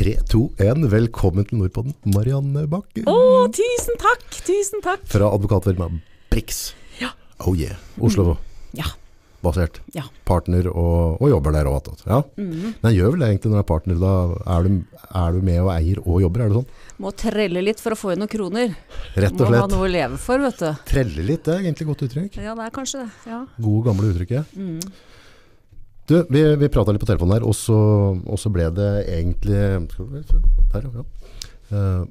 3, 2, 1. Velkommen til Nordpodden, Marianne Bakke. Å, tusen takk! Tusen takk. Fra advokatfirmaet Brix. Ja. Oh yeah. Oslo. Ja. Basert. Ja. Partner og, og jobber der òg. Ja. Mm. Men gjør vel det egentlig når du er partner. Da er du, er du med og eier og jobber, er det sånn? Må trelle litt for å få inn noen kroner. Rett og slett. Må ha noe å leve for, vet du. Trelle litt, det er egentlig godt uttrykk. Ja, det er kanskje det. Ja. Gode, gamle uttrykket. Mm. Du, vi, vi prata litt på telefonen her, og så, og så ble det egentlig Der, ja. uh,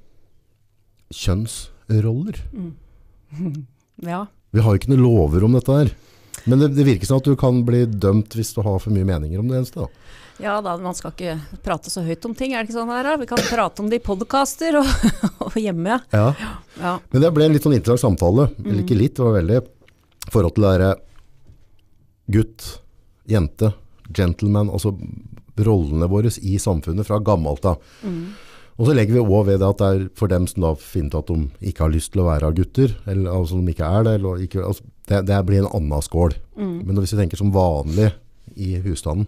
kjønnsroller. ja. Vi har jo ikke noen lover om dette her. Men det, det virker som at du kan bli dømt hvis du har for mye meninger om det eneste. Da. Ja da, man skal ikke prate så høyt om ting, er det ikke sånn her? Vi kan prate om det i podkaster og, og hjemme. Ja. Ja. Men det ble en litt sånn interessant samtale. Eller ikke litt, det var veldig i forhold til det derre gutt, jente, gentleman, altså rollene våre i samfunnet fra gammelt av. Og så legger vi òg ved det at det er for dem som da finner ut at de ikke har lyst til å være gutter, eller altså de ikke er det, eller ikke, altså, det, det blir en annen skål. Men hvis vi tenker som vanlig i husstanden,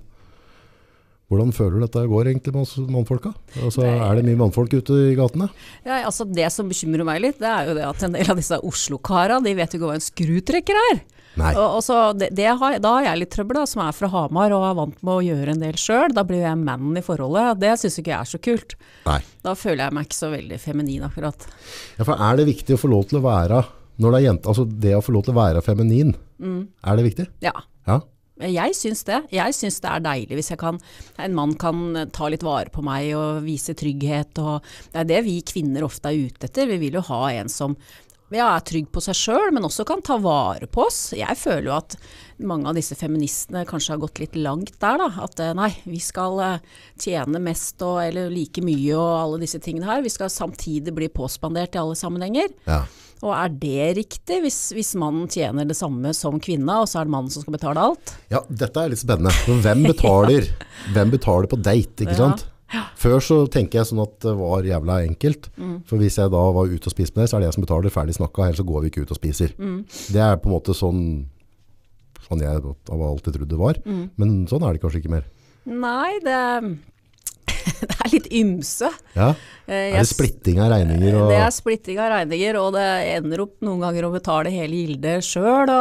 hvordan føler du dette går egentlig med oss mannfolka? Altså, er det mye mannfolk ute i gatene? Ja, altså Det som bekymrer meg litt, det er jo det at en del av disse Oslo-kara, de vet jo ikke hva en skrutrekker er. Nei. Og, og så det, det har, da har jeg litt trøbbel, da, som er fra Hamar og er vant med å gjøre en del sjøl. Da blir jeg mannen i forholdet. Det syns ikke jeg er så kult. Nei. Da føler jeg meg ikke så veldig feminin, akkurat. Ja, for er det viktig å få lov til å være, når det er jente, altså det å få lov til å være feminin, er det viktig? Ja. Ja. Jeg syns det. Jeg syns det er deilig hvis kan, en mann kan ta litt vare på meg og vise trygghet. Og det er det vi kvinner ofte er ute etter. Vi vil jo ha en som ja, er trygg på seg sjøl, men også kan ta vare på oss. Jeg føler jo at mange av disse feministene kanskje har gått litt langt der. Da. At eh, nei, vi skal eh, tjene mest og, eller like mye og alle disse tingene her. Vi skal samtidig bli påspandert i alle sammenhenger. Ja. Og er det riktig, hvis, hvis mannen tjener det samme som kvinna, og så er det mannen som skal betale alt? ja, dette er litt spennende. Hvem betaler, hvem betaler på date, ikke Ja. sant? Før så tenker jeg sånn at det var jævla enkelt. Mm. For hvis jeg da var ute og spiste med deg, så er det jeg som betaler ferdig snakka, ellers så går vi ikke ut og spiser. Mm. Det er på en måte sånn, sånn jeg alltid trodd det var. Mm. Men sånn er det kanskje ikke mer. Nei, det, det er litt ymse. Ja? Eh, Er det splitting av regninger? Og, Det er splitting av regninger, og det ender opp noen ganger å betale hele gildet sjøl.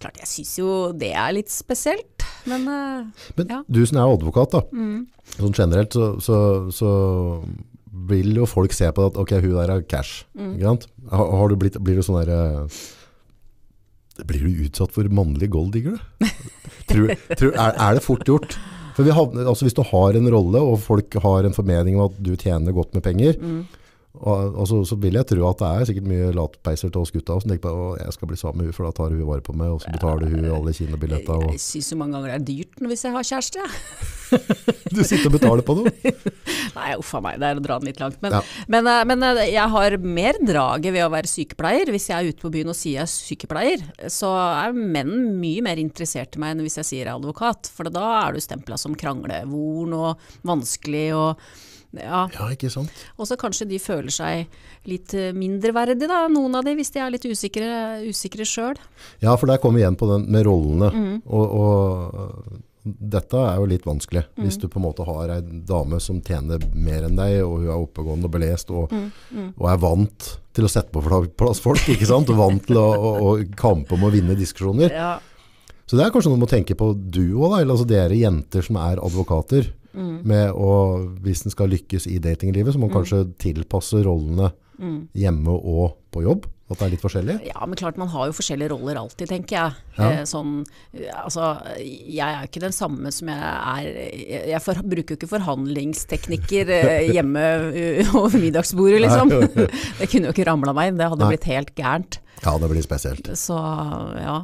Klart, jeg syns jo det er litt spesielt, men eh, Men ja. du som er advokat, da, Mm. sånn generelt, så, så, så vil jo folk se på det at ok, hun der har cash. Mm. Har, har du blitt, blir du sånn der Blir du utsatt for mannlig golddigger? du? tror, tror, er, er det fort gjort? For havner, altså Hvis du har en rolle, og folk har en formening om at du tjener godt med penger, Mm. Og, og så vil jeg tro at det er sikkert mye latpeiser til oss gutta som tenker på å, jeg skal bli sammen med hun, for da tar hun vare på meg, og så betaler hun alle kinobilletter. Og, Jeg syns jo mange ganger det er dyrt hvis jeg har kjæreste. du sitter og betaler på noe? Nei, uff a meg, det er å dra den litt langt. Men, Ja. men, eh, men eh, jeg har mer draget ved å være sykepleier. Hvis jeg er ute på byen og sier jeg er sykepleier, så er menn mye mer interessert i meg enn hvis jeg sier jeg er advokat. For da er du stempla som kranglevorn og vanskelig og ja. Ja, ikke sant? Og så kanskje de føler seg litt eh, mindreverdige, da, noen av de, hvis de er litt usikre, sjøl. Ja, for der kommer vi igjen på den med rollene. Mm. Og, og dette er jo litt vanskelig. Mm. Hvis du på en måte har ei dame som tjener mer enn deg, og hun er oppegående og belest, og, Mm, og er vant til å sette på plass folk, ikke sant? Og vant til å, å, å kampe om å vinne diskusjoner. Ja. Så det er kanskje noe med å tenke på du òg. Eller altså dere jenter som er advokater. Mm. Med å, hvis en skal lykkes i datinglivet, så må man kanskje tilpasse rollene Mm. hjemme og på jobb. At det er litt forskjellig. Ja, men klart man har jo forskjellige roller alltid, tenker jeg. Ja. Eh, sånn, eh, altså, jeg er jo ikke den samme som jeg er Jeg, for, bruker jo ikke forhandlingsteknikker eh, hjemme uh, over middagsbordet, liksom. Det kunne jo ikke ramla meg inn, det hadde Nei. blitt helt gærent. Ja, det blir spesielt. Så ja,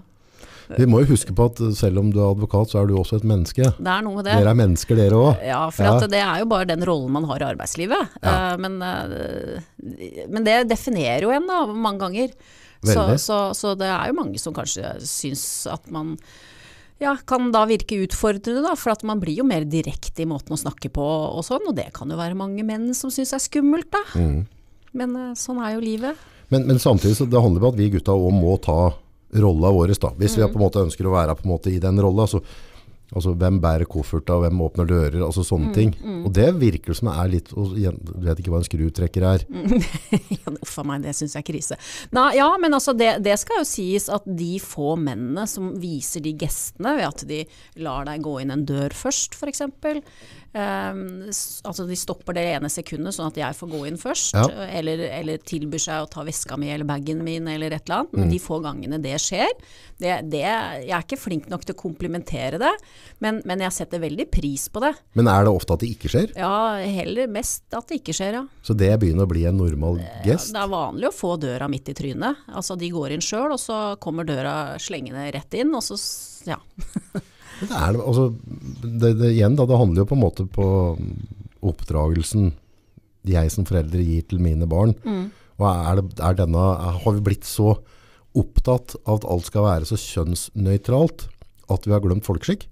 Vi må jo huske på at selv om du er advokat, så er du også et menneske. det er noe med det. Dere er mennesker, dere òg. Ja, for Ja. At det er jo bare den rollen man har i arbeidslivet. Ja. Eh, men, eh, men det definerer jo en da, mange ganger. Så, så, så det er jo mange som kanskje syns at man ja, kan da virke utfordrende, da, for at man blir jo mer direkte i måten å snakke på og sånn, og det kan jo være mange menn som syns er skummelt, da. Mm. Men eh, sånn er jo livet. Men, men samtidig så det handler om at vi gutta òg må ta rolla vår. Da. Hvis Mm. vi på en måte ønsker å være på en måte i den rolla, så Altså hvem bærer kofferta, hvem åpner dører, altså sånne ting. Og det virker som det er litt, og du vet ikke hva en skrutrekker er. Ja, Uff a meg, det syns jeg er krise. Nei, ja, men altså det, det skal jo sies at de få mennene som viser de gestene ved at de lar deg gå inn en dør først, f.eks. Um, altså de stopper det ene sekundet sånn at jeg får gå inn først, Ja. eller, eller tilbyr seg å ta veska mi eller bagen min eller et eller annet. Men de få gangene det skjer, det, det, jeg er ikke flink nok til å komplimentere det, men, men jeg setter veldig pris på det. Men er det ofte at det ikke skjer? Ja, heller mest at det ikke skjer, ja. Så det begynner å bli en normal gest? Det er vanlig å få døra midt i trynet. Altså de går inn sjøl, og så kommer døra slengende rett inn, og så ja. Det, er, altså, det, det, igjen da, det handler jo på en måte på oppdragelsen jeg som foreldre gir til mine barn. Og er det, er denne, har vi blitt så opptatt av at alt skal være så kjønnsnøytralt at vi har glemt folkeskikk?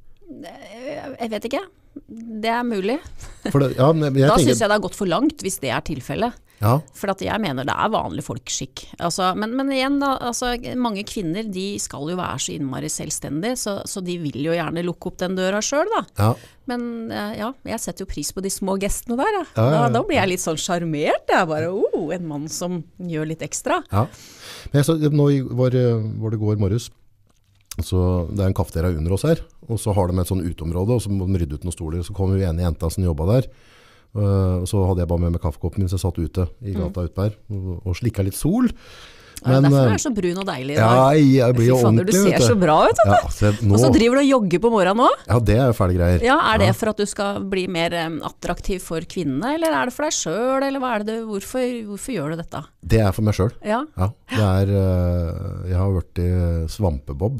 Jeg vet ikke. Det er mulig. Det, ja, Da syns jeg det har gått for langt, hvis det er tilfellet. Ja, For at jeg mener det er vanlig folkeskikk. Altså, men, men igjen, da, altså, mange kvinner de skal jo være så innmari selvstendige, så, så de vil jo gjerne lukke opp den døra sjøl, da. ja, Men eh, ja, jeg setter jo pris på de små gestene der. Da. Da, da blir jeg litt sånn sjarmert. Jeg bare oh, en mann som gjør litt ekstra. ja. Men jeg så, nå var, eh, var det går morges, så det er en kafeteria under oss her, og så har de et sånn uteområde, og så må de rydde ut noen stoler. Så kommer vi en jenta som jobba der, øh, og så hadde jeg bare med meg kaffekoppen min, så jeg satt ute i gata ute der, og, og slikka litt sol. Men, derfor er du er så brun og deilig i Ja, dag. jeg blir Fy fader, du ser så bra ut. du. Ja, nå, Og så driver du og jogger på morgenen òg. ja, det er jo fæle greier. Ja, er det for at du skal bli mer em, attraktiv for kvinnene, eller er det for deg sjøl, eller er du, hvorfor, hvorfor gjør du dette? Det er for meg sjøl. Ja, Ja, er, jeg har vært i svampebob.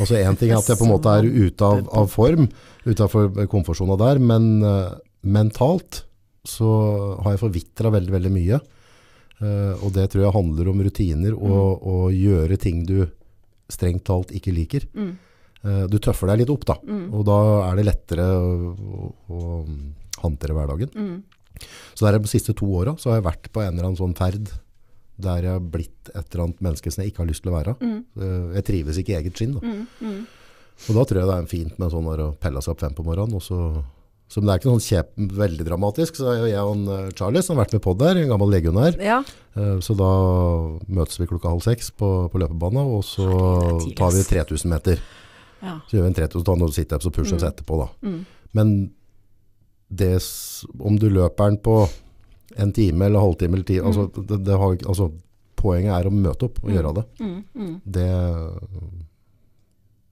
Altså en ting er at jeg på en måte er ute av, av form, utenfor komfortsona der, men mentalt så har jeg forvitra veldig, veldig mye. Uh, og det tror jeg handler om rutiner og, og gjøre ting du strengt talt ikke liker. Eh, du tøffer deg litt opp da, og da er det lettere å, å, å håndtere hverdagen. Så der de siste to åra så har jeg vært på en eller annen sånn ferd der jeg har blitt et eller annet menneske som jeg ikke har lyst til å være. Uh, Jeg trives ikke i eget skinn. Da. Og da tror jeg det er fint med sånn å pelle seg opp fem på morgenen. Og så, så men det er ikke noe sånn kjep, veldig dramatisk. Så jeg og han, eh, Charlie som har vært med på der, en gammel legionær. ja. Eh, Så da møtes vi klokka halv seks på, på løpebanen, og så er tidlig, tar vi 3000 meter. ja. Så gjør vi en 3000, så tar vi noen sit-ups og push-ups etterpå. Da. Men det, om du løper den på en time eller halvtime eller ti, altså, det, det har, altså, poenget er å møte opp og gjøre det. Mm, mm. Det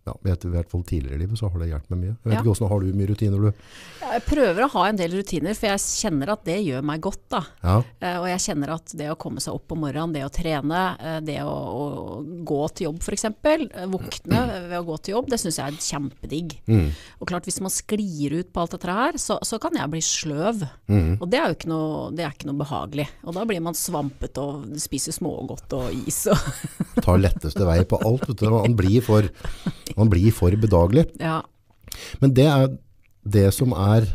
ja, vet i hvert fall tidligere i livet så har det hjulpet meg mye. Jeg vet Ja. ikke hvordan har du mye rutiner du? Jeg prøver å ha en del rutiner, for jeg kjenner at det gjør meg godt. da. Ja, Uh, Og jeg kjenner at det å komme seg opp om morgenen, det å trene, uh, det å, å gå til jobb f.eks., våkne ved å gå til jobb, det syns jeg er kjempedigg. Mm. Og klart hvis man sklir ut på alt dette her, så, så kan jeg bli sløv. Mm. Og det er jo ikke noe, det er ikke noe behagelig. Og da blir man svampet og spiser smågodt og is og tar letteste vei på alt. Vet du. Man, blir for, man blir for bedagelig. Ja. Men det er det som er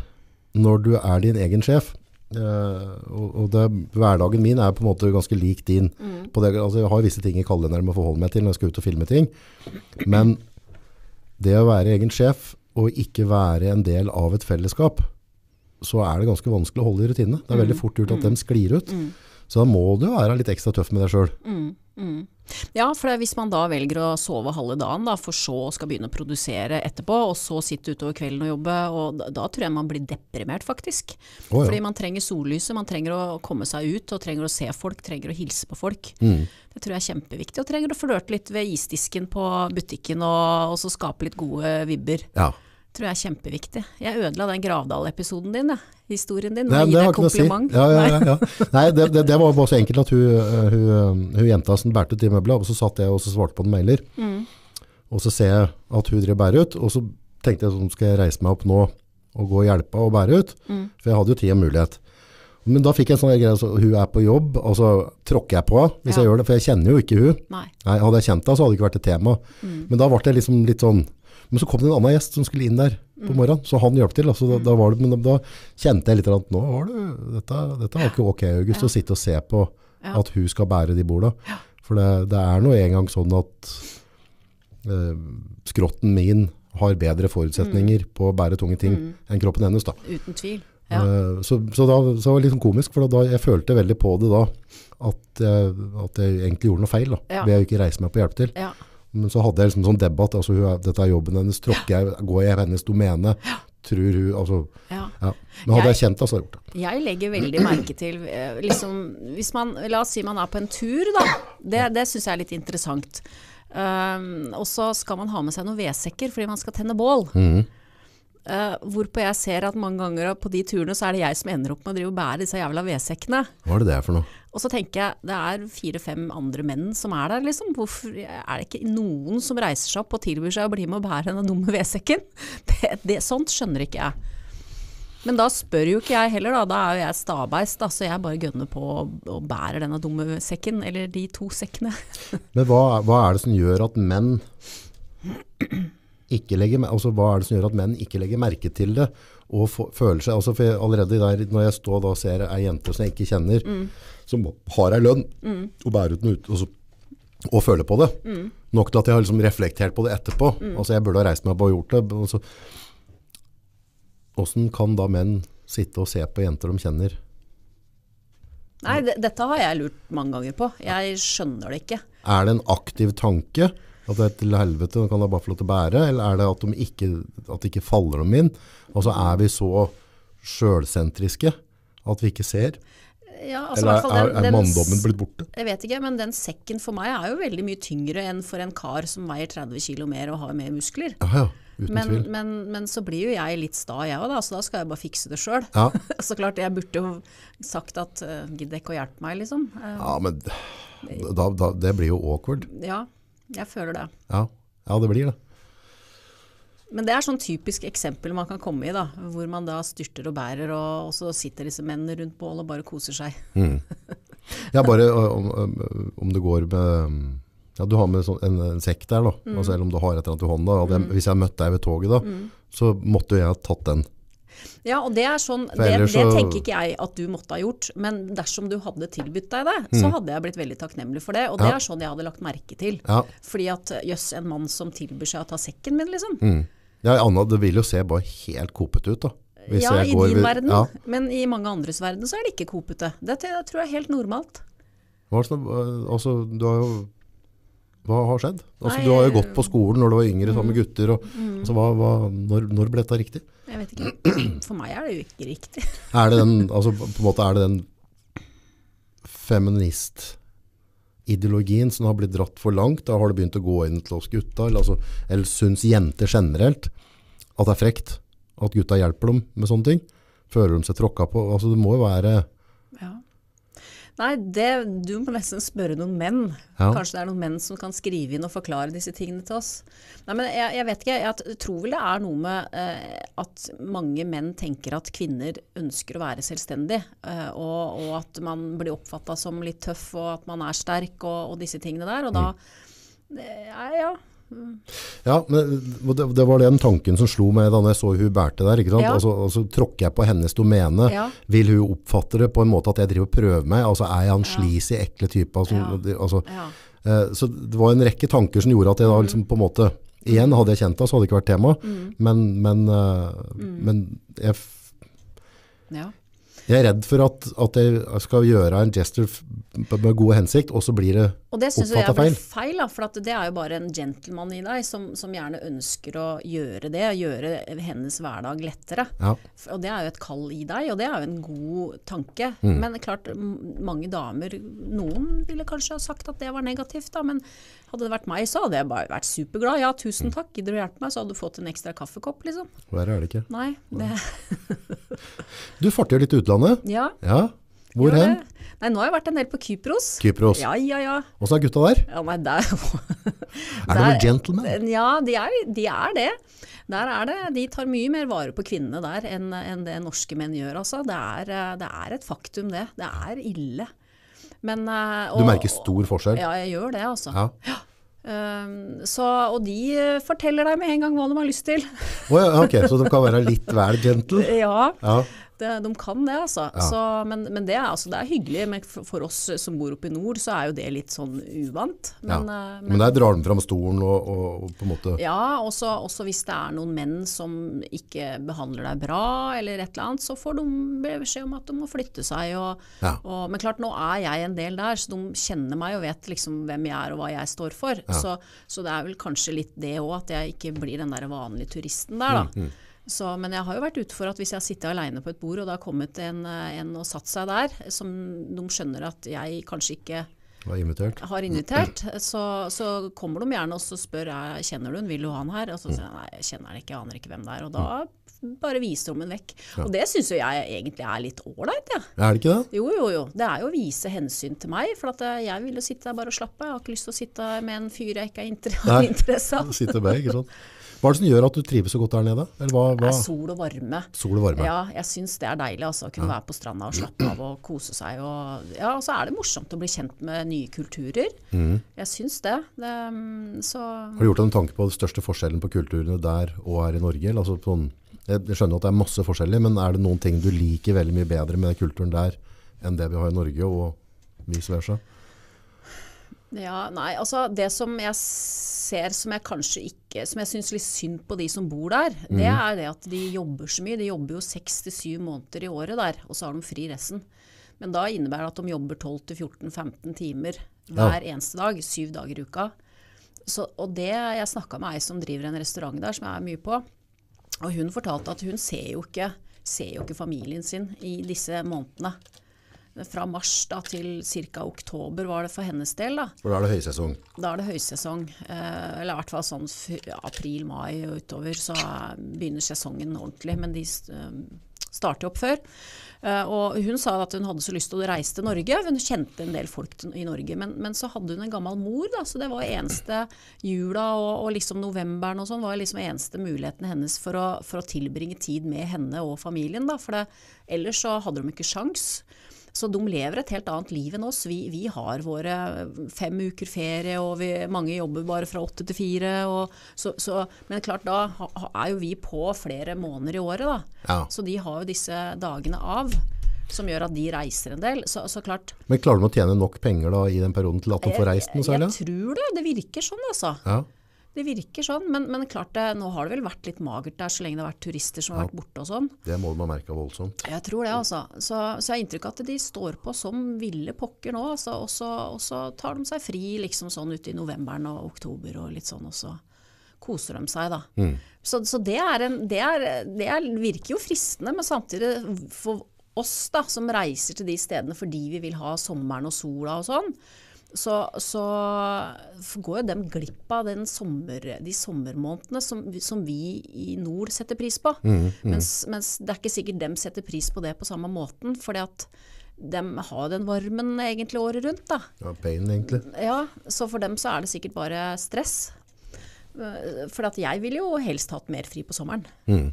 når du er din egen sjef. Uh, og det, hverdagen min er på en måte ganske lik din. På det, altså jeg har visse ting i kalenderen å forholde meg til når jeg skal ut og filme ting. Men det å være egen sjef og ikke være en del av et fellesskap, så er det ganske vanskelig å holde i rutinene. Det er veldig fort gjort at dem sklir ut. Så da må du være litt ekstra tøff med deg sjøl. Ja, for hvis man da velger å sove halve dagen, da, for så å skal begynne å produsere etterpå, og så sitte utover kvelden og jobbe, og da, da tror jeg man blir deprimert, faktisk. Oh, ja. Fordi man trenger sollyset, man trenger å komme seg ut, og trenger å se folk, trenger å hilse på folk. Mm. Det tror jeg er kjempeviktig, og trenger å flørte litt ved isdisken på butikken, og, og så skape litt gode vibber. Ja. Tror jeg er kjempeviktig. Jeg ødela den Gravdal-episoden din, jeg. Historien din. Nei, det har ikke noe å si. Ja, ja, ja. Nei, det, det, det var bare så enkelt at hun, øh, hun, øh, hun jenta som bærte ut de møblene, og så satt jeg og så svarte på en mailer. Mm. Og så ser jeg at hun driver bærer ut, og så tenkte jeg sånn, skal jeg reise meg opp nå og gå og hjelpe og bære ut? Mm. For jeg hadde jo tid og mulighet. Men da fikk jeg en sånn greie, så hun er på jobb, og så tråkker jeg på henne hvis Ja. jeg gjør det, for jeg kjenner jo ikke hun. Nei. Nei, hadde jeg kjent henne, så hadde det ikke vært et tema. Mm. Men da ble det liksom litt sånn Men så kom det en annen gjest som skulle inn der Mm. på morgenen, så han hjalp til. Altså, da, da, var det, men da kjente jeg litt at nå var det, dette, dette var ikke ok, August, å sitte og se på at hun skal bære de borda. For det, det er nå engang sånn at eh, skrotten min har bedre forutsetninger på å bære tunge ting enn kroppen hennes. Da. Uten tvil. Ja. Uh, så, så, da, så var litt sånn komisk, for da, jeg følte veldig på det da, at jeg, at jeg egentlig gjorde noe feil, da, Ja. ved å ikke reise meg på hjelp til. ja. Men så hadde jeg liksom sånn debatt, altså hun, er- dette er jobben hennes, tråkker jeg, går jeg i hennes domene, tror hun, altså, ja. ja. Men hadde jeg kjent det, så hadde jeg gjort det. Jeg legger veldig merke til eh, liksom, hvis man, La oss si man er på en tur, da. Det, det syns jeg er litt interessant. Um, og så skal man ha med seg noen vedsekker fordi man skal tenne bål. Mm. Uh, hvorpå jeg ser at mange ganger på de turene så er det jeg som ender opp med å drive og bære disse jævla vedsekkene. Hva er det det for noe? Og så tenker jeg det er fire-fem andre menn som er der, liksom. Hvorfor er det ikke noen som reiser seg opp og tilbyr seg å bli med og bære denne dumme vedsekken? Det, det, sånt skjønner ikke jeg. Men da spør jo ikke jeg heller, da. Da er jo jeg stabeist, da, så jeg bare gønner på og, bærer denne dumme sekken, eller de to sekkene. Men hva, hva er det som gjør at menn ikke legger, altså hva er det som gjør at menn ikke legger merke til det og føler seg, altså for allerede der, når jeg står og ser ei jente som jeg ikke kjenner, som har ei lønn og bærer ut den ut, og, så, og føler på det, nok til at jeg har liksom reflektert på det etterpå, altså jeg burde ha reist meg opp og gjort det, og så, hvordan kan da menn sitte og se på jenter de kjenner? Nei, dette har jeg lurt mange ganger på. Jeg skjønner det ikke. Er det en aktiv tanke at det er til helvete, nå kan jeg bare få lov til å bære, eller er det at, de ikke, at det ikke faller dem inn? Altså er vi så sjølsentriske at vi ikke ser? Ja, altså, Eller fall er, er manndommen blitt borte? Jeg vet ikke, men den sekken for meg er jo veldig mye tyngre enn for en kar som veier 30 kilo mer og har mer muskler. Ja, ja, uten Men, tvil. men, men så blir jo jeg litt sta, jeg òg, så da skal jeg bare fikse det sjøl. Ja, Så klart, jeg burde jo sagt at uh, gidd ikke å hjelpe meg, liksom. Uh, ja men da, da, det blir jo awkward. ja, jeg føler det. Ja, ja det blir det. Men det er sånn typisk eksempel man kan komme i, da. Hvor man da styrter og bærer, og, og så sitter disse mennene rundt bålet og bare koser seg. Ja, bare om, om, det går med ja, Du har med sånn, en, en sekk der, da. Mm. Altså, eller om du har et eller annet i hånda. Hvis jeg møtte deg ved toget, da, så måtte jo jeg ha tatt den. Ja, og det er sånn, det, så- tenker ikke jeg at du måtte ha gjort, men dersom du hadde tilbudt deg det, så hadde jeg blitt veldig takknemlig for det, og det Mm. Ja. er sånn jeg hadde lagt merke til. Ja, Fordi at jøss, en mann som tilbyr seg å ta sekken min, liksom. mm. ja Anna, det vil jo se bare helt kopete ut, da. Hvis Ja, i går din verden, Ja. men i mange andres verden så er det ikke kopete. Det det tror jeg er helt normalt. Hva, er det øh, altså, du har jo Hva har skjedd? Altså, Nei, du har jo gått på skolen når du var yngre sammen med gutter. Og, altså, hva, hva, når, når ble dette riktig? Jeg vet ikke. For meg er det jo ikke riktig. Er det den, altså, på en måte er det den feministideologien som har blitt dratt for langt? Da har det begynt å gå inn til oss gutta, eller, altså, eller syns jenter generelt at det er frekt at gutta hjelper dem med sånne ting? Føler de seg tråkka på? Altså, det må jo være. Nei, det, du må nesten spørre noen menn. Ja. Kanskje det er noen menn som kan skrive inn og forklare disse tingene til oss. Nei, men jeg, jeg vet ikke. Jeg tror vel det er noe med eh, at mange menn tenker at kvinner ønsker å være selvstendig, eh, og, og at man blir oppfatta som litt tøff, og at man er sterk, og, og disse tingene der. Og da eh, ja, ja. Men det, det var den tanken som slo meg da jeg så hun bærte der. Ikke sant? Ja. Altså, altså tråkker jeg på hennes domene. Ja. Vil hun oppfatte det på en måte at jeg driver og prøver meg? Altså er jeg han Ja. sleazy, ekle type? Altså, altså, eh, så det var en rekke tanker som gjorde at jeg da liksom på en måte Igjen, hadde jeg kjent det, så hadde det ikke vært tema. Mm. Men, men, eh, men jeg, jeg er redd for at, at jeg skal gjøre en gesture med god hensikt, og så blir det Og det syns jeg blir feil, da, for at det er jo bare en gentleman i deg som, som gjerne ønsker å gjøre det, gjøre hennes hverdag lettere. Ja. Og det er jo et kall i deg, og det er jo en god tanke. Mm. Men klart, mange damer, noen ville kanskje ha sagt at det var negativt, da, men hadde det vært meg, så hadde jeg bare vært superglad. Ja, Mm. tusen takk, gidder du hjelpe meg, så hadde du fått en ekstra kaffekopp, liksom. Verre er det ikke. Nei, det Du farter litt utlandet. Ja. Ja. Hvor hen? Nei, nå har jeg vært en del på Kypros. Kypros. Ja, ja, ja. Åssen er gutta der? Ja, nei, der Er det noen gentlemen? Ja, de er, de er det. Der er det. De tar mye mer vare på kvinnene der enn enn det norske menn gjør. Altså. Det, er, eh, det er et faktum, det. Det er ille. Men, og, Du merker stor forskjell? Ja, jeg gjør det, altså. Ja. Um, så, og de eh, forteller deg med en gang hva de har lyst til. oh, ja, ok, så de kan være litt vel gentle? Ja, Ja. Det, de kan det, altså. Ja. Så, men men det, altså, det er hyggelig. Men for, oss som bor oppe i nord, så er jo det litt sånn uvant. Men, ja. men, Men der drar den fram stolen og, og, og på en måte Ja, også, også hvis det er noen menn som ikke behandler deg bra, eller et eller annet, så får de beskjed om at de må flytte seg. Og, Ja. men klart, nå er jeg en del der, så de kjenner meg og vet liksom hvem jeg er og hva jeg står for. Så, så det er vel kanskje litt det òg, at jeg ikke blir den der vanlige turisten der, da. Mm, Så, men jeg har jo vært ute for at hvis jeg sitter aleine på et bord, og det har kommet en, eh, en og satt seg der, som de skjønner at jeg kanskje ikke invitert. har invitert, så, så kommer de gjerne og spør jeg, kjenner du han, vil du ha han her? Og så sier jeg nei, jeg kjenner han ikke, jeg aner ikke hvem det er. Og da bare viser de han vekk. Og det syns jo jeg egentlig er litt ålreit, jeg. Ja. Er det ikke det? Jo, jo, jo. Det er jo å vise hensyn til meg. For at eh, jeg vil jo sitte der bare og slappe av. Jeg har ikke lyst til å sitte med en fyr jeg ikke har inter har Nei. Sitte med, ikke sant? Hva er det som gjør at du trives så godt der nede? Eller hva, hva? sol og varme. Sol og varme. Ja, jeg syns det er deilig altså, å kunne være på stranda og slappe av og kose seg. Og, ja, så er det morsomt å bli kjent med nye kulturer. Jeg syns det. det mm, så Har du gjort deg en tanke på den største forskjellen på kulturene der og her i Norge? Altså sånn, jeg skjønner at det er masse forskjellig, men er det noen ting du liker veldig mye bedre med kulturen der enn det vi har i Norge, og vice versa? Ja, nei, altså det som jeg ser som jeg kanskje ikke Som jeg syns litt synd på de som bor der, det er det at de jobber så mye. De jobber jo seks til syv måneder i året der, og så har de fri resten. Men da innebærer det at de jobber 12-14-15 timer hver eneste dag, syv dager i uka. Så, og det, Jeg snakka med ei som driver en restaurant der, som jeg er mye på. Og hun fortalte at hun ser jo ikke, ser jo ikke familien sin i disse månedene. Fra mars da til ca. oktober var det for hennes del. da. For da er det høysesong. Da er det høysesong. Eh, eller i hvert fall sånn april-mai og utover, så eh, begynner sesongen ordentlig. Men de eh, starter opp før. Eh, og hun sa at hun hadde så lyst til å reise til Norge. Hun kjente en del folk i Norge. Men, men så hadde hun en gammel mor, da, så det var eneste jula og, og liksom novemberen og sånn var liksom eneste muligheten hennes for å, for å tilbringe tid med henne og familien. Da, for det, ellers så hadde de ikke sjans. Så de lever et helt annet liv enn oss. Vi, vi har våre fem uker ferie, og vi, mange jobber bare fra åtte til fire. Så, så, men klart, da er jo vi på flere måneder i året, da. Ja. Så de har jo disse dagene av, som gjør at de reiser en del. Så, så klart Men klarer de å tjene nok penger da i den perioden til at de får reist noe særlig? Jeg tror det. Det virker sånn, altså. Ja. Det virker sånn. Men, men klart det, nå har det vel vært litt magert der så lenge det har vært turister som har vært borte og sånn. Det må man merke voldsomt. Jeg tror det, altså. Så, så jeg har inntrykk av at de står på som ville pokker nå. Altså, og, så, og så tar de seg fri liksom sånn ute i novemberen og oktober og litt sånn, og så koser de seg, da. Så, så det, er en, det, er, det er, virker jo fristende, men samtidig for oss da, som reiser til de stedene fordi vi vil ha sommeren og sola og sånn, så, så går jo dem glipp av den sommer, de sommermånedene som, som vi i nord setter pris på. Mens, mens det er ikke sikkert dem setter pris på det på samme måten, fordi at de har den varmen egentlig året rundt. da. Ja, pain, egentlig. Ja, så for dem så er det sikkert bare stress. Eh, For at jeg ville jo helst hatt mer fri på sommeren,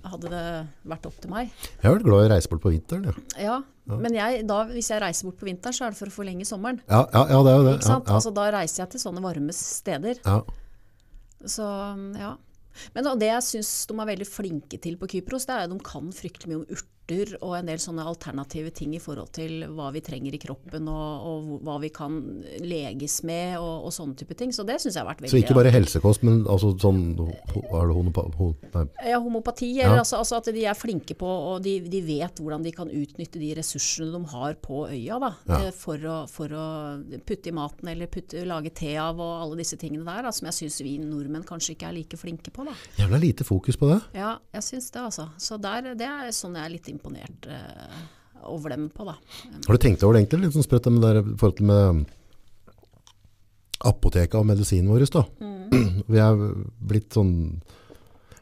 hadde det vært opp til meg. Jeg har vært glad i å reise bort på vinteren. Ja, Ja, Men jeg, da, hvis jeg reiser bort på vinteren, så er det for å forlenge sommeren. ja, ja, ja det er jo det. Ja, Altså, da reiser jeg til sånne varme steder. ja. Så ja. Men det jeg syns de er veldig flinke til på Kypros, det er at de kan fryktelig mye om urter og en del sånne alternative ting i forhold til hva vi trenger i kroppen og, og hva vi kan leges med og, og sånne type ting. Så det syns jeg har vært veldig Så ikke bare helsekost, men altså sånn Er det honopa... Ho, nei. Ja, homopati, eller altså, altså at de er flinke på, og de, de vet hvordan de kan utnytte de ressursene de har på øya, da, Ja. eh, for, å, for å putte i maten eller putte, lage te av og alle disse tingene der, da, som jeg syns vi nordmenn kanskje ikke er like flinke på. Da. Jævla lite fokus på det. Ja, jeg syns det, altså. Så der, det er sånn jeg er litt imponert eh, over dem på, da. Har du tenkt over det egentlig? Litt sånn sprøtt med det forhold til med apoteket og medisinen vår. Da. Vi er blitt sånn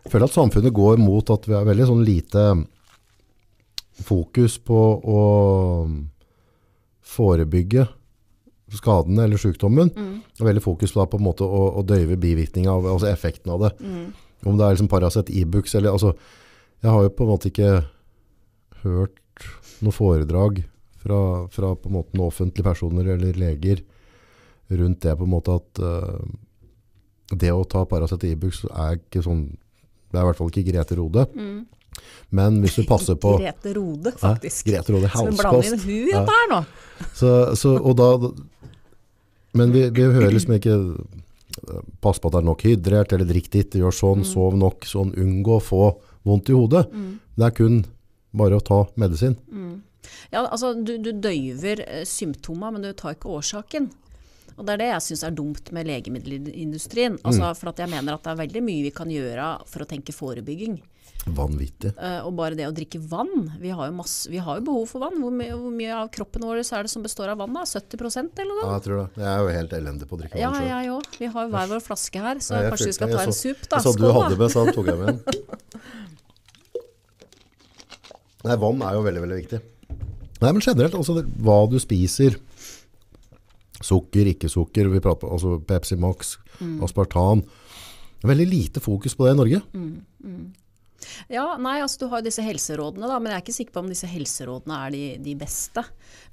Jeg føler at samfunnet går mot at vi har veldig sånn lite fokus på å forebygge skadene eller sykdommen. Og veldig fokus på, på en måte å, å døyve bivirkninga, altså effekten av det. Om det er liksom Paracet, Ibux eller altså, Jeg har jo på en måte ikke hørt noe foredrag fra, fra på en måte noen offentlige personer eller leger rundt det på en måte at uh, det å ta Paracet Ibux er ikke sånn Det er i hvert fall ikke Grete Rode. Men hvis du passer på Grete Rode, faktisk. Eh, Grete Rode Så Hauskost. hun i dette her nå. Så, så, og da, men vi, vi hører liksom ikke Pass på at det er nok hydrert, eller drikk ditt, gjør sånn, Mm. sov nok, sånn, unngå å få vondt i hodet. Det er kun bare å ta medisin. Ja, altså du, du døyver symptomer, men du tar ikke årsaken. Og det er det jeg syns er dumt med legemiddelindustrien. Altså, For at jeg mener at det er veldig mye vi kan gjøre for å tenke forebygging. Vanvittig. Uh, og bare det å drikke vann. Vi har jo, masse, vi har jo behov for vann. Hvor, mye- hvor mye av kroppen vår er det som består av vann? da? 70% eller noe? Ja, jeg tror det. Jeg er jo helt elendig på å drikke Ja, vann selv. jeg òg. Vi har jo hver vår flaske her, så Ja, kanskje vi skal ta en sup, da. Jeg så du hadde med, så tok jeg med en. Nei, vann er jo veldig, veldig viktig. Nei, men generelt, altså hva du spiser. Sukker, ikke sukker, vi prater altså Pepsi Max, Mm. aspartan. Veldig lite fokus på det i Norge. Ja, nei, altså du har jo disse helserådene, da, men jeg er ikke sikker på om disse helserådene er de, de beste.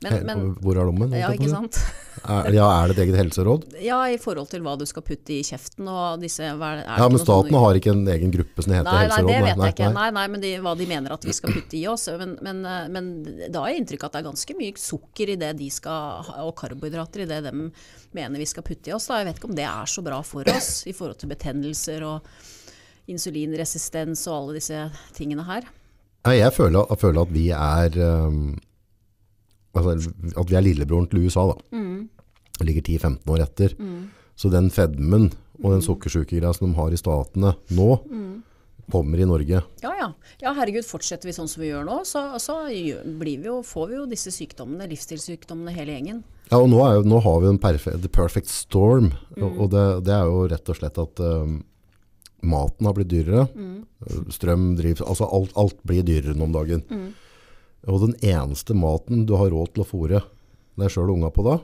Men, He- men Hvor er lommen? ja, ikke sant? Er, ja, er det et eget helseråd? Ja, i forhold til hva du skal putte i kjeften og disse er, er det Ja, men staten sånn- har ikke en egen gruppe som heter Nei, nei, det vet nei, jeg ikke. nei. Nei, men de, hva de mener at vi skal putte i oss. Men, men, men da har jeg inntrykk av at det er ganske mye sukker i det de skal ha, og karbohydrater i det de mener vi skal putte i oss. Da. Jeg vet ikke om det er så bra for oss i forhold til betennelser og insulinresistens og alle disse tingene her. Jeg føler, jeg føler at vi er um, altså, At vi er lillebroren til USA, da. Mm. Ligger 10-15 år etter. Så den fedmen og Mm. den sukkersykegreia som de har i statene nå, kommer i Norge. Ja, ja. ja, herregud, fortsetter vi sånn som vi gjør nå, så, så blir vi jo, får vi jo disse sykdommene, livsstilssykdommene hele gjengen. Ja, og nå, er jo, nå har vi en perfect, the perfect storm. Mm. Og det, det er jo rett og slett at um, maten har blitt dyrere. Mm. Strøm, drivstoff, altså alt, alt blir dyrere nå om dagen. Mm. Og den eneste maten du har råd til å fôre deg sjøl og unga på da,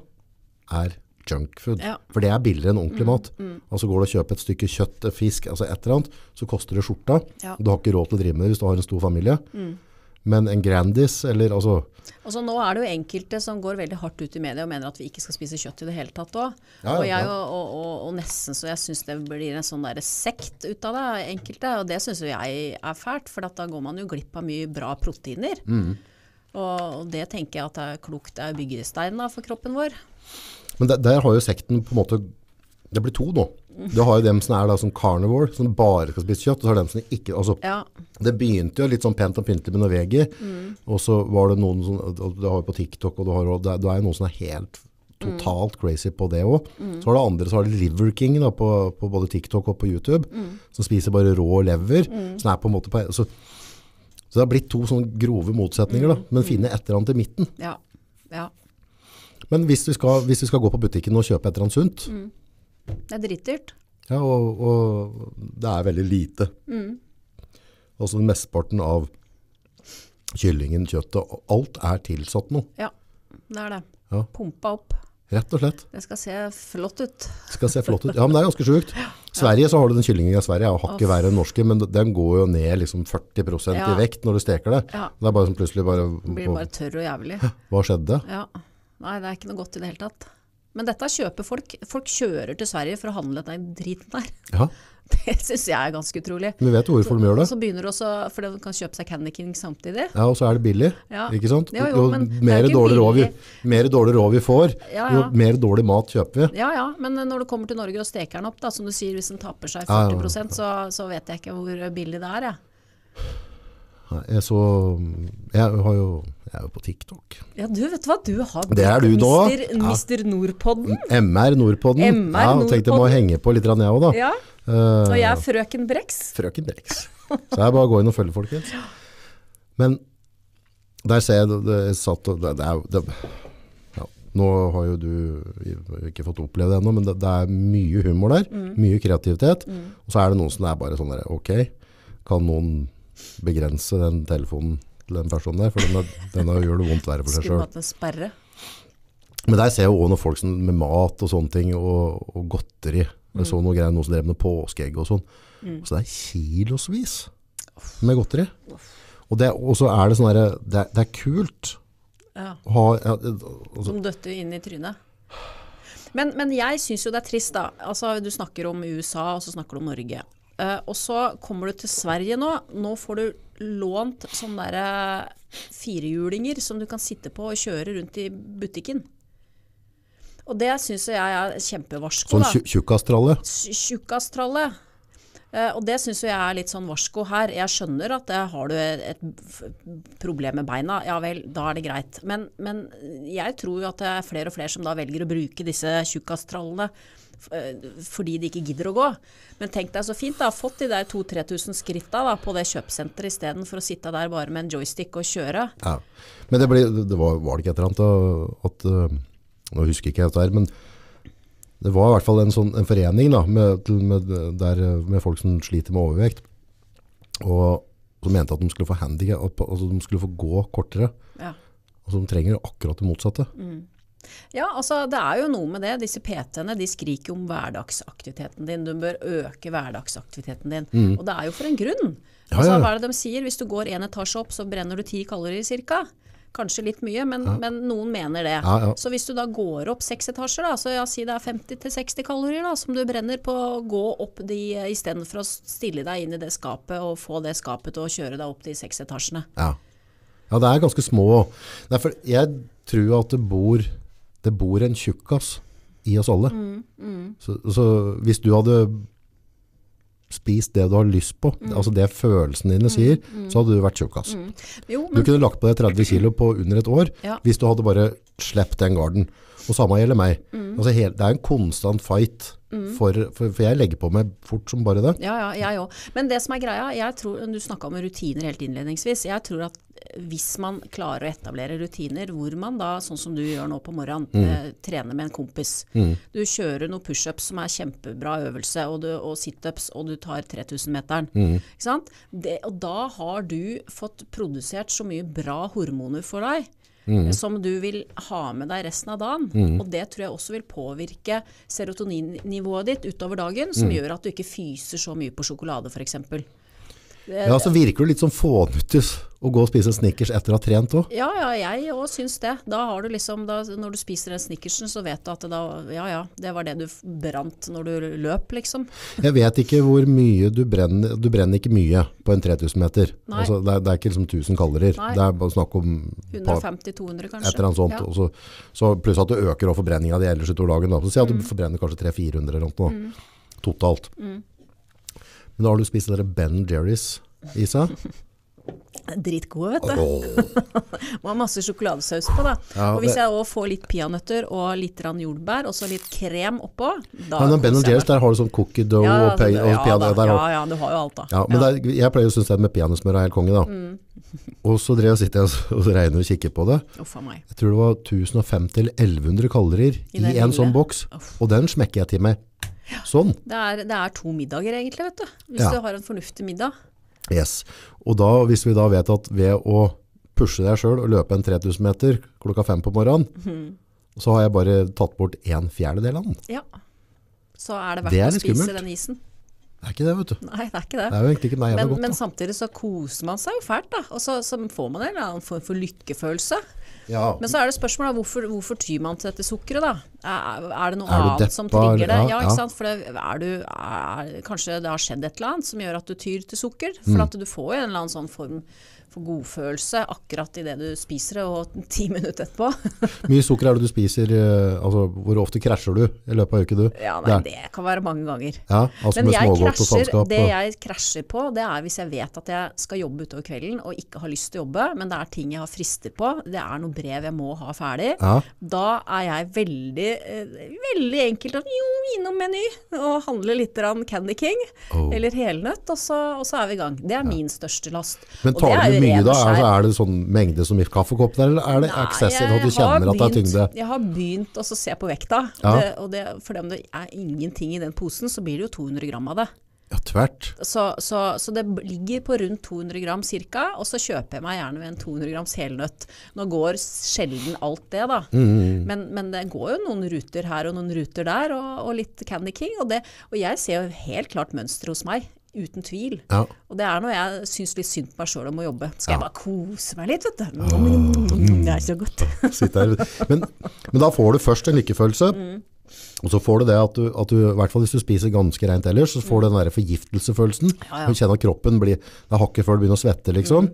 er junkfood. Ja. For det er billigere enn ordentlig mat. Altså går du og kjøper et stykke kjøtt, fisk, altså et eller annet, så koster det skjorta. Ja. Du har ikke råd til å drive med det hvis du har en stor familie. Men en Grandis, eller altså Altså nå er det jo enkelte som går veldig hardt ut i media og mener at vi ikke skal spise kjøtt i det hele tatt òg. Ja, ja, og, og, og, og, nesten så jeg syns det blir en sånn derre sekt ut av det, enkelte. Og det syns jo jeg er fælt, for at da går man jo glipp av mye bra proteiner. Mm. Og, det tenker jeg at det er klokt, er byggesteinen for kroppen vår. Men der, der har jo sekten på en måte Det blir to nå. Du har jo dem som er da som carnivore, som bare skal spise kjøtt. Og så har dem som ikke altså, Ja, Det begynte jo litt sånn pent og pyntelig med noe Mm. Og så var det noen som Du har jo på TikTok, og du har, det, er- jo noen som er helt totalt crazy på det òg. Så har det andre, så har det Liver King da, på, på både TikTok og på YouTube, som spiser bare rå lever. Som er på en måte på, så, så det har blitt to sånne grove motsetninger, da. Men finne et eller annet i midten. ja, ja. Men hvis vi skal, hvis vi skal gå på butikken og kjøpe et eller annet sunt, Det er dritdyrt. Ja, og, og det er veldig lite. Altså mesteparten av kyllingen, kjøttet, og alt er tilsatt noe. Ja, det er det. Ja. Pumpa opp. Rett og slett. Det skal se flott ut. Skal se flott ut. Ja, men det er ganske sjukt. Sverige så har du den kyllingen i Sverige, er hakket verre enn norske, men den går jo ned liksom 40 Ja. i vekt når du steker det. Ja. Det er bare som plutselig bare, Blir bare tørr og jævlig. Hva skjedde? Ja. Nei, det er ikke noe godt i det hele tatt. Men dette kjøper folk. Folk kjører til Sverige for å handle den driten der. Ja, Det syns jeg er ganske utrolig. vi vet hvorfor de gjør det. så begynner du også, for de kan kjøpe seg Candy King samtidig. Ja, og så er det billig, Ja. ikke sant? Jo, jo, jo er mer dårlig råd vi, råd vi får, Ja, jo mer dårlig mat kjøper vi. Ja ja, men når du kommer til Norge og steker den opp, da, som du sier, hvis den taper seg Ja, ja, 40% så, så vet jeg ikke hvor billig det er, jeg. Jeg, så, jeg, har jo, jeg er jo på TikTok. Ja, du vet hva, du har Det er du nå. Mister, Ja. Mister Nordpodden. MR Nordpodden. MR ja, og tenkte jeg må henge på litt jeg òg, da. Ja, Eh, og jeg er frøken Brex. Frøken Brex. Så jeg bare går inn og følger, folkens. Men der ser jeg det, satt og det, det ja, Nå har jo du ikke fått oppleve det ennå, men det, det er mye humor der. Mm. Mye kreativitet. Og så er det noen som er bare sånn der Ok, kan noen begrense den telefonen til den personen der? For denne, denne gjør det vondt verre for seg Skulle sjøl. hatt en sperre. Men der ser jeg jo også noen folk som, med mat og sånne ting, og, og godteri. Jeg så noe greier, noen som drev med påskeegg og sånn. Så det er kilosvis med godteri. Og, det, så er det sånn derre det, det er kult Ja. ha ja, altså, Som døtte inn i trynet. Men, men jeg syns jo det er trist, da. Altså, du snakker om USA, og så snakker du om Norge. Eh, og så kommer du til Sverige nå. Nå får du lånt sånne der eh, firehjulinger som du kan sitte på og kjøre rundt i butikken. Og det syns jeg er kjempevarsko. Sånn tjukkastralle. Tjukkastralle. Uh, og det syns jeg er litt sånn varsko her. Jeg skjønner at det, har du et et problem med beina, ja vel, da er det greit. Men, men jeg tror jo at det er flere og flere som da velger å bruke disse tjukkastrallene fordi de ikke gidder å gå. Men tenk deg så fint, da. Fått de der 2000-3000 skritta da, på det kjøpesenteret istedenfor å sitte der bare med en joystick og kjøre. Ja. Men det, ble, det var, var det ikke et eller annet at, at øh, Nå husker jeg ikke helt der, men det var i hvert fall en, sånn, en forening da, med, med, der, øh, med folk som sliter med overvekt. Og som mente at de skulle få handicap, altså de skulle få gå kortere. Ja. Altså de trenger akkurat det motsatte. Ja, altså det er jo noe med det. Disse PT-ene de skriker om hverdagsaktiviteten din. Du bør øke hverdagsaktiviteten din. Og det er jo for en grunn. Ja, Ja, altså. Hva er det de sier? Hvis du går en etasje opp, så brenner du ti kalorier ca. Kanskje litt mye, men, men noen mener det. Ja, ja. Så hvis du da går opp seks etasjer, da, så ja, si det er 50-60 kalorier da, som du brenner på å gå opp de istedenfor å stille deg inn i det skapet og få det skapet til å kjøre deg opp de seks etasjene. Ja. ja, det er ganske små. Derfor jeg tror at det bor, det bor en tjukkas i oss alle. Så, så hvis du hadde spist det du har lyst på, altså det følelsene dine sier, så hadde du vært tjukkas. Jo, Du kunne lagt på deg 30 kilo på under et år, Ja. hvis du hadde bare sluppet den garden. Og samme gjelder meg. Mm. Altså det er en konstant fight, for, for, for jeg legger på meg fort som bare det. Ja, ja, jeg òg. Men det som er greia, jeg tror, du snakka om rutiner helt innledningsvis. Jeg tror at hvis man klarer å etablere rutiner hvor man da, sånn som du gjør nå på morgenen, eh, trener med en kompis. Du kjører noen pushups som er kjempebra øvelse, og, du, og situps, og du tar 3000-meteren. Ikke sant? Det, og da har du fått produsert så mye bra hormoner for deg. Som du vil ha med deg resten av dagen. Og det tror jeg også vil påvirke serotoninnivået ditt utover dagen, som gjør at du ikke fyser så mye på sjokolade f.eks. Ja, så virker du litt som fånyttis å gå og spise en Snickers etter å ha trent også. Ja, ja, jeg òg syns det. Da har du liksom, da, når du spiser den snickersen, så vet du at det da, ja ja, det var det du brant når du løp, liksom. Jeg vet ikke hvor mye du brenner, du brenner ikke mye på en 3000 meter. Altså, det, er, det er ikke liksom 1000 kalorier. Nei. Det er bare snakk om 150-200 kanskje. eller annet sånt. Ja. Så, så pluss at du øker også forbrenninga di ellers utover dagen. Da. Så si at du Mm. forbrenner kanskje 300-400 eller noe totalt. Mm. Men da har du spist dere Ben Jerry's, Isa. Dritgode, vet du. Oh. Må ha masse sjokoladesaus på, da. Ja, og hvis jeg òg får litt peanøtter og litt jordbær, og så litt krem oppå, da Men Ben Jerry's, der har du sånn cookie dough ja, og, pe og ja, peanøtter. Der ja, ja, du har jo alt, da. Ja, men Ja. det er, jeg pleier å synes det med peanøttsmør er helt konge da. Mm. Og så drev jeg sitter jeg og, regner og kikker på det. Uff meg. Jeg tror det var 1050 eller 1100 kalorier i, I en lille? sånn boks. Og den smekker jeg til meg. Sånn. Det er, det er to middager egentlig, vet du. Hvis Ja. du har en fornuftig middag. Yes. Og da, hvis vi da vet at ved å pushe deg selv og løpe en 3000 meter klokka fem på morgenen, mm. så har jeg bare tatt bort en fjerdedel av den. Ja. Så er det verdt Det er å spise skummelt. den isen. Det er ikke det, vet du. Nei, det er ikke det. Det er jo egentlig ikke nei, Men, godt, men samtidig så koser man seg jo fælt, da. Og så, så får man en eller annen form for lykkefølelse. Ja. Men så er det spørsmålet hvorfor, hvorfor tyr man til dette sukkeret, da? Er, er det noe Er annet annet som trigger det? Ja, ikke sant. For det, er du, er, kanskje det har skjedd et eller annet som gjør at du tyr til sukker? Mm. For at du får jo en eller annen sånn form for godfølelse akkurat idet du spiser det, og ti minutter etterpå. Mye sukker er det du spiser, eh, altså hvor ofte krasjer du i løpet av uka du? Ja, Det nei, det kan være mange ganger. Ja, altså Men jeg krasjer, det jeg krasjer på, det er hvis jeg vet at jeg skal jobbe utover kvelden og ikke har lyst til å jobbe, men det er ting jeg har frister på, det er noe brev jeg må ha ferdig. Ja. Da er jeg veldig, eh, veldig enkelt å jo, innom Meny og handle litt Candy King Oh. eller helnøtt, og så, og så er vi i gang. Det er min største last. Men tar det du jo mye da? Altså, er det sånn mengde som i kaffekoppen, eller er det excessive at du kjenner at det er tyngde? Jeg har begynt å se på vekta, Ja. det, og det, for om det er ingenting i den posen, så blir det jo 200 gram av det. Ja, tvert. Så, så, så det ligger på rundt 200 gram ca. og så kjøper jeg meg gjerne med en 200 grams helnøtt. Nå går sjelden alt det, da. Mm, Men, men det går jo noen ruter her og noen ruter der, og, og litt Candy King. Og, det, og jeg ser jo helt klart mønsteret hos meg. Uten tvil. Ja. Og det er når jeg syns litt synd på meg sjøl om å jobbe. Skal jeg bare kose meg litt, vet du. Mm, Det er så godt. Men, men da får du først en lykkefølelse, Mm. Og så får du det at du, at du, i hvert fall hvis du spiser ganske rent ellers, så får du den der forgiftelsefølelsen. Ja, ja. Du kjenner at kroppen blir, det er hakket før du begynner å svette, liksom.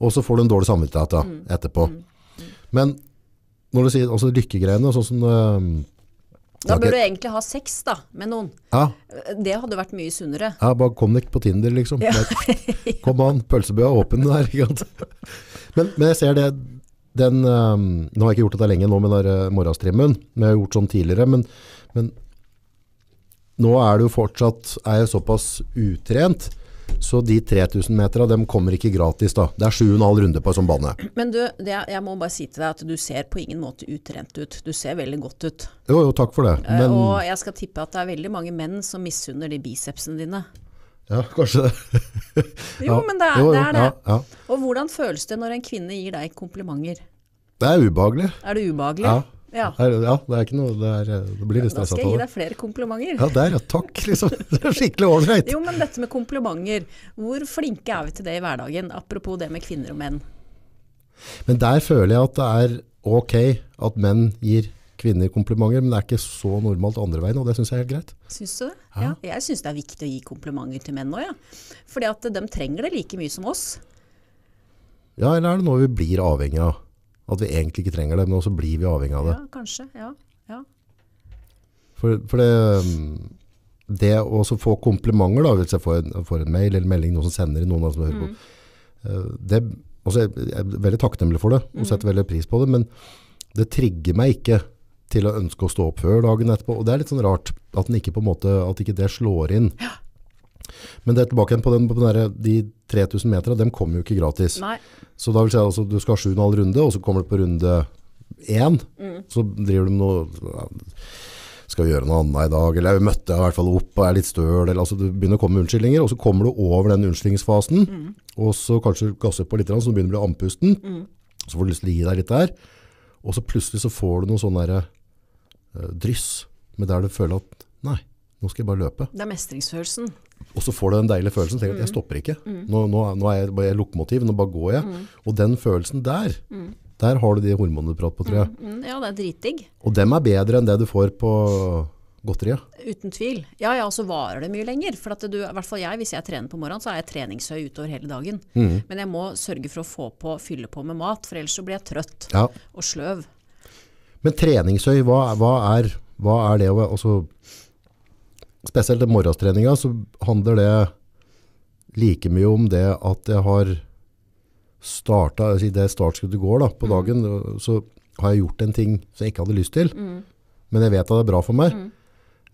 Og så får du en dårlig samvittighet da, etterpå. Men når du sier altså, lykkegreiene, sånn som øhm, Da bør du egentlig ha sex da, med noen. ja, Det hadde vært mye sunnere. ja, bare kom deg på Tinder, liksom. Ja. Kom an, pølsebua er åpen der. Men, men jeg ser det, den, øhm, nå har jeg ikke gjort dette lenge nå med den øh, morgenstrimmen, men jeg har gjort sånn tidligere, men, men nå er jo fortsatt, er jeg såpass utrent, så de 3000 meter av dem kommer ikke gratis da. Det er 7,5 runde på en sånn bane. Men du, det, jeg må bare si til deg at du ser på ingen måte utrent ut. Du ser veldig godt ut. Jo, jo, takk for det. Eh, Men, Og jeg skal tippe at det er veldig mange menn som misunner de bicepsene dine. ja, kanskje det. Jo, men det er Jo, jo, det. Er det. Ja, ja. Og hvordan føles det når en kvinne gir deg komplimenter? Det er ubehagelig. Er det ubehagelig? Ja. Ja. Det er, ja, det er ikke noe, det, er, det blir litt Da skal jeg gi deg flere komplimenter. Ja, der, ja, takk, liksom. Det er skikkelig ålreit. Jo, men dette med komplimenter, hvor flinke er vi til det i hverdagen? Apropos det med kvinner og menn. Men der føler jeg at det er ok at menn gir kvinner komplimenter, men det er ikke så normalt andre veien, og det synes jeg er helt greit. Syns du det? Ja. Jeg syns det er viktig å gi komplimenter til menn òg, ja. Fordi at de trenger det like mye som oss. Ja, eller er det noe vi blir avhengig av? At vi egentlig ikke trenger det, men også blir vi avhengig av det. Ja, kanskje. Ja. ja. For, for det, mm, det å få komplimenter, da, hvis jeg får en, får en mail eller melding, noen som sender inn, noen av dem som hører på, eh, det, også jeg, jeg er veldig takknemlig for det, og setter veldig pris på det, men det trigger meg ikke til å ønske å stå opp før dagen etterpå, og det er litt sånn rart, at, den ikke måte, at ikke det slår inn. Men det er tilbake igjen på, den, på den der, de 3000 meterne, dem kommer jo ikke gratis. Nei. Så da vil si altså, du skal ha 7,5 runde, og så kommer du på runde 1, så driver du med noe, skal vi gjøre noe annet i dag, eller jeg møtte i hvert fall opp og er litt støl, eller altså du begynner å komme med unnskyldninger, og så kommer du over den unnskyldningsfasen, og så kanskje gasser på litt, så du begynner å bli andpusten, så får du lyst til å gi deg litt der, og så plutselig så får du noe sånn der eh, dryss, med der du føler at, nei, nå skal jeg bare løpe. Det er mestringsfølelsen. Og så får du den deilige følelsen, tenker at jeg stopper ikke. Nå, nå, nå er jeg bare lokomotiv, nå bare går jeg. Og den følelsen der, der har du de hormonene du prater på, tror jeg. Mm, ja, det er dritdigg. Og dem er bedre enn det du får på godteriet. Uten tvil. Ja, ja, og så varer det mye lenger. For at du, i hvert fall jeg, hvis jeg trener på morgenen, så er jeg treningshøy utover hele dagen. Men jeg må sørge for å få på, fylle på med mat, for ellers så blir jeg trøtt Ja. og sløv. Men treningsøy, hva, hva, er, hva er det? å- Altså, spesielt i morgenstreninga så handler det like mye om det at jeg har starta, i det startskuddet går da, på dagen, så har jeg gjort en ting som jeg ikke hadde lyst til. Men jeg vet at det er bra for meg.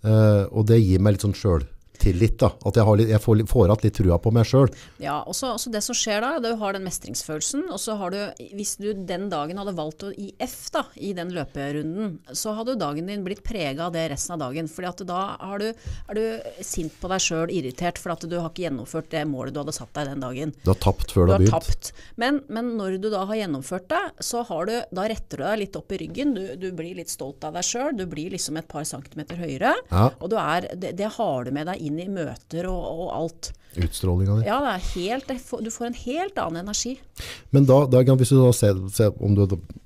Eh, og det gir meg litt sånn sjøltillit. Da, At jeg, har litt, jeg får, får igjen litt trua på meg sjøl. Ja, og så så det som skjer da, du har den mestringsfølelsen, og så har du, hvis du den dagen hadde valgt å i F da, i den løperunden, så hadde dagen din blitt prega av det resten av dagen. fordi at da har du, er du sint på deg sjøl, irritert, for at du har ikke gjennomført det målet du hadde satt deg den dagen. Du har tapt før Du du har begynt. tapt. Men, men når du da har gjennomført det, så har du, da retter du deg litt opp i ryggen. Du, du blir litt stolt av deg sjøl. Du blir liksom et par centimeter høyere. Ja. Og du er, det, det har du med deg inn i møter og, og alt. Utstrålinga di. Ja, det helt, du får en helt annen energi. Men da, da hvis du da ser, ser om du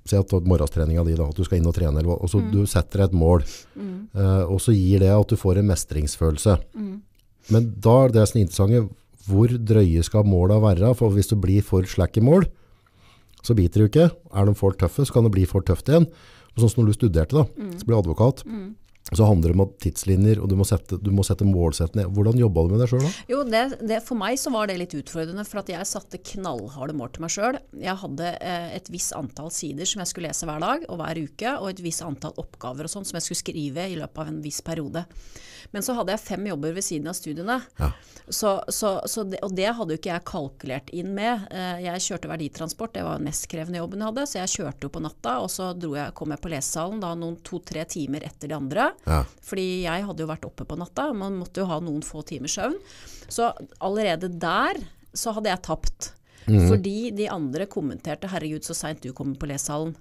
ser at morgenstreninga di, da, at du skal inn og trene, og så du setter deg et mål, eh, og så gir det at du får en mestringsfølelse. Men da er det som er interessante, hvor drøye skal måla være? For hvis du blir for slack i mål, så biter du ikke. Er de for tøffe, så kan det bli for tøft igjen. Og sånn som når du studerte da, så ble advokat, så handler det om tidslinjer, og du må sette, du må sette målsettene. Hvordan jobba du med deg sjøl da? Jo, det, det, for meg så var det litt utfordrende, for at jeg satte knallharde mål til meg sjøl. Jeg hadde eh, et visst antall sider som jeg skulle lese hver dag og hver uke, og et visst antall oppgaver og sånn som jeg skulle skrive i løpet av en viss periode. Men så hadde jeg fem jobber ved siden av studiene, Ja. så, så, så det, og det hadde jo ikke jeg kalkulert inn med. Eh, Jeg kjørte verditransport, det var den mest krevende jobben jeg hadde, så jeg kjørte jo på natta, og så jeg, kom jeg på lesesalen da noen to-tre timer etter de andre. Ja. Fordi jeg hadde jo vært oppe på natta, man måtte jo ha noen få timers søvn. Så allerede der så hadde jeg tapt. Fordi de andre kommenterte 'herregud, så seint du kommer på lesesalen'.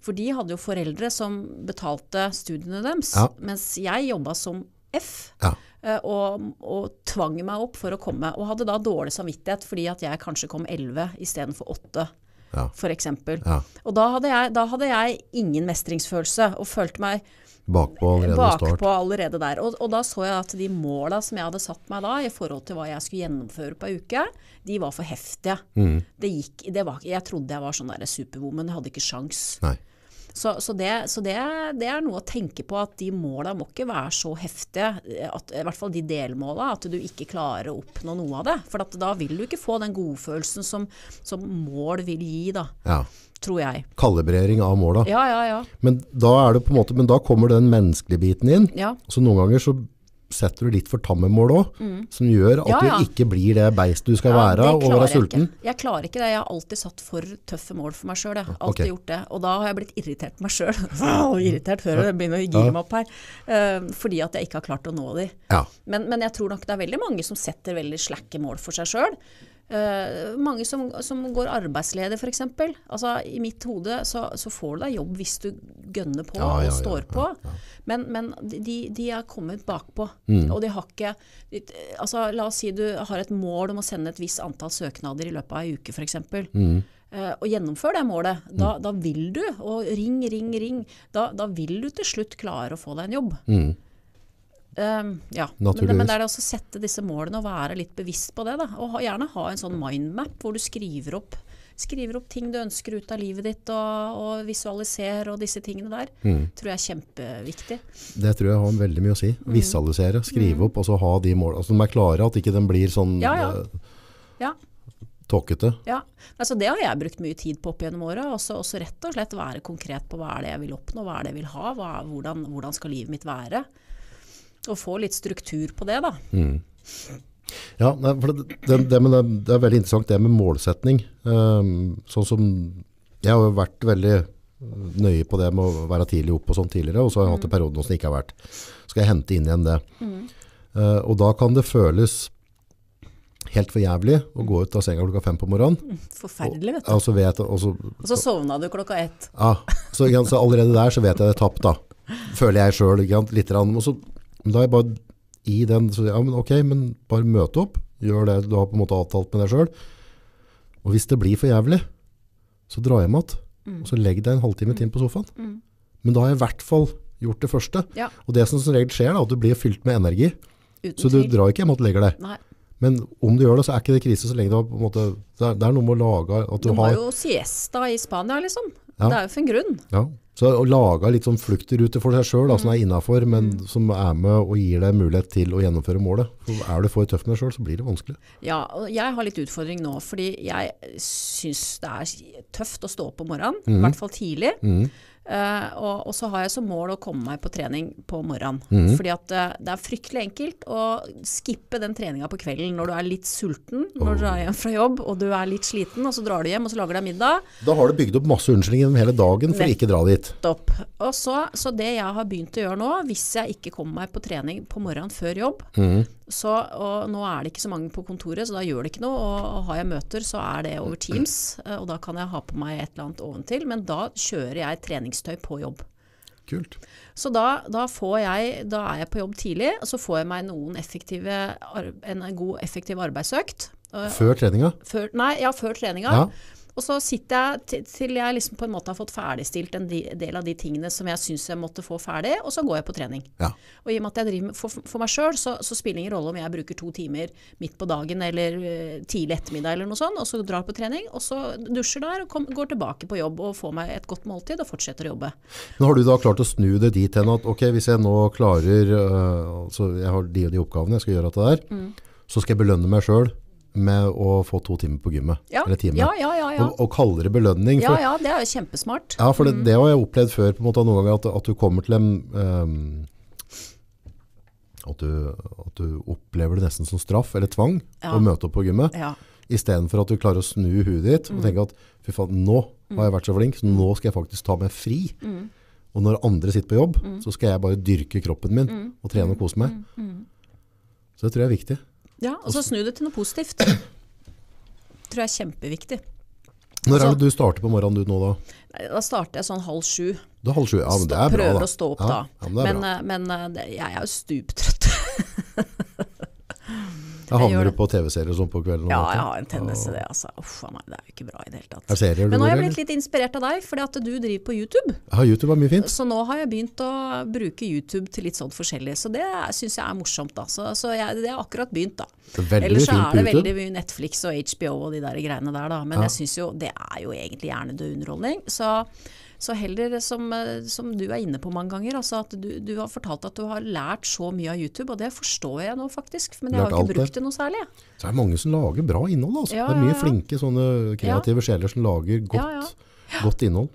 For de hadde jo foreldre som betalte studiene deres, Ja. mens jeg jobba som F. Ja. eh, Og, og tvang meg opp for å komme, og hadde da dårlig samvittighet fordi at jeg kanskje kom 11 istedenfor 8. Ja. for eksempel. Ja. Og da hadde, jeg, da hadde jeg ingen mestringsfølelse, og følte meg Bakpå allerede bakpå allerede der. Og, og da så jeg at de måla som jeg hadde satt meg da, i forhold til hva jeg skulle gjennomføre på ei uke, de var for heftige. Mm. Det gikk, det var, jeg trodde jeg var sånn der superwoman, jeg hadde ikke sjans. Nei. Så, så, det, så det, det er noe å tenke på, at de måla må ikke være så heftige, at, i hvert fall de delmåla, at du ikke klarer å oppnå noe av det. For da vil du ikke få den godfølelsen som, som mål vil gi, da, Ja. Tror jeg. Kalibrering av måla. Ja, ja, ja. Men da er det på en måte, men da kommer den menneskelige biten inn. ja. Så noen ganger så setter du litt for tamme mål òg, som gjør at Mm. Ja, ja. du ikke blir det beist du skal Ja, være og være sulten. Ikke. Jeg klarer ikke det. Jeg har alltid satt for tøffe mål for meg sjøl. Jeg alltid ok. gjort det. Og da har jeg blitt irritert på meg sjøl. irritert før jeg begynner å gire meg opp her. Uh, fordi at jeg ikke har klart å nå de. Ja. Men, men jeg tror nok det er veldig mange som setter veldig slakke mål for seg sjøl. Mange som, som går arbeidsledig f.eks. Altså, I mitt hode så, så får du deg jobb hvis du gønner på Ja, ja, og står ja, på. Men, men de, de er kommet bakpå. Mm. Og de har ikke de, altså, La oss si du har et mål om å sende et visst antall søknader i løpet av ei uke f.eks. Mm. Uh, og gjennomfør det målet. Da, da vil du, og ring, ring, ring. Da, da vil du til slutt klare å få deg en jobb. Mm. Um, ja. Men, men det er det å sette disse målene og være litt bevisst på det. Da. Og ha, gjerne ha en sånn mindmap hvor du skriver opp, skriver opp ting du ønsker ut av livet ditt, og, og visualiser og disse tingene der. Mm. tror jeg er kjempeviktig. Det tror jeg har veldig mye å si. Mm. Visualisere, skrive opp, og så ha de målene. Altså, de er klare, at ikke den blir sånn Ja, ja. eh, Ja. tåkete. Ja, altså Det har jeg brukt mye tid på opp gjennom åra. Også, også rett og slett være konkret på hva er det jeg vil oppnå, hva er det jeg vil ha, hva, hvordan, hvordan skal livet mitt være. Og få litt struktur på det, da. Mm. Ja, for det, det, det, det, er veldig interessant det med målsetning. Um, sånn som Jeg har jo vært veldig nøye på det med å være tidlig oppe og sånn tidligere, og så har jeg hatt en periode nå som det ikke har vært. Så Skal jeg hente inn igjen det. Mm. og da kan det føles helt for jævlig å gå ut av senga klokka fem på morgenen. Forferdelig, vet du. Og så vet og så, Og så sovna du klokka ett. ja, så, så allerede der så vet jeg det er tapt da. Føler jeg sjøl. Og så, men da er jeg bare i den så, Ja, men ok, men bare møte opp. Gjør det du har på en måte avtalt med deg sjøl. Og hvis det blir for jævlig, så dra hjem igjen. Og så legg deg en halvtime til på sofaen. Mm. Men da har jeg i hvert fall gjort det første. Ja, Og det som som regel skjer, da, at du blir fylt med energi. uten Så du tvil. drar ikke hjem og legger deg. Nei. Men om du gjør det, så er ikke det krise så lenge du har på en måte Det er, det er noe med å lage at du du har har jo siesta i Spania, liksom. Ja. Det er jo for en grunn. Ja, så å lage litt sånn fluktrute for seg sjøl, som er innafor, men som er med og gir deg mulighet til å gjennomføre målet. For er du for tøff med deg sjøl, så blir det vanskelig. Ja, og jeg har litt utfordring nå, fordi jeg syns det er tøft å stå opp om morgenen. I hvert fall tidlig. Mhm. Eh, og, og så har jeg som mål å komme meg på trening på morgenen. Mhm. Fordi at uh, det er fryktelig enkelt å skippe den treninga på kvelden når du er litt sulten, når du drar hjem fra jobb og du er litt sliten, og så drar du hjem og så lager deg middag. Da har du bygd opp masse unnskyldninger gjennom hele dagen for å ikke dra dit. Og så, så det jeg har begynt å gjøre nå, hvis jeg ikke kommer meg på trening på morgenen før jobb, Mhm. Så, og nå er det ikke så mange på kontoret, så da gjør det ikke noe. Og, og har jeg møter, så er det over Teams, eh, og da kan jeg ha på meg et eller annet oventil. Men da kjører jeg treningstøy på jobb. Kult. Så da, da, får jeg, da er jeg på jobb tidlig, og så får jeg meg noen effektive, en god effektiv arbeidsøkt. Eh, Før treninga. Før, nei, ja, før treninga. Ja. Og så sitter jeg til, jeg liksom på en måte har fått ferdigstilt en del av de tingene som jeg syns jeg måtte få ferdig, og så går jeg på trening. Ja. Og i og med at jeg driver med, for, for meg sjøl, så, så spiller det ingen rolle om jeg bruker to timer midt på dagen eller eh, tidlig ettermiddag eller noe sånt, og så drar på trening, og så dusjer der og kom, går tilbake på jobb og får meg et godt måltid og fortsetter å jobbe. Men har du da klart å snu det dit hen at ok, hvis jeg nå klarer øh, altså jeg har de og de oppgavene jeg skal gjøre dette der, Mm. så skal jeg belønne meg sjøl med å få to timer på gymmet. Ja, Eller time. ja, ja. ja, ja. Og, og kalle det belønning. ja, For, ja det er jo kjempesmart. Ja, for det, det har jeg opplevd før på en måte noen ganger, at, at du kommer til en um, at, du, at du opplever det nesten som straff eller tvang Ja. å møte opp på gymmet, Ja. istedenfor at du klarer å snu huet ditt Mm. og tenke at fy faen, nå har jeg vært så flink, så nå skal jeg faktisk ta meg fri. Mm. Og når andre sitter på jobb, så skal jeg bare dyrke kroppen min Mm. og trene og kose meg. Så det tror jeg er viktig. Ja, og så snu det til noe positivt. Det tror jeg er kjempeviktig. Når Altså- er det du starter på morgenen du nå da? Da starter jeg sånn halv sju. Det halv sju. Ja, men det er bra, da. prøver å stå opp ja, da. Ja, men Men, eh, men eh, jeg er jo stuptrøtt. Da havner du på TV-serier og sånn på kvelden? Ja, jeg har en tendens til det. Altså. Uff meg, det er jo ikke bra i det hele tatt. Er serier Men nå har jeg blitt litt inspirert av deg, fordi at du driver på YouTube. Ja, YouTube er mye fint. Så nå har jeg begynt å bruke YouTube til litt sånn forskjellig. Så det syns jeg er morsomt, da. Så, så jeg, det har akkurat begynt, da. Veldig fint på veldig Ellers så er det veldig mye Netflix og HBO og de der greiene der, da. Men Ja. jeg syns jo det er jo egentlig hjernedød underholdning. Så, så heller som, eh, som du er inne på mange ganger, altså at du, du har fortalt at du har lært så mye av YouTube, og det forstår jeg nå faktisk. Men jeg har ikke brukt det. noe særlig. Så er det mange som lager bra innhold. Altså. Ja, det er mye flinke sånne kreative sjeler som lager godt, Ja, ja. godt innhold.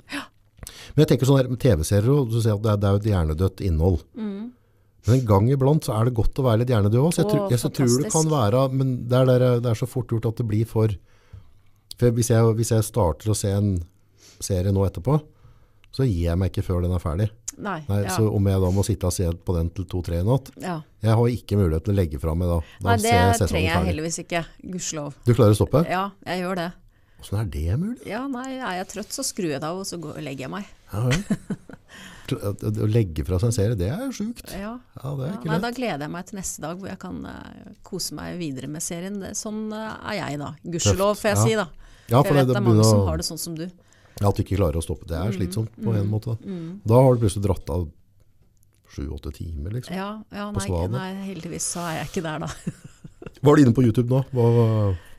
Men jeg tenker sånn her TV-serier, og at det er, det er jo et hjernedødt innhold. Men en gang iblant så er det godt å være litt hjernedød også. Jeg, Mm. Jeg så tror det kan være, men det er, der, det er så fort gjort at det blir for... For hvis jeg, hvis jeg starter å se en serie nå etterpå, så gir jeg meg ikke før den er ferdig. Nei. Nei, ja. Så om jeg da må sitte og se på den til to-tre i natt, ja. jeg har ikke mulighet til å legge fra meg da. Da Nei, det jeg trenger jeg heldigvis ikke. Gudskjelov. Du klarer å stoppe? Ja, jeg gjør det. Hvordan er det mulig? Ja, nei, er jeg trøtt, så skrur jeg det av, og så går, legger jeg meg. Ja, ja. Å legge fra seg en serie, det er jo sjukt. Ja. Ja, det er ikke nei, lett. da gleder jeg meg til neste dag hvor jeg kan uh, kose meg videre med serien. Sånn uh, er jeg da. Gudskjelov, får jeg si da. Ja, For jeg vet det er mange å... som har det sånn som du. At du ikke klarer å stoppe. Det er Mm, slitsomt på en måte. Da har du plutselig dratt av sju-åtte timer, liksom. Ja, ja På nei, Svanen. nei, heldigvis så er jeg ikke der da. Hva er du inne på YouTube nå? Hva,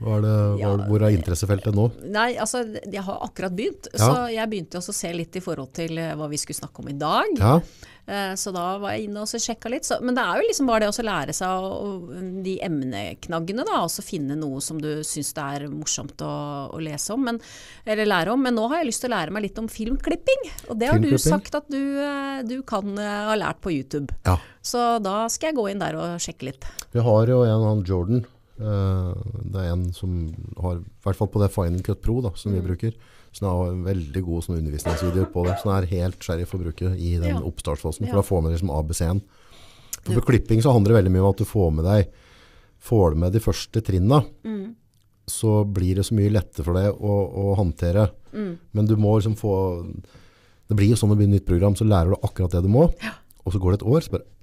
hva er det, hva, Ja, hvor er interessefeltet nå? Nei, altså, jeg har akkurat begynt, Ja. så jeg begynte også å se litt i forhold til eh, hva vi skulle snakke om i dag. Ja, Så da var jeg inne og så sjekka litt. Så, men det er jo liksom bare det å lære seg å- de emneknaggene, da. Og så finne noe som du syns det er morsomt å, å lese om, men, eller lære om. Men nå har jeg lyst til å lære meg litt om filmklipping. Og det har du sagt at du, eh, du kan eh, ha lært på YouTube. ja. Så da skal jeg gå inn der og sjekke litt. Vi har jo en, han Jordan. Eh, det er en som har, i hvert fall på det Final Cut Pro da, som vi Mm. bruker, som har veldig gode sånn, undervisningsvideoer på det, som er helt skjerrig for bruke i den Ja. oppstartsfasen, for Ja. da får man liksom ABC-en. For Ja. På klipping så handler det veldig mye om at du får med deg, får med de første trinna, Mm. så blir det så mye lettere for deg å, å håndtere. Mm. Men du må liksom få, det blir jo sånn å begynne nytt program, så lærer du akkurat det du må, og så går det et år, så bare, «Åh,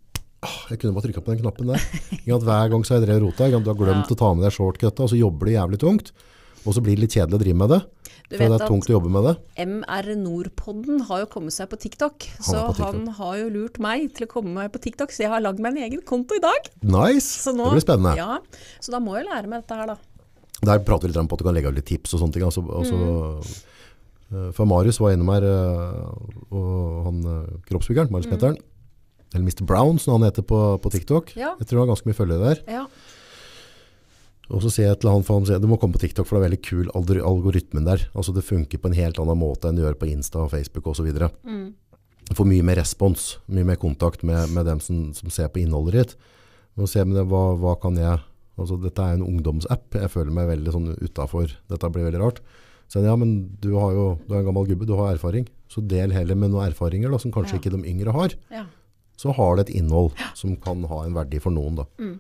jeg kunne bare trykket på den knappen der. Hver gang så har jeg drevet rota, du har glemt Ja. å ta med deg shortcutet, og så jobber du jævlig tungt, og så blir det litt kjedelig å drive med det, Du for det vet er at tungt å jobbe med det. MR Nordpodden har jo kommet seg på TikTok, så er på TikTok. han har jo lurt meg til å komme meg på TikTok, så jeg har lagd meg en egen konto i dag. Nice! Så nå, det blir spennende. Ja, så da må jeg lære meg dette her, da. Der prater vi litt om at du kan legge av litt tips og sånne ting. Altså, altså, Mm. eh, For Marius var innom her, eh, og han eh, kroppsbyggeren, Marius Mm. Eller Mr. Brown som han heter på, på TikTok. Ja. Jeg tror han har ganske mye følgere der. Ja. Og så sier jeg til han, for han sier, du må komme på TikTok, for det er veldig kul algoritmen der. Altså det funker på en helt annen måte enn det gjør på Insta og Facebook videre. Mm. Du får mye mer respons, mye mer kontakt med, med dem som, som ser på innholdet ditt. Og se, men hva, hva kan jeg, altså dette er en ungdomsapp, jeg føler meg veldig sånn utenfor, dette blir veldig rart. Så ja, men du har jo, du er en gammel gubbe, du har erfaring. Så del heller med noen erfaringer da, som kanskje Ja. ikke de yngre har. ja. Så har det et innhold som kan ha en verdi for noen da. Mm.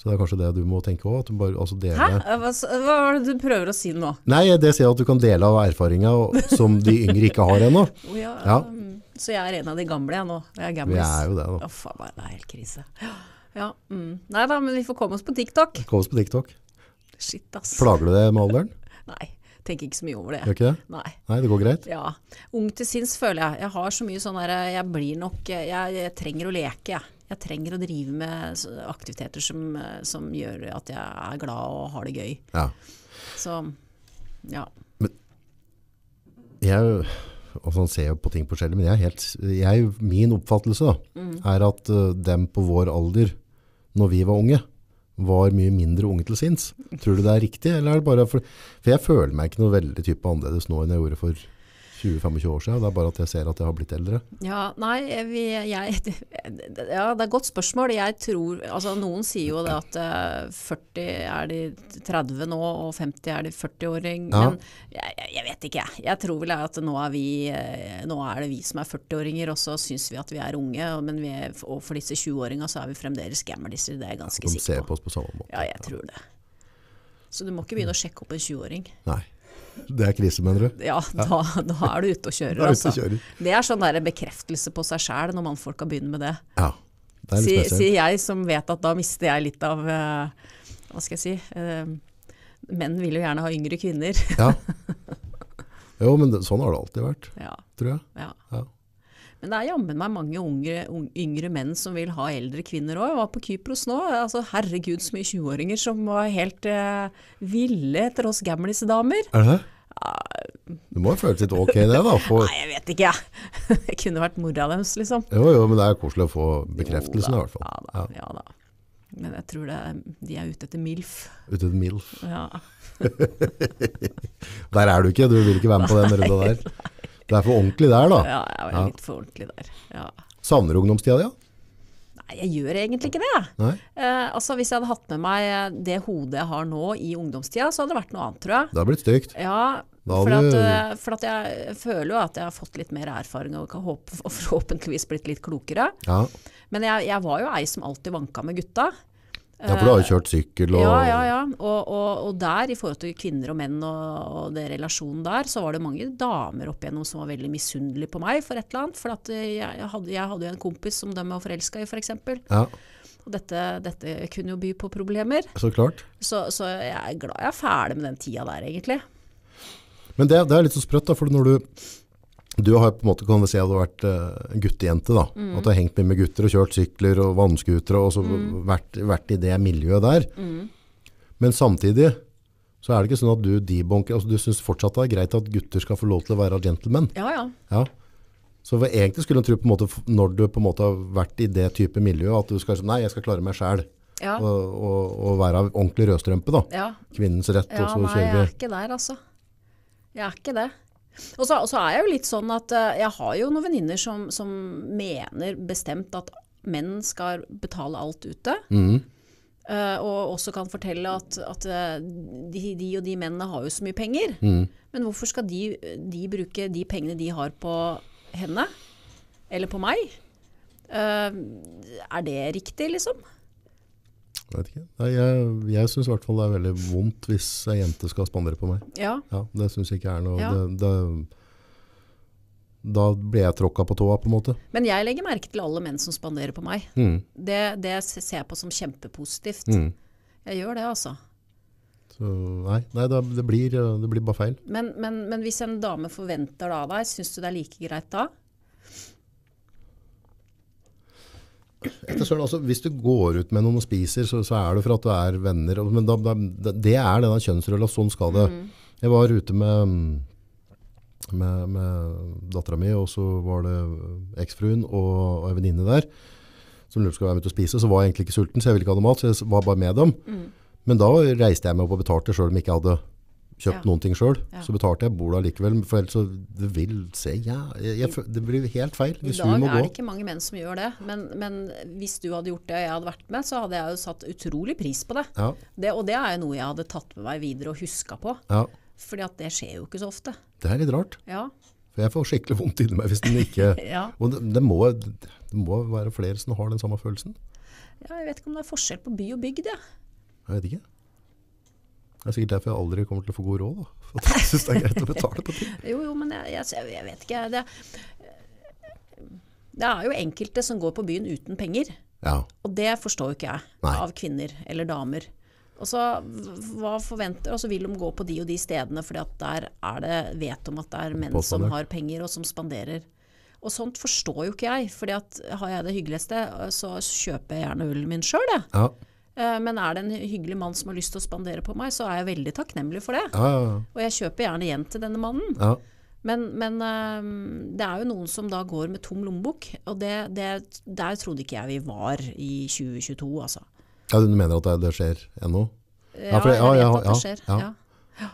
Så det er kanskje det du må tenke bare altså. Hæ? Hva, hva er det du prøver å si nå? Nei, det sier at du kan dele av erfaringa som de yngre ikke har ennå. Oh, ja, Ja. mm. Så jeg er en av de gamle jeg nå. Jeg er Vi er jo det da. Å, faen det er helt krise. Ja, mm. Nei da, men vi får komme oss på TikTok. Kom oss på TikTok. Shit, ass. Plager du det med alderen? Nei, tenker ikke så mye over det. Gjør ikke det? Nei. Nei, det går greit. Ja. Ung til sinns føler jeg. Jeg har så mye sånn derre Jeg blir nok jeg, jeg trenger å leke, jeg. Jeg trenger å drive med aktiviteter som, som gjør at jeg er glad og har det gøy. Ja. Så ja. Jeg, og sånn ser jo på ting forskjellig, men jeg er helt, jeg, min oppfattelse da, Mm. er at uh, dem på vår alder, når vi var unge, var mye mindre unge til sinns. Tror du det er riktig, eller er det bare for, for jeg føler meg ikke noe veldig type annerledes nå enn jeg gjorde for 20-25 år siden. Det er bare at jeg ser at jeg har blitt eldre. Ja, nei, vi, jeg, ja, det er et godt spørsmål. Jeg tror, altså Noen sier jo det at eh, 40 er de 30 nå, og 50 er de 40-åring. Ja. Men jeg, jeg- vet ikke, jeg. Jeg tror vel at nå er, vi, eh, nå er det vi som er 40-åringer, og så syns vi at vi er unge. Men vi og for disse 20-åringa så er vi fremdeles gamliser, det er jeg ganske De ser sikker på på. oss på samme måte. Ja, jeg tror det. Så du må ikke begynne å sjekke opp en 20-åring. Nei, det er krise, mener du? Ja, da, da er du ute og kjører, er ute altså. og kjører. Det er sånn der bekreftelse på seg sjæl når mannfolka begynner med det. Ja, det er litt Si- Sier jeg som vet at da mister jeg litt av, eh, hva skal jeg si eh, Menn vil jo gjerne ha yngre kvinner. Ja. Jo, men det, sånn har det alltid vært, ja, tror jeg. ja. Ja. Men det er jammen meg mange unge, unge, yngre menn som vil ha eldre kvinner òg. Jeg var på Kypros nå. altså Herregud, så mye 20-åringer som var helt eh, ville etter oss gamlisdamer. Er det det? Det må jo føles litt ok det, da. For, Nei, jeg vet ikke, jeg. Det kunne vært mora deres, liksom. jo, jo, men det er koselig å få bekreftelsen, i hvert fall. Ja da, ja da. Men jeg tror det, er- de er ute etter MILF. Ute etter MILF. Ja. Der er du ikke, du vil ikke være med på den runda der. Det er for ordentlig der, da. ja, jeg var litt for ordentlig der. Ja. Savner du ungdomstida di? Ja? Nei, jeg gjør egentlig ikke det. Eh, altså, hvis jeg hadde hatt med meg det hodet jeg har nå i ungdomstida, så hadde det vært noe annet, tror jeg. Det hadde blitt stygt. Ja, for, at, eh, for at jeg føler jo at jeg har fått litt mer erfaring og, kan håpe, og forhåpentligvis blitt litt klokere. Ja. Men jeg, jeg var jo ei som alltid vanka med gutta. Ja, for du har jo kjørt sykkel og Ja, ja, ja. Og, og, og der, i forhold til kvinner og menn og, og det relasjonen der, så var det mange damer opp igjennom som var veldig misunnelige på meg for et eller annet. For at eh, jeg, jeg, hadde, jeg hadde jo en kompis som de var forelska i, f.eks. Ja, Og dette, dette kunne jo by på problemer. så klart. Så, så jeg er glad jeg er ferdig med den tida der, egentlig. Men det, det er litt så sprøtt, da, for når du du har på en måte, kan vi si at du har vært uh, en guttejente. da. Mm. At du har hengt mye med gutter og kjørt sykler og vannskutere og så Mm. vært, vært i det miljøet der. Men samtidig så er det ikke sånn at du debunker, altså du syns fortsatt det er greit at gutter skal få lov til å være gentlemen. Ja, ja. Ja. Så egentlig skulle en tro på en måte, når du på en måte har vært i det type miljø, at du skal si nei, jeg skal klare meg sjæl. Ja, Og, og, og være ordentlig rødstrømpe, da. ja. Kvinnens rett, ja og så nei, jeg er ikke der, altså. Jeg er ikke det. Og så, og så er jeg jo litt sånn at eh, jeg har jo noen venninner som, som mener bestemt at menn skal betale alt ute. Mm. eh, og også kan fortelle at, at eh, de, de og de mennene har jo så mye penger. Mm. Men hvorfor skal de, de bruke de pengene de har på henne? Eller på meg? Er det riktig, liksom? Jeg vet ikke. Nei, jeg jeg syns i hvert fall det er veldig vondt hvis ei jente skal spandere på meg. Ja. Ja, det syns jeg ikke er noe Ja. det, det, Da blir jeg tråkka på tåa, på en måte. Men jeg legger merke til alle menn som spanderer på meg. Mm. Det, det ser jeg på som kjempepositivt. Mm. Jeg gjør det, altså. Så nei, nei det, det, blir, det blir bare feil. Men, men, men hvis en dame forventer det av deg, syns du det er like greit da? Etter altså, hvis du går ut med noen og spiser, så, så er det for at du er venner. Men da, da, det er denne kjønnsrolla. Sånn skal det. Jeg var ute med, med, med dattera mi, og så var det eksfruen og, og en venninne der som lurte på om være med ut og spise. Så var jeg egentlig ikke sulten, så jeg ville ikke ha noe mat, så jeg var bare med dem. Men da reiste jeg meg opp og betalte sjøl om jeg ikke hadde kjøpt Ja. noen ting sjøl. Ja. Så betalte jeg bordet likevel, for ellers så det vil se ja, jeg, Det blir helt feil I hvis dag hun må er det ikke mange menn som gjør det. Men, men hvis du hadde gjort det og jeg hadde vært med, så hadde jeg jo satt utrolig pris på det. Ja, det og det er jo noe jeg hadde tatt med meg videre og huska på. ja, Fordi at det skjer jo ikke så ofte. det er litt rart. Ja. For jeg får skikkelig vondt inni meg hvis den ikke ja. Og det, det, må, det må være flere som har den samme følelsen. Ja, jeg vet ikke om det er forskjell på by og bygd, jeg. Jeg vet ikke. Det er sikkert derfor jeg aldri kommer til å få god råd. Da. For at jeg syns det er greit å betale på ting. Jo, jo, men jeg, jeg, jeg vet ikke. Det, det er jo enkelte som går på byen uten penger. Ja. Og det forstår jo ikke jeg Nei. av kvinner eller damer. Og så hva forventer, og så vil de gå på de og de stedene fordi at der er det, vet de at det er menn som har penger og som spanderer. Og sånt forstår jo ikke jeg, fordi at har jeg det hyggeligste, så kjøper jeg gjerne ullen min sjøl, jeg. Ja. Eh, Men er det en hyggelig mann som har lyst til å spandere på meg, så er jeg veldig takknemlig for det. Ja, ja, Og jeg kjøper gjerne igjen til denne mannen. ja. Men, men eh, det er jo noen som da går med tom lommebok, og det, det, der trodde ikke jeg vi var i 2022, altså. ja du mener at det, det skjer ennå? Ja, jeg vet ja, ja, at det skjer. ja. Ja.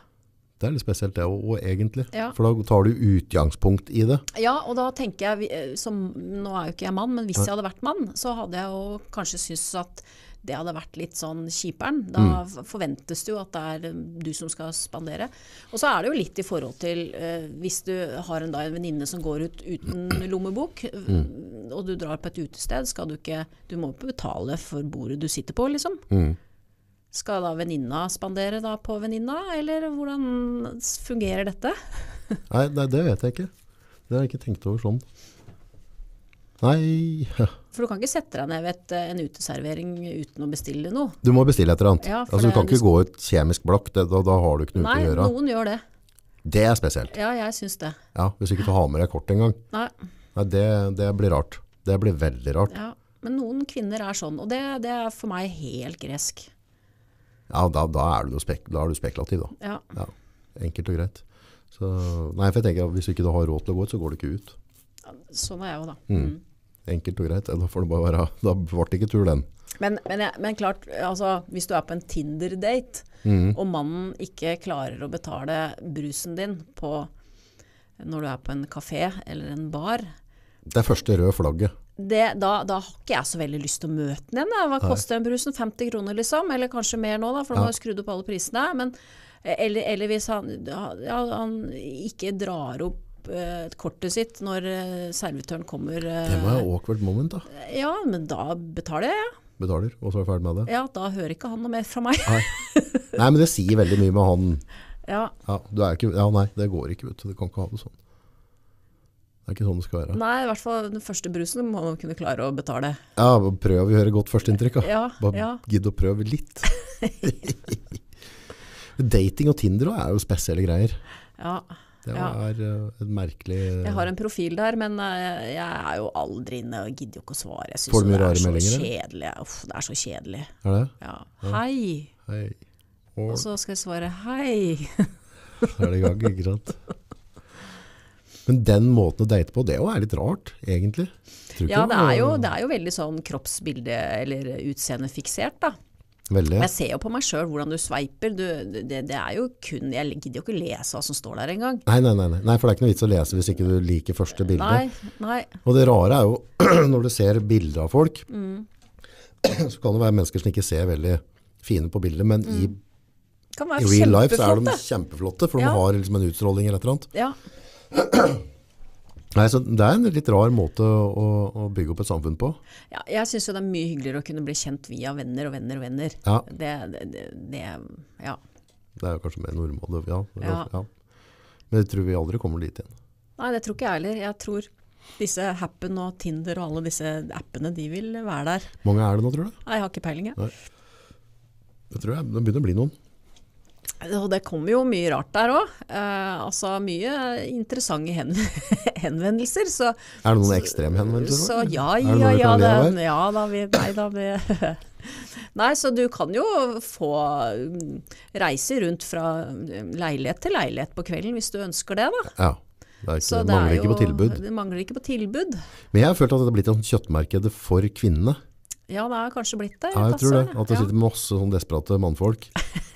Det er litt spesielt det òg, egentlig. Ja. For da tar du utgangspunkt i det. ja, og da tenker jeg, eh, som, nå er jo ikke jeg mann, men hvis jeg hadde vært mann, så hadde jeg jo kanskje syntes at det hadde vært litt sånn kjiperen. Da Mm. forventes det jo at det er eh, du som skal spandere. Og så er det jo litt i forhold til eh, hvis du har en, da, en venninne som går ut uten lommebok, Mm. og du drar på et utested, skal du ikke Du må jo betale for bordet du sitter på, liksom. Mm. Skal da venninna spandere da på venninna, eller hvordan fungerer dette? Nei, nei, det vet jeg ikke. Det har jeg ikke tenkt over sånn. Nei, For du kan ikke sette deg ned ved et, en uteservering uten å bestille noe. du må bestille et eller annet. Ja, altså, du kan ikke gå ut kjemisk blakk, det, da, da har du ikke noe Nei, ute å gjøre. Nei, noen gjør det. Det er spesielt. Ja, jeg syns det. Ja, hvis ikke du har med deg kort engang. Nei, Nei, det, det blir rart. Det blir veldig rart. ja. Men noen kvinner er sånn, og det, det er for meg helt gresk. Ja, da, da, er, du spek, da er du spekulativ, da. Ja. Ja, enkelt og greit. Så, nei, for jeg tenker at hvis ikke du har råd til å gå ut, så går du ikke ut. Sånn er jeg òg, da. Mm. Enkelt og greit. Da får det bare være, da ble det ikke tur den. Men, men, jeg, men klart, altså, hvis du er på en Tinder-date, Mm. og mannen ikke klarer å betale brusen din på, når du er på en kafé eller en bar, Det er første røde flagget. det, da, da har ikke jeg så veldig lyst til å møte den igjen. Hva koster den brusen? 50 kroner, liksom? Eller kanskje mer nå, da, for de har jo skrudd opp alle prisene. Men, eller, eller hvis han, ja, han ikke drar opp eh, kortet sitt når eh, servitøren kommer. eh, Det var et awkward moment, da. ja, men da betaler jeg. Betaler, og så er jeg ferdig med det. Ja, da hører ikke han noe mer fra meg. Nei. nei, men det sier veldig mye med han. Ja, Ja, du er ikke, ja nei, det går ikke, vet du. Du kan ikke ha det sånn. Det er ikke sånn det skal være. Nei, i hvert fall den første brusen må man kunne klare å betale. Ja, prøv å gjøre godt førsteinntrykk, da. Ja, Bare ja. gidd å prøve litt. Dating og Tinder er jo spesielle greier. ja. Det Ja. er eh, et merkelig Jeg har en profil der, men eh, jeg er jo aldri inne og gidder jo ikke å svare. Jeg syns det er så meldinger, kjedelig. Uff, det er så kjedelig. Er det? Ja. Hei! Hei. Og Og så skal jeg svare hei. så er det i gang, ikke sant? Men den måten å date på, det jo er litt rart, egentlig. Ja, det er, jo, det er jo veldig sånn kroppsbilde- eller utseendefiksert, da. Veldig. Jeg ser jo på meg sjøl hvordan du sveiper. Du, det, det er jo kun Jeg gidder jo ikke lese hva som står der engang. Nei, nei, nei, nei. for det er ikke noe vits å lese hvis ikke du liker første bilde. Nei, nei. Og det rare er jo, når du ser bilder av folk, Mm. så kan det være mennesker som ikke ser veldig fine på bildet, men i, i real life så er de kjempeflotte, for Ja. de har liksom en utstråling eller et eller annet. Ja. Nei, så det er en litt rar måte å, å bygge opp et samfunn på. Ja, jeg syns det er mye hyggeligere å kunne bli kjent via venner og venner og venner. Ja, Det, det, det, Ja. det er jo kanskje mer normalt. Ja, ja. Ja. Men jeg tror vi aldri kommer dit igjen. Nei, det tror ikke jeg heller. Jeg tror disse Happen og Tinder og alle disse appene, de vil være der. Mange er det nå, tror du? Nei, jeg har ikke peiling, jeg. Det tror jeg. Det begynner å bli noen. Og det kommer jo mye rart der òg. Eh, altså mye interessante hen henvendelser. Så, Er det noen ekstreme henvendelser? så ja, ja, ja. le Det, ja da, vi, nei da, vi Nei, så du kan jo få mm, reise rundt fra mm, leilighet til leilighet på kvelden hvis du ønsker det, da. Ja. Det, ikke, Så det mangler er ikke på tilbud. Det mangler ikke på tilbud. Men jeg har følt at det har blitt et kjøttmarked for kvinnene. Ja, det er kanskje blitt det. Ja, jeg tror det. At det sitter masse sånn desperate mannfolk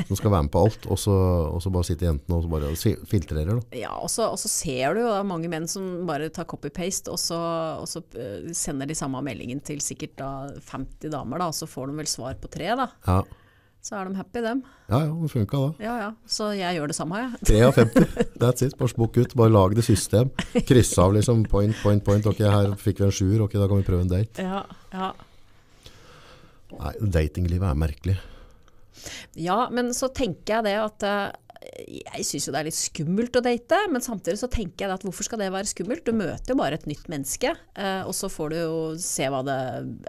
som skal være med på alt, og så, og så bare sitter jentene og så bare filtrerer. Da. Ja, og så, og så ser du jo mange menn som bare tar copy-paste, og så, og så eh, sender de samme meldingen til sikkert da 50 damer, da, og så får de vel svar på tre, da. Ja, Så er de happy, dem. ja, ja det funka da. Ja ja, så jeg gjør det samme, jeg. 3 av 50. That's it. Bare smukk ut. Bare lag det system. Kryss av liksom point, point, point. Ok, her fikk vi en sjuer. Ok, da kan vi prøve en date. Ja, ja. Nei, datinglivet er merkelig. ja, men så tenker jeg det at eh, jeg syns jo det er litt skummelt å date, men samtidig så tenker jeg at hvorfor skal det være skummelt? Du møter jo bare et nytt menneske, eh, og så får du jo se hva det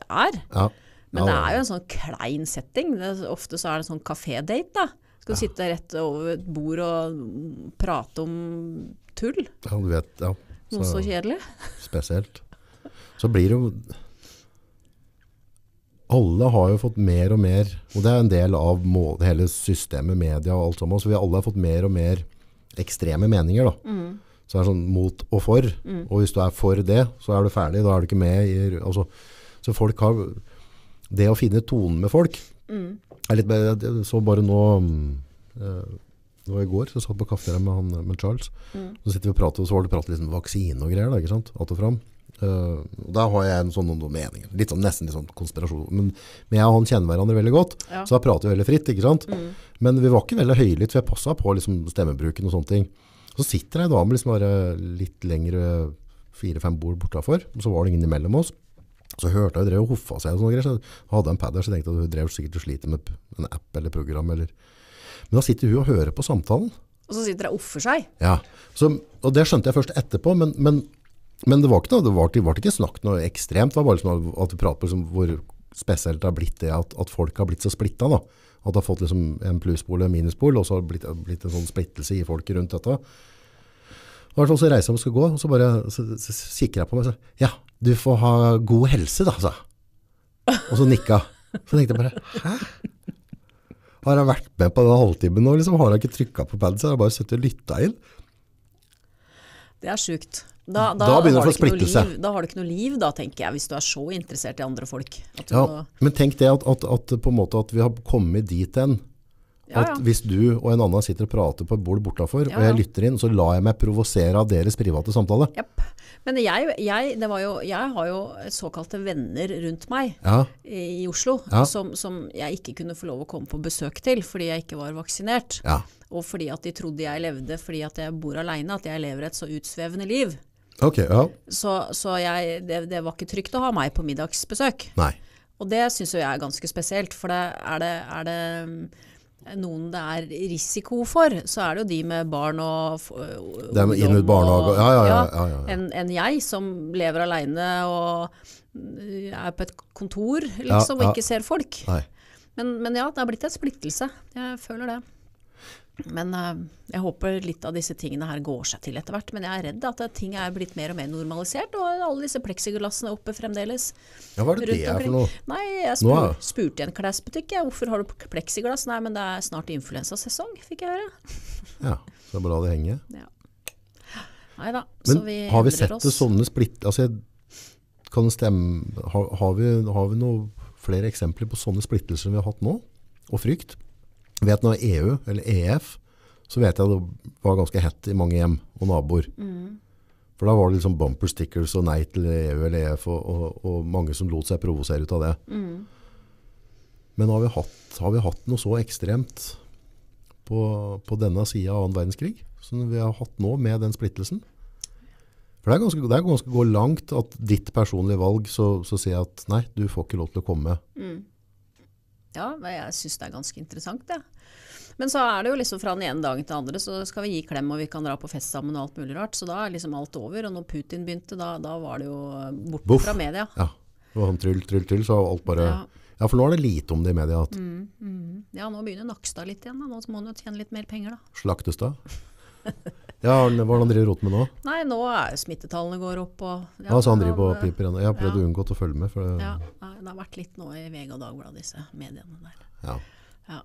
er. Ja. Men det er jo en sånn klein setting. Er- ofte så er det en sånn kafédate, da. Skal du sitte rett over et bord og prate om tull? ja, du vet. Ja. Noe så Så kjedelig. spesielt. Så blir det jo Alle har jo fått mer og mer, og det er en del av hele systemet, media og alt sammen, så vi alle har fått mer og mer ekstreme meninger. da. Mm. Så det er sånn mot og for. Og hvis du er for det, så er du ferdig. Da er du ikke med i altså, Så folk har Det å finne tonen med folk Mm. er litt bedre. Så bare nå mm, eh, Det var i går, så jeg satt på kafé med, han, med Charles. Mm. Så sitter vi og prater, og så var det pratet liksom vaksine og greier. Da, ikke sant? Att og fram. Og der har jeg en sånn, noen meninger. Litt sånn, nesten litt sånn konspirasjon. Men, men jeg og han kjenner hverandre veldig godt, Ja. så da prater vi veldig fritt. ikke sant? Mm. Men vi var ikke veldig høylytte, for jeg passa på liksom, stemmebruken og sånne ting. Så sitter ei dame liksom bare litt lengre, fire-fem bord bortafor, og så var det ingen imellom oss. Så hørte jeg hun drev og hoffa seg og sånne greier, så jeg hadde en pad der, så jeg tenkte at hun drev sikkert og sliter med en app eller program. Eller. Men da sitter hun og hører på samtalen. Og så sitter hun og offer seg. Ja, så, og det skjønte jeg først etterpå, men, men Men det var ikke noe, det var, det var ikke snakk noe ekstremt, det var bare liksom at du prater på hvor spesielt det har blitt det at, at folk har blitt så splitta. At det har fått liksom en plusspol og en minuspol, og så har det blitt, blitt en sånn splittelse i folket rundt dette. Og hvert fall så reiser jeg og skal gå, og så bare så, kikker jeg på meg og sier, ja, du får ha god helse da, sa jeg. Og så nikka. Så tenkte jeg bare, hæ? Har jeg vært med på den halvtimen nå, liksom? Har jeg ikke trykket på pads, jeg har bare sittet og lyttet inn. Det er sjukt. Da, Da begynner har det å splittelse. liv- Da har du ikke noe liv, da, tenker jeg, hvis du er så interessert i andre folk. Ja, må, men tenk det at, at, at, på en måte at vi har kommet dit hen. ja, At ja. hvis du og en annen sitter og prater på et bord bortafor, Ja, og jeg lytter inn, så lar jeg meg provosere av deres private samtale. Yep. Men jeg, jeg, det var jo, jeg har jo såkalte venner rundt meg Ja, i Oslo som, som jeg ikke kunne få lov å komme på besøk til fordi jeg ikke var vaksinert. ja. Og fordi at de trodde jeg levde fordi at jeg bor aleine, at jeg lever et så utsvevende liv. Ok, ja. Så, så jeg, det, det var ikke trygt å ha meg på middagsbesøk. Nei. Og det syns jo jeg er ganske spesielt, for det, er, det, er det mm, noen det er risiko for, så er det jo de med barn og f- Det med inn ut barnehage. og- Ja, ja, ja. ja, ja, ja. Enn en jeg som lever aleine og mm, er på et kontor liksom, og ikke ser folk. Nei. Men, men ja, det har blitt en splittelse. Jeg føler det. Men eh, jeg håper litt av disse tingene her går seg til etter hvert. Men jeg er redd at ting er blitt mer og mer normalisert, og alle disse pleksiglassene oppe fremdeles. Ja, hva er det det er for noe? Nei, jeg Nå spur, er- spurte i en klesbutikk, jeg, hvorfor har du pleksiglass? Nei, men det er snart influensasesong, fikk jeg høre. Ja, så bare la det henge. Ja. Nei da, så Men vi har vi sett oss. det sånne splitt... Altså, jeg, kan stemme har, har, vi, har vi noen flere eksempler på sånne splittelser vi har hatt nå? Og frykt? Vet når EU, eller EF, så vet jeg det var ganske hett i mange hjem og naboer. Mm. For da var det liksom bumper stickers og nei til EU eller EF, og, og, og mange som lot seg provosere ut av det. Mm. Men har vi hatt, har vi hatt noe så ekstremt på, på denne sida av annen verdenskrig som vi har hatt nå med den splittelsen? For det er ganske, det er ganske gå langt at ditt personlige valg, så, så sier jeg at nei, du får ikke lov til å komme. Ja, jeg syns det er ganske interessant, ja. Men så er det jo liksom fra den ene dagen til den andre, så skal vi gi klem og vi kan dra på fest sammen og alt mulig rart. Så da er liksom alt over. Og når Putin begynte, da, da var det jo borte Buff. fra media. Ja, det var han tryll, tryll, tryll, så alt bare... Ja. Ja. for nå er det lite om det i media. At Ja, nå begynner Nakstad litt igjen. Da. Nå må han jo tjene litt mer penger, da. Slaktestad. Ja, hva er det han driver rot med nå? Nei, nå er smittetallene går opp og Ja, så han driver eh, piper ennå. Jeg har prøvd ja. å unngå å følge med. For det, Ja, det har vært litt nå i VG og Dagbladet, disse mediene der. ja. Ja.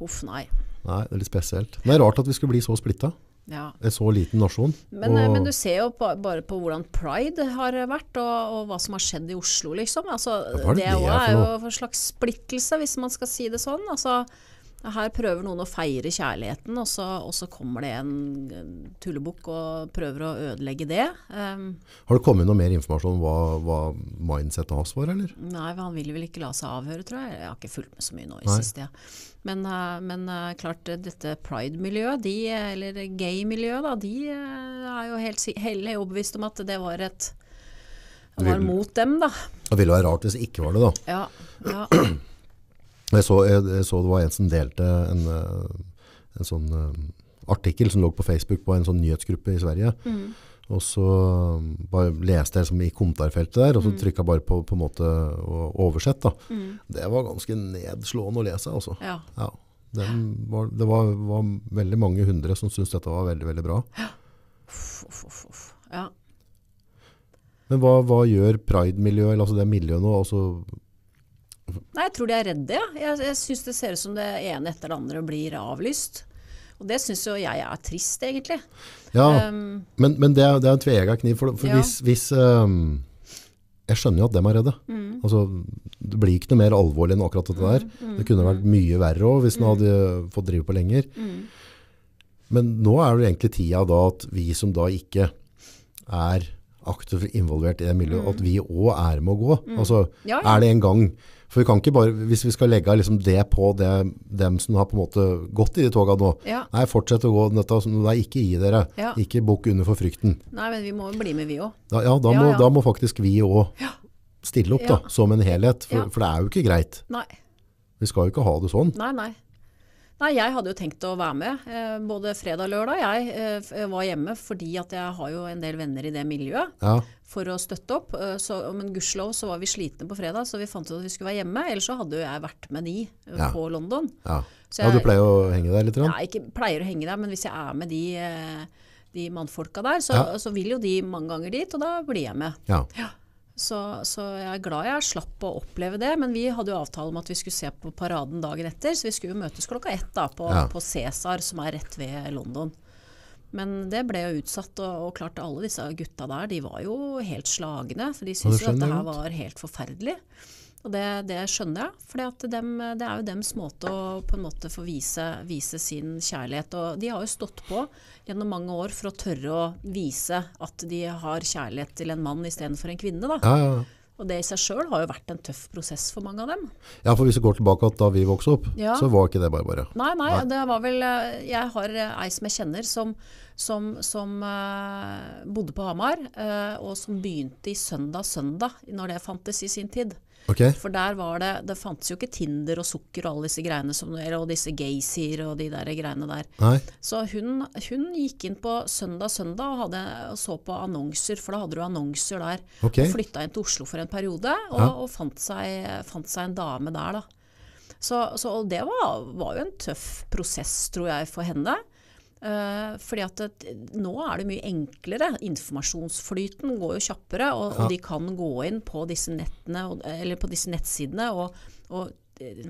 Huff, nei. Nei, det er litt spesielt. Det er rart at vi skulle bli så splitta. Ja. En så liten nasjon. Men, eh, Og- men du ser jo på, bare på hvordan pride har vært, og, og hva som har skjedd i Oslo, liksom. Altså, er det det er for er jo en slags splittelse, hvis man skal si det sånn. Altså, her prøver noen å feire kjærligheten, og så, og så kommer det en tullebukk og prøver å ødelegge det. Um, Har det kommet noe mer informasjon om hva, hva mindsetet hans var, eller? nei, han vil vel ikke la seg avhøre, tror jeg. Jeg har ikke fulgt med så mye nå i siste. Ja. Men, eh, men eh, klart, eh, dette pride-miljøet, de, eller gay-miljøet, da, de er jo helt, helt overbevist om at det var et det var mot dem, da. Det ville være rart hvis det ikke var det, da. Ja, ja. Jeg så, jeg, så det var en som delte en, eh, en sånn eh, artikkel som lå på Facebook på en sånn nyhetsgruppe i Sverige. Mm. Og så um, bare leste jeg liksom i kommentarfeltet der, og så trykka bare på, på en måte oversett. Mm. Det var ganske nedslående å lese, altså. ja. Ja. Var, det var, var veldig mange hundre som syntes dette var veldig, veldig bra. Ja. uff, uff, uff. ja. Men hva, hva gjør pride-miljøet, eller altså det miljøet nå? Altså, Nei, jeg tror de er redde, ja. Jeg, jeg syns det ser ut som det ene etter det andre blir avlyst. Og det syns jo jeg er trist, egentlig. ja, Um, men, men det, er, det er en tveegga kniv. For, for Ja. hvis, hvis um, Jeg skjønner jo at dem er redde. mm, Altså, det blir ikke noe mer alvorlig enn akkurat dette der. Det kunne vært mye verre òg hvis den hadde fått drive på lenger. mm, Men nå er det egentlig tida da at vi som da ikke er aktivt involvert i det miljøet, at vi òg er med å gå. Altså, Ja, ja. er det en gang For vi kan ikke bare, hvis vi skal legge liksom det på det, dem som har på en måte gått i de toga nå Ja. Nei, fortsett å gå dette, nei, ikke gi dere. Ja. Ikke bukk under for frykten. Nei, men vi må bli med, vi òg. Ja, da, Ja, må, da må faktisk vi òg stille opp da, som en helhet. For, for det er jo ikke greit. Nei. Vi skal jo ikke ha det sånn. Nei, nei. Nei, jeg hadde jo tenkt å være med eh, både fredag og lørdag. Jeg eh, var hjemme fordi at jeg har jo en del venner i det miljøet Ja, for å støtte opp. Eh, så, men gudskjelov så var vi slitne på fredag, så vi fant ut at vi skulle være hjemme. Ellers så hadde jo jeg vært med de eh, Ja. på London. ja. Så ja du pleier å henge der litt? Jeg ikke pleier å henge der, men hvis jeg er med de, eh, de mannfolka der, så, Ja. så vil jo de mange ganger dit, og da blir jeg med. Ja. Så, så jeg er glad jeg slapp å oppleve det, men vi hadde jo avtale om at vi skulle se på paraden dagen etter, så vi skulle jo møtes klokka ett da på, Ja. på Cæsar, som er rett ved London. Men det ble jo utsatt, og, og klart alle disse gutta der, de var jo helt slagne, for de syntes jo at det her var helt forferdelig. Og det, det skjønner jeg, for det er jo dems måte å på en måte få vise, vise sin kjærlighet. Og de har jo stått på gjennom mange år for å tørre å vise at de har kjærlighet til en mann istedenfor en kvinne. Da. Ja, ja. Og det i seg sjøl har jo vært en tøff prosess for mange av dem. ja, for hvis vi går tilbake til da vi vokste opp, Ja. så var ikke det bare bare. Nei, nei, det var vel eh, Jeg har eh, ei som jeg kjenner som, som, som uh, bodde på Hamar, uh, og som begynte i Søndag Søndag, når det fantes i sin tid. Okay. For der var det Det fantes jo ikke Tinder og sukker og alle disse greiene som, og disse gaysier og de der greiene der. Nei? Så hun, hun gikk inn på Søndag Søndag og, hadde, og så på annonser, for da hadde du annonser der. Okay. Og flytta inn til Oslo for en periode, og, Ja. og fant, seg, fant seg en dame der, da. Så, så og det var, var jo en tøff prosess, tror jeg, for henne. Eh, fordi at det, nå er det mye enklere. Informasjonsflyten går jo kjappere, og, Ja. og de kan gå inn på disse nettene, eller på disse nettsidene og, og eh,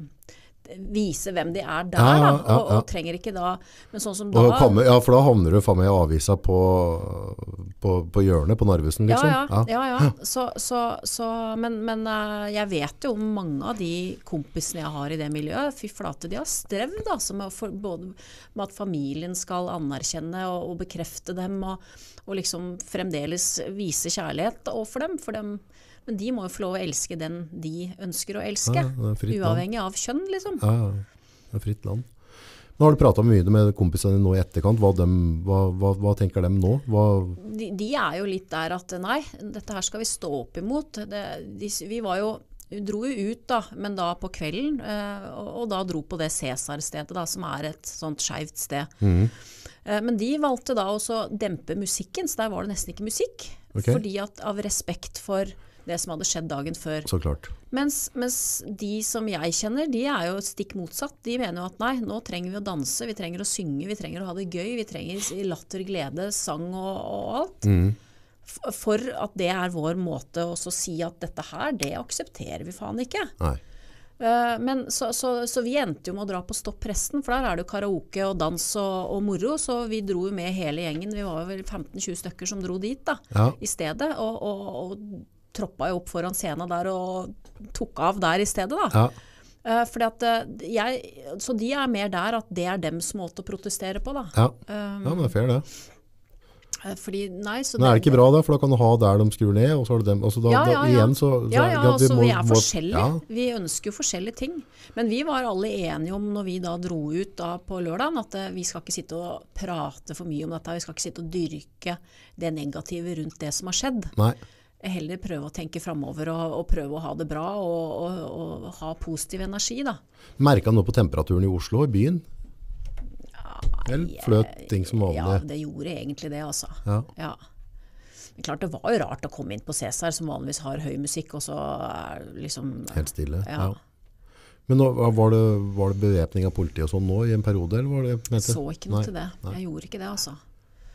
vise hvem de er der, Ja, ja, da. Og, ja. og trenger ikke da Men sånn som da komme, ja, for da havner du faen meg i avisa på, på, på hjørnet på Narvesen, liksom. Ja, ja. ja, ja. Så, så, så, men men eh, jeg vet jo om mange av de kompisene jeg har i det miljøet. Fy flate, de har strevd altså, med, for, både med at familien skal anerkjenne og, og bekrefte dem, og, og liksom fremdeles vise kjærlighet overfor dem. For dem. Men de må jo få lov å elske den de ønsker å elske. Ja, er land. uavhengig av kjønn, liksom. Ja, ja. Det er fritt land. Nå har du prata mye med kompisene nå i etterkant. Hva, dem, hva, hva, hva tenker de nå? De, de er jo litt der at nei, dette her skal vi stå opp imot. Det, de, vi var jo vi dro jo ut, da, men da på kvelden, eh, og, og da dro på det Cæsar-stedet, som er et sånt skeivt sted. Mm. Eh, men de valgte da også å dempe musikken, så der var det nesten ikke musikk. Okay. Fordi at av respekt for det som hadde skjedd dagen før. så klart. Mens, mens de som jeg kjenner, de er jo stikk motsatt. De mener jo at nei, nå trenger vi å danse, vi trenger å synge, vi trenger å ha det gøy. Vi trenger latter, glede, sang og, og alt. Mm. For at det er vår måte å si at dette her, det aksepterer vi faen ikke. Nei. Eh, Men så, så, så vi endte jo med å dra på Stopp presten, for der er det jo karaoke og dans og, og moro. Så vi dro jo med hele gjengen. Vi var vel 15-20 stykker som dro dit da, Ja. i stedet. Og, og, og troppa jo opp foran scenen der og tok av der i stedet, da. Ja. Eh, at eh, jeg, så de er mer der at det er dems måte å protestere på, da. Ja. Um, ja, men det er fair det. Eh, Fordi, nei, så Men er det ikke bra da? For da kan du ha der de skrur ned, og så har du dem. Altså da, Ja, ja, ja. igjen så, så Ja, er ja, altså, altså må- vi er må- forskjellige. Ja, Vi ønsker jo forskjellige ting. Men vi var alle enige om når vi da dro ut da på lørdagen, at eh, vi skal ikke sitte og prate for mye om dette. Vi skal ikke sitte og dyrke det negative rundt det som har skjedd. nei. Heller prøve å tenke framover og, og prøve å ha det bra og, og, og ha positiv energi, da. Merka noe på temperaturen i Oslo, i byen? Eller fløt ting som vanlig? Ja, det gjorde egentlig det, altså. Ja. Ja. Men klart det var jo rart å komme inn på Cæsar, som vanligvis har høy musikk, og så er liksom Helt stille. Ja. Ja. Men nå, var, det, var det bevæpning av politiet og sånn nå i en periode? Eller var det, mente? Så ikke noe Nei. til det. Jeg gjorde ikke det, altså.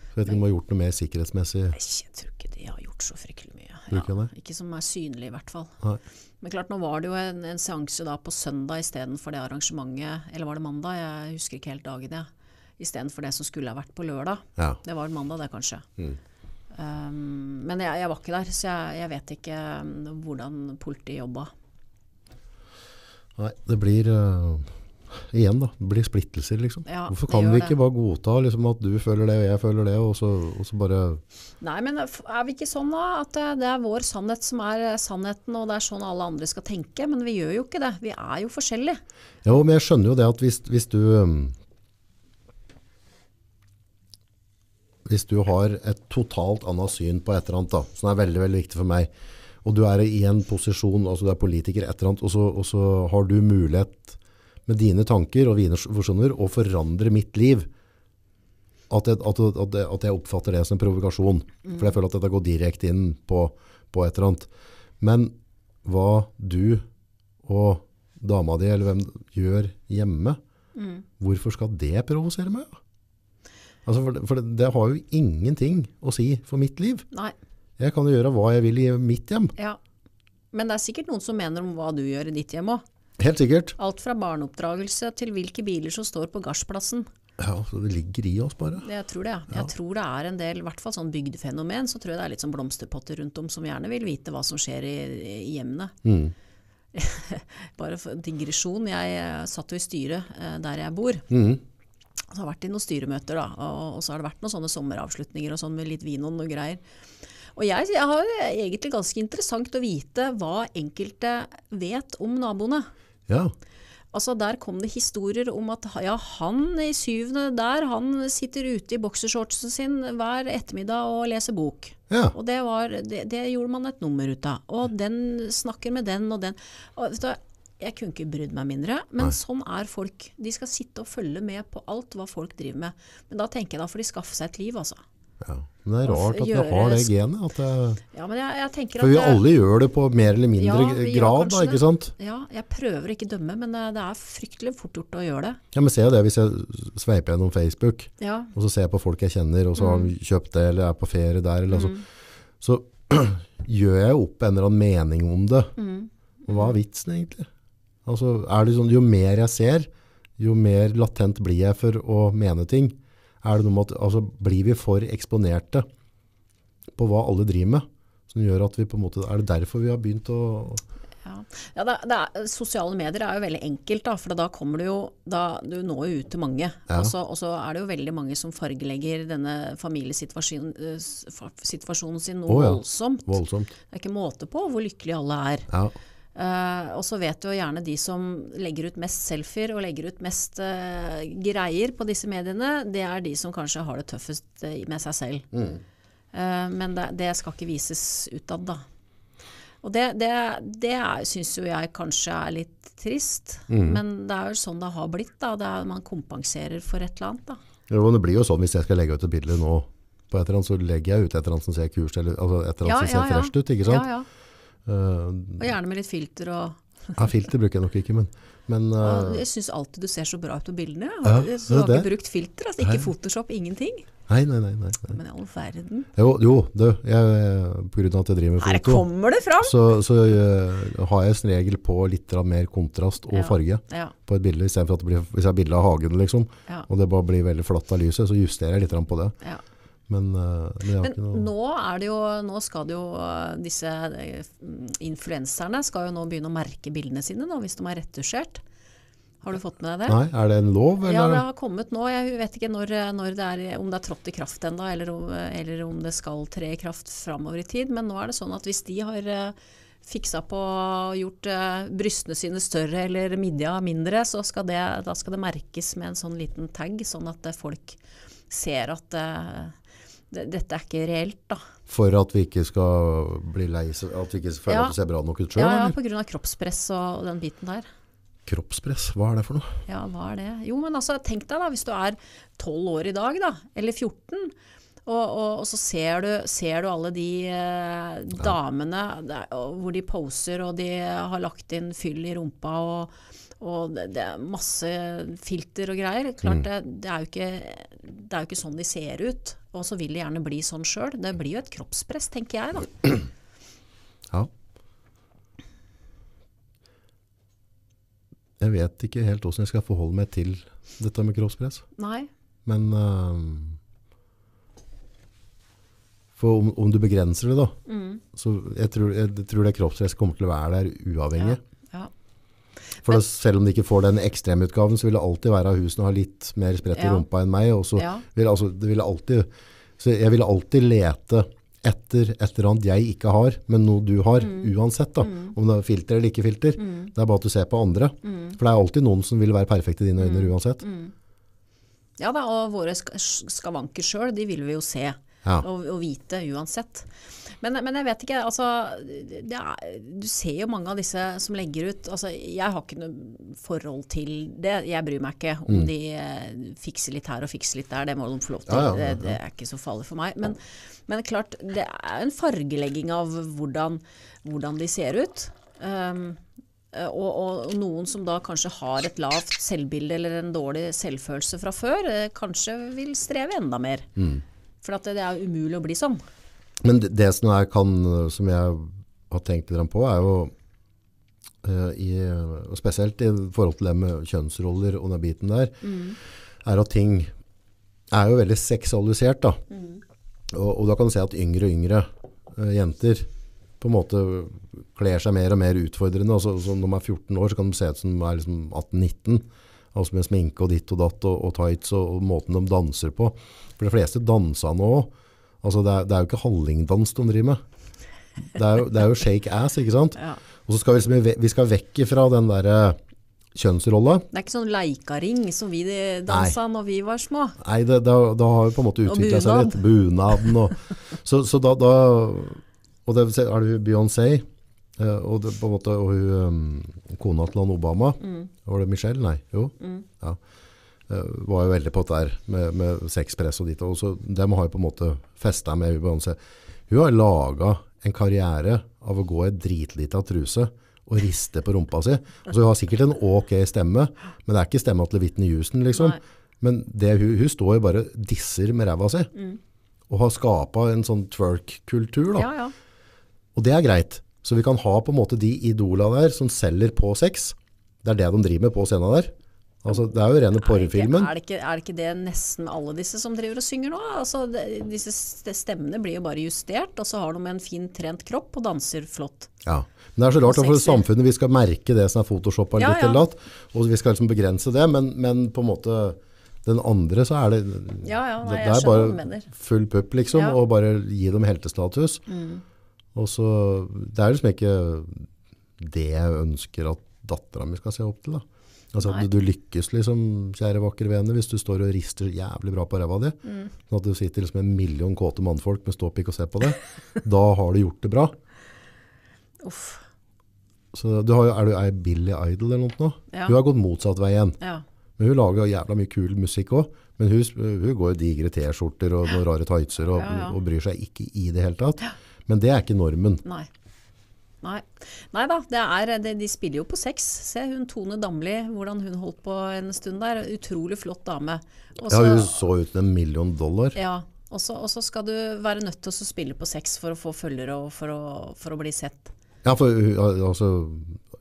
Så jeg vet ikke om de har gjort noe mer sikkerhetsmessig? Jeg tror ikke de har gjort så fryktelig mye. Tror ikke som er synlig, i hvert fall. Nei. Men klart, nå var det jo en, en seanse da på søndag istedenfor det arrangementet, eller var det mandag? Jeg husker ikke helt dagen, jeg. Istedenfor det som skulle ha vært på lørdag. Ja. Det var mandag, det, kanskje. Mm. Um, men jeg, jeg var ikke der, så jeg, jeg vet ikke um, hvordan politiet jobba. Nei, det blir eh, Igjen, da. Det blir splittelser, liksom. Ja, Hvorfor kan vi vi det. ikke bare godta liksom, at du føler det, og jeg føler det, og så, og så bare Nei, men er vi ikke sånn da, at eh, det er vår sannhet som er eh, sannheten, og det er sånn alle andre skal tenke? Men vi gjør jo ikke det. Vi er jo forskjellige. Jo, men jeg skjønner jo det at hvis, hvis du um, Hvis du har et totalt annet syn på et eller annet, da, som er veldig veldig viktig for meg, og du er i en posisjon, altså du er politiker, et eller annet, og så, og så har du mulighet med dine tanker og dine visjoner og forandre mitt liv, at jeg, at, at, at jeg oppfatter det som en provokasjon. For jeg føler at dette går direkte inn på, på et eller annet. Men hva du og dama di eller hvem gjør hjemme, hvorfor skal det provosere meg? Altså for det, for det, det har jo ingenting å si for mitt liv. Nei. Jeg kan jo gjøre hva jeg vil i mitt hjem. Ja. Men det er sikkert noen som mener om hva du gjør i ditt hjem òg. Helt sikkert. Alt fra barneoppdragelse til hvilke biler som står på gardsplassen. Ja, så det ligger i oss bare. Jeg tror det. Jeg tror det er en del, i hvert fall sånn bygdefenomen, så tror jeg det er litt sånn blomsterpotter rundt om som gjerne vil vite hva som skjer i, i hjemmene. Mm. Bare for digresjon. Jeg eh, satt jo i styret eh, der jeg bor. Mm. Så har vært i noen styremøter, da, og, og så har det vært noen sånne sommeravslutninger og sånn med litt vin og noe greier. Og jeg, jeg har egentlig ganske interessant å vite hva enkelte vet om naboene. Ja. Altså Der kom det historier om at ja, han i syvende der, han sitter ute i boksershortsen sin hver ettermiddag og leser bok. ja. Og det, var, det, det gjorde man et nummer ut av. Og den snakker med den og den. Og, du, jeg kunne ikke brydd meg mindre, men Nei. sånn er folk. De skal sitte og følge med på alt hva folk driver med. Men da tenker jeg da får de skaffe seg et liv, altså. Ja. Men det er rart at vi har det genet. At det, Ja, men jeg, jeg for vi det- alle gjør det på mer eller mindre Ja, grad, da, ikke sant? Ja, jeg prøver ikke å dømme, men det, det er fryktelig fort gjort å gjøre det. Ja, men ser jo det hvis jeg sveiper gjennom Facebook, Ja. og så ser jeg på folk jeg kjenner, og så har de kjøpt det, eller er på ferie der, eller altså, så gjør jeg opp en eller annen mening om det. Og hva er vitsen egentlig? Altså, er det sånn, jo mer jeg ser, jo mer latent blir jeg for å mene ting. Er det noe med at, altså, blir vi for eksponerte på hva alle driver med, som gjør at vi på en måte, er det derfor vi har begynt å, Ja, ja det, det er, Sosiale medier er jo veldig enkelt, da, for da kommer du jo da, Du når jo ut til mange. Ja. Og så- Og så er det jo veldig mange som fargelegger denne familiesituasjonen eh, sin noe oh, ja. voldsomt. voldsomt? Det er ikke måte på hvor lykkelige alle er. Ja, Eh, og så vet jo gjerne de som legger ut mest selfier og legger ut mest uh, greier på disse mediene, det er de som kanskje har det tøffest eh, med seg selv. Eh, men det, det skal ikke vises utad, da. Og det, det, det syns jo jeg kanskje er litt trist, men det er jo sånn det har blitt. da, det er, Man kompenserer for et eller annet. da. Jo, det blir jo sånn hvis jeg skal legge ut et bilde nå på et eller annet, så legger jeg ut et eller annet som ser kurs, eller altså et eller annet som ser fresht ut, ikke sant? Ja, ja. Eh, Og gjerne med litt filter og ja, filter bruker jeg nok ikke, men, men eh, Jeg syns alltid du ser så bra ut på bildene. Ja, så du har det. ikke brukt filter? Altså, ikke Photoshop, ingenting? nei, nei, nei, nei, nei. Men i all verden. Jo, jo du, Pga. at jeg driver med Her kommer det fram! så, så uh, har jeg som regel på litt mer kontrast og Ja. farge Ja, på et bilde, i stedet for at det blir, hvis jeg har bilde av hagen, liksom, og det bare blir veldig flatt av lyset, så justerer jeg litt på det. ja. Men, eh, men Men noe... nå det jo Nå skal det jo uh, disse eh, influenserne skal jo nå begynne å merke bildene sine da, hvis de er retusjert. Har du fått med deg det? Nei, er det en lov, Ja, det har kommet nå. Jeg vet ikke når, når det er, om det er trådt i kraft ennå, eller, eller om det skal tre i kraft framover i tid. Men nå er det sånn at hvis de har eh, fiksa på og gjort eh, brystene sine større eller midja mindre, så skal det, da skal det merkes med en sånn liten tag, sånn at eh, folk ser at eh, dette er ikke reelt, da. For at vi ikke skal bli lei at vi ikke føler Ja. at det ser bra nok ut selv, Ja, ja, pga. kroppspress og den biten der. Kroppspress, hva er det for noe? Ja, hva er det? Jo, men altså, tenk deg da, hvis du er 12 år i dag, da, eller 14, og, og, og så ser du, ser du alle de eh, damene der, hvor de poser, og de har lagt inn fyll i rumpa, og, og det, det er masse filter og greier. Klart, det, det, er ikke, det er jo ikke sånn de ser ut, og så vil de gjerne bli sånn sjøl. Det blir jo et kroppspress, tenker jeg da. Ja. Jeg vet ikke helt hvordan jeg skal forholde meg til dette med kroppspress. Nei. Men uh, For om, om du begrenser det, da Mm. Så jeg tror, jeg tror det kroppspresset kommer til å være der uavhengig. Ja. For da, selv om de ikke får den ekstremutgaven, så vil det alltid være av husene ha litt mer spredt i rumpa enn meg. Vil, altså, det vil alltid, så jeg vil alltid lete etter et eller annet jeg ikke har, men noe du har, Mm. uansett. da. Om det er filter eller ikke filter. Det er bare at du ser på andre. Mm. For det er alltid noen som vil være perfekte i dine øyne uansett. Ja da, og våre skavanker sjøl, de vil vi jo se. Ja. å, å vite uansett. Men, men jeg vet ikke, altså det er, Du ser jo mange av disse som legger ut altså Jeg har ikke noe forhold til det. Jeg bryr meg ikke om de eh, fikser litt her og fikser litt der. Det må de få lov til. Ja, ja. Det, det er ikke så farlig for meg. Men, men klart, det er en fargelegging av hvordan, hvordan de ser ut. Um, og, og, noen som da kanskje har et lavt selvbilde eller en dårlig selvfølelse fra før, eh, kanskje vil streve enda mer. For at det, er umulig å bli sånn. Men det, det som, jeg kan, som jeg har tenkt litt på, er jo eh, i, spesielt i forhold til det med kjønnsroller og den biten der, er at ting er jo veldig seksualisert. Da. Og, og da kan du se at yngre og yngre uh, jenter på en måte kler seg mer og mer utfordrende. Altså, så når man er 14 år, så kan de se ut som de er liksom 18-19. Altså med sminke og ditt og datt og, og tights og, og måten de danser på. For de fleste danser nå òg. Altså det, det er jo ikke hallingdans de driver med. Det er, jo, det er jo shake ass, ikke sant? Ja. Og så skal vi, liksom, vi skal vekk fra den der eh, kjønnsrolla. Det er ikke sånn leikaring som vi dansa når vi var små. Nei, det, da, da har jo på en måte utvikla seg litt. Bunaden og Så, så da, da Og det er det Beyoncé eh, og, det, på en måte, og hun, um, kona til han Obama. Var det Michelle? Nei. Jo. Ja. Eh, var jo veldig på det der med, med sexpress og ditt. Og så, dem har jo på en måte festa med Beyoncé. Hun har laga en karriere av å gå i dritlita truse og riste på rumpa si. Altså, hun har sikkert en ok stemme, men det er ikke stemma til Whitney Houston, liksom. Nei. Men det, hun, hun står jo bare disser med ræva si. Og har skapa en sånn twerk-kultur. da. Ja, ja. Og det er greit. Så vi kan ha på en måte de idola der som selger på sex. Det er det de driver med på scenen der. Altså, det er jo rene Er porrefilmen. er, ikke, er det ikke det nesten alle disse som driver og synger nå? Altså, det, disse stemmene blir jo bare justert, og så har de en fin trent kropp og danser flott. Ja. Men det er så rart, for samfunnet vi skal merke det som er photoshoppa Ja, litt ja. eller datt, og vi skal liksom begrense det, men, men på en måte den andre så er det Ja, ja, nei, det, jeg er skjønner hva du bare mener. full pupp liksom, Ja. Mm. og bare gi dem heltestatus. Og så, det er liksom ikke det jeg ønsker at dattera mi skal se opp til da. Altså at du, du lykkes liksom, kjære vakre vene, hvis du står og rister jævlig bra på ræva di. Mm. Sånn at du sitter liksom en million kåte mannfolk med ståpikk og ser på det. da har du gjort det bra. Uff. Så du har jo, er du ei Billy Idol eller noe nå? Ja. Hun har gått motsatt vei igjen. Ja. Men hun lager jævla mye kul musikk også. Men hun, hun går i digre t-skjorter og noen rare tightser og, ja. og bryr seg ikke i det hele tatt. Men det er ikke normen. Nei. Nei. Nei da, det er, det, de spiller jo på sex. Se hun Tone Damli, hvordan hun holdt på en stund der. Utrolig flott dame. Også, Ja, hun så ut som en million dollar. Ja, og så skal du være nødt til å spille på sex for å få følgere og for å, for å bli sett. Ja, for altså,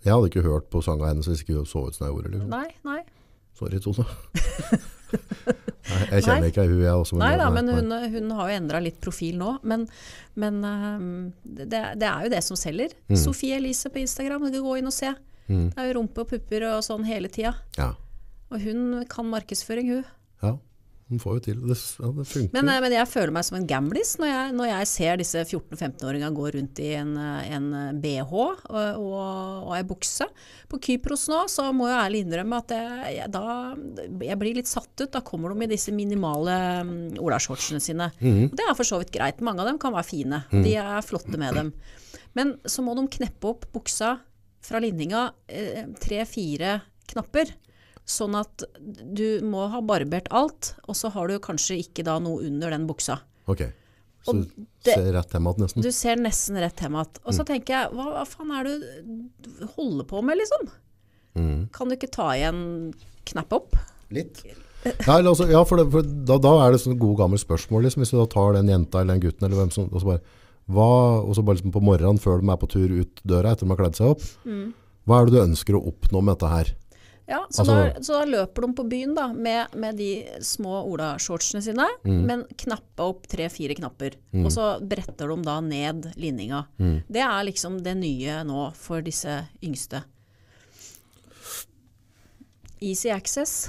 jeg hadde ikke hørt på sanga hennes hvis ikke hun så ut som jeg gjorde. Liksom. Nei, nei. Sorry, Tone. Nei, jeg kjenner Nei. ikke hun jeg også. Nei da, men hun, hun har jo endra litt profil nå. Men, men øhm, det, det er jo det som selger. Mm. Sofie Elise på Instagram, du kan gå inn og se. Det er jo rumpe og pupper og sånn hele tida. Ja. Og hun kan markedsføring, hun. ja, hun får jo til. Det, ja, det funker. Men, eh, men jeg føler meg som en gamblis når jeg, når jeg ser disse 14-15-åringene gå rundt i en, eh, en BH og, og, og ei bukse. På Kypros nå så må jeg ærlig innrømme at jeg, jeg, da, jeg blir litt satt ut. Da kommer de i disse minimale um, olashortsene sine. Og det er for så vidt greit. Mange av dem kan være fine. De er flotte med dem. Men så må de kneppe opp buksa fra linninga eh, tre-fire knapper. Sånn at du må ha barbert alt, og så har du kanskje ikke da noe under den buksa. Ok, så Og du det- ser rett hjem igjen nesten. Du ser nesten rett hjem igjen. Og så tenker jeg, hva, hva faen er det du holder på med, liksom? Kan du ikke ta igjen knapp opp? Litt. Nei, altså, ja for, det, for da, da er det sånn gode gamle spørsmål, liksom, hvis du da tar den jenta eller den gutten, eller hvem som, og så bare, hva, og så bare liksom på morgenen før de er på tur ut døra etter de har kledd seg opp, hva er det du ønsker å oppnå med dette her? Ja, så, Altså- da, så da løper de på byen da, med, med de små olashortsene sine, men knappa opp tre-fire knapper. Og så bretter de da ned linninga. Det er liksom det nye nå for disse yngste. Easy access.